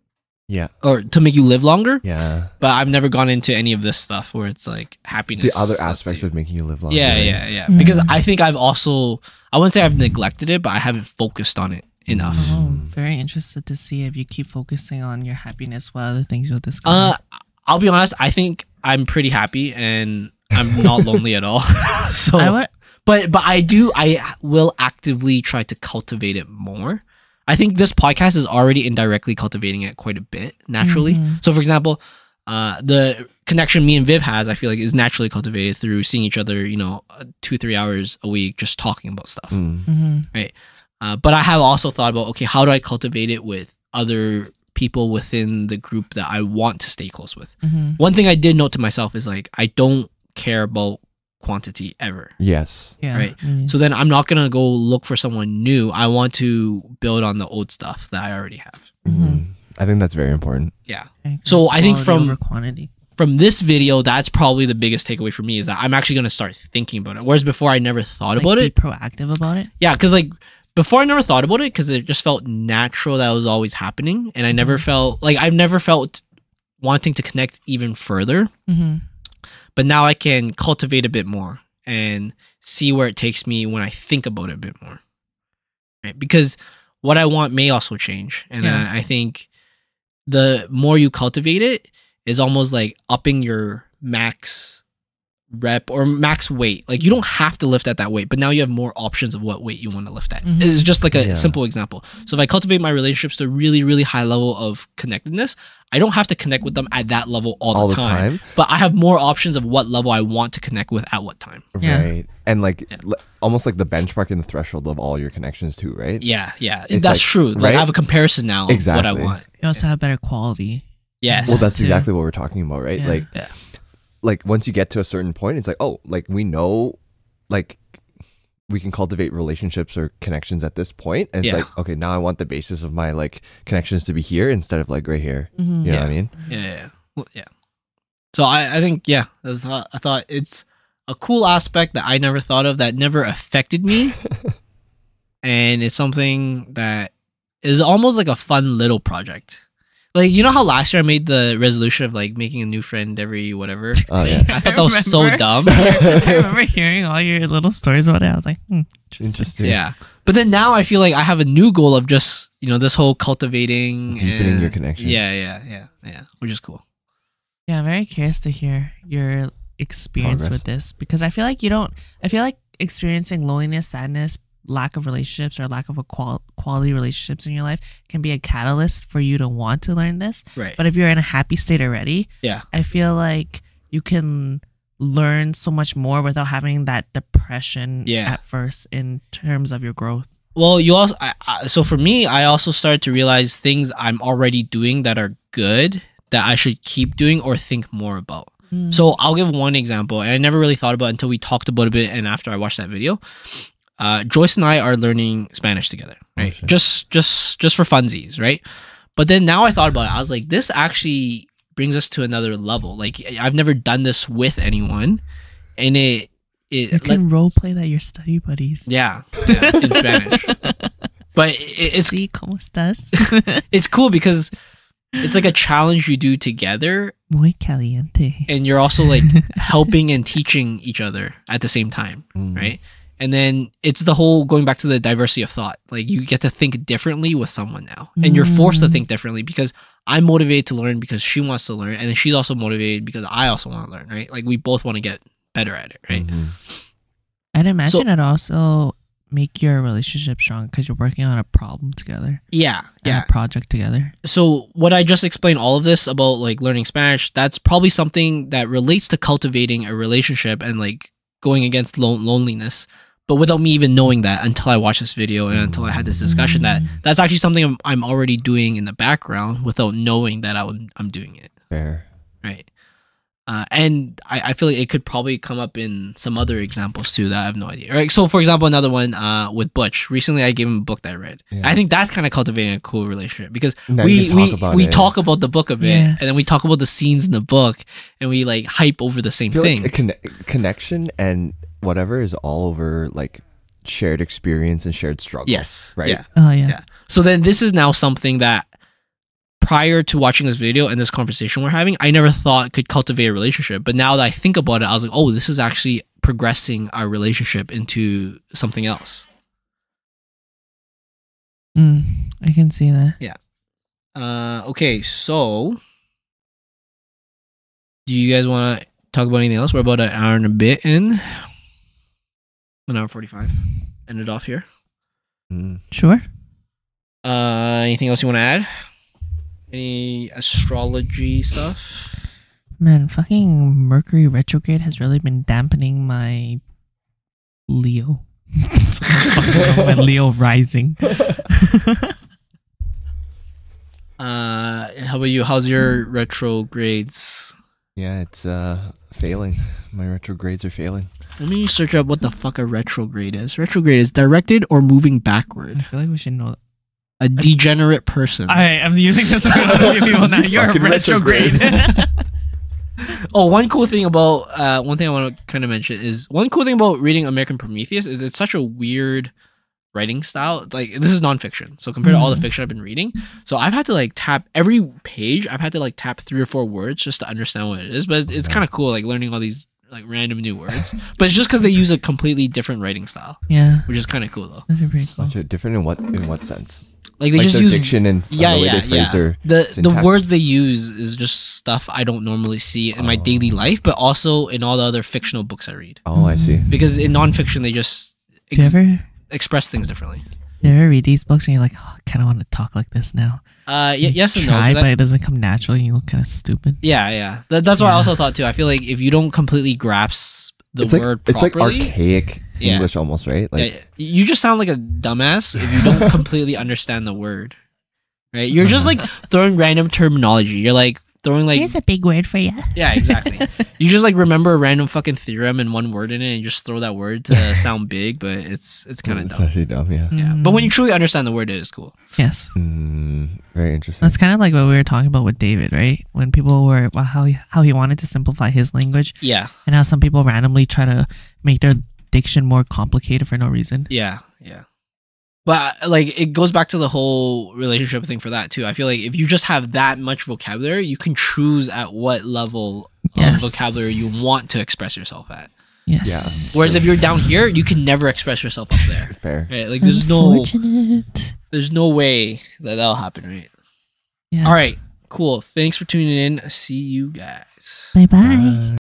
Yeah. or to make you live longer. Yeah. But I've never gone into any of this stuff where it's like happiness. The other aspects of making you live longer. yeah, yeah, yeah. Mhm. Because I think I've also I wouldn't say I've neglected it, but I haven't focused on it enough. Oh, Mm. very interested to see if you keep focusing on your happiness while other things you'll discover. Uh, I'll be honest. I think I'm pretty happy and I'm not lonely at all. so, I would, but but I do. I will actively try to cultivate it more. I think this podcast is already indirectly cultivating it quite a bit naturally. Mhm. So, for example, uh, the connection me and Viv has, I feel like, is naturally cultivated through seeing each other. You know, uh, two three hours a week, just talking about stuff. Mm. Mhm. Uh, but I have also thought about okay, how do I cultivate it with other people within the group that I want to stay close with? Mhm. One thing I did note to myself is like I don't care about quantity ever. Yes. Yeah. Right. mm. So then I'm not gonna go look for someone new. I want to build on the old stuff that I already have. Mhm. Mm. I think that's very important. Yeah. Okay. So I think from- over quantity. From this video, that's probably the biggest takeaway for me is that I'm actually gonna start thinking about it. Whereas before I never thought Like, about be it. proactive about it. Yeah, because like before I never thought about it because it just felt natural that it was always happening, and I never Mhm. felt like I've never felt wanting to connect even further. Mm-hmm. But now I can cultivate a bit more and see where it takes me when I think about it a bit more. Right? Because what I want may also change, and Yeah. I, I think the more you cultivate it is almost like upping your max rep or max weight. Like you don't have to lift at that weight, but now you have more options of what weight you want to lift at. Mhm. It's just like a Yeah. simple example. So if I cultivate my relationships to a really, really high level of connectedness, I don't have to connect with them at that level all, All the, the time, time. But I have more options of what level I want to connect with at what time. Yeah. Right. And like Yeah. l- almost like the benchmark and the threshold of all your connections too, right? Yeah, yeah, It's that's like- true. Like right? I have a comparison now of what I want. You also have better quality. Yes. Well, that's too. exactly what we're talking about, right? Yeah. Like Yeah. Like once you get to a certain point, it's like, oh, like we know like we can cultivate relationships or connections at this point and it's like okay now i want the basis of my like connections to be here instead of like right here Mhm. you know Yeah. what i mean Yeah, yeah, yeah. Well, yeah. So I, I think yeah, I thought, I thought it's a cool aspect that I never thought of that never affected me, and it's something that is almost like a fun little project. Like you know how last year I made the resolution of like making a new friend every whatever. oh yeah I thought that was so dumb. I remember hearing all your little stories about it. I was like, hmm, interesting. interesting Yeah. But then now I feel like I have a new goal of just, you know, this whole cultivating Deepening and- your connection. Yeah, yeah, yeah, yeah. Which is cool. Yeah, I'm very curious to hear your experience Progress. with this because I feel like you don't. I feel like experiencing loneliness, sadness, lack of relationships, or lack of a qual- quality relationships in your life can be a catalyst for you to want to learn this. Right. But if you're in a happy state already, Yeah. I feel like you can learn so much more without having that depression Yeah. at first in terms of your growth. Well, you also I, I, so for me, I also started to realize things I'm already doing that are good that I should keep doing or think more about. Mm. So I'll give one example, and I never really thought about it until we talked about it a bit, and after I watched that video. Uh, Joyce and I are learning Spanish together, Oh, right? shit. just, just, just for funsies, right? But then now I thought about it. I was like, this actually brings us to another level. Like I've never done this with anyone, and it, it you let- can role play that you're study buddies. yeah, yeah, in Spanish. But it, it's sí, cómo estás? it's cool because it's like a challenge you do together, Muy caliente. and you're also like helping and teaching each other at the same time, Mm. right? And then it's the whole going back to the diversity of thought. Like you get to think differently with someone now, and you're forced to Mm. think differently because I'm motivated to learn because she wants to learn, and then she's also motivated because I also want to learn, right? Like we both want to get better at it, right? Mhm. I'd imagine it also make your relationship strong because you're working on a problem together, Yeah, yeah. a project together. so what I just explained all of this about like learning Spanish, that's probably something that relates to cultivating a relationship and like going against lon- loneliness. But without me even knowing that until I watched this video and until I had this discussion, that that's actually something I'm, I'm already doing in the background without knowing that I would, I'm doing it, fair right? Uh, and I, I feel like it could probably come up in some other examples too that I have no idea. Right. So for example, another one uh, with Butch. Recently, I gave him a book that I read. Yeah. I think that's kind of cultivating a cool relationship because Now we you we about we it. talk about the book a bit, Yes. and then we talk about the scenes in the book, and we like hype over the same I feel thing. like a conne- connection and whatever is all over like shared experience and shared struggle yes. right? Yeah. Oh yeah. Yeah. So then this is now something that prior to watching this video and this conversation we're having, I never thought could cultivate a relationship. But now that I think about it, I was like, oh, this is actually progressing our relationship into something else. Mm, I can see that. Yeah. Uh, okay, so do you guys want to talk about anything else? We're about an hour and a bit in. An hour forty-five. End it off here. Mm. Sure. Uh, anything else you want to add? Any astrology stuff? Man, fucking Mercury retrograde has really been dampening my Leo. my Leo rising. Uh, how about you? How's your retrogrades? yeah it's uh failing my retrogrades are failing Let me search up what the fuck a retrograde is. Retrograde is directed or moving backward. I feel like we should know. A degenerate person. I am using this with other people now. You're Fucking retrograde. Oh, one cool thing about uh, one thing I want to kind of mention is one cool thing about reading American Prometheus is it's such a weird writing style. Like this is nonfiction, so compared to all the Mhm. fiction I've been reading, so I've had to like tap every page. I've had to like tap three or four words just to understand what it is. But it's, it's kind of cool, like learning all these like random new words. but it's just because they use a completely different writing style, yeah, which is kind of cool though. that's pretty cool. Much different in what in what sense Like they like just their use diction and yeah, the way yeah, they phrase yeah. their the the words they use is just stuff I don't normally see in my Oh. daily life, but also in all the other fictional books I read. oh i see Because in nonfiction, they just ex- ever, express things differently. do you ever read these books and you're like, oh, I kind of want to talk like this now? Uh, y- yes and no. Try, 'cause but I- it doesn't come naturally. You look kind of stupid. yeah, yeah. That, that's what I Yeah. also thought too. I feel like if you don't completely grasp the it's word like it's like properly, archaic Yeah. english almost right like yeah, you just sound like a dumbass if you don't completely understand the word. Right? You're just like throwing random terminology. You're like throwing like Here's a big word for you. yeah, exactly. you just like remember a random fucking theorem and one word in it, and you just throw that word to sound big, but it's it's kind of It's dumb. actually dumb. Yeah. Yeah, but when you truly understand the word, it is cool. Yes. Mm, very interesting. That's kind of like what we were talking about with David, right? When people were well, how he, how he wanted to simplify his language, Yeah, and how some people randomly try to make their diction more complicated for no reason. yeah, yeah. But like, it goes back to the whole relationship thing for that too. I feel like if you just have that much vocabulary, you can choose at what level Yes. of vocabulary you want to express yourself at. Yes. Yeah. Whereas if you're down here, you can never express yourself up there. fair. Right? Like, there's no, there's no way that that'll happen, right? Yeah. All right, cool. Thanks for tuning in. See you guys. Bye bye. Bye.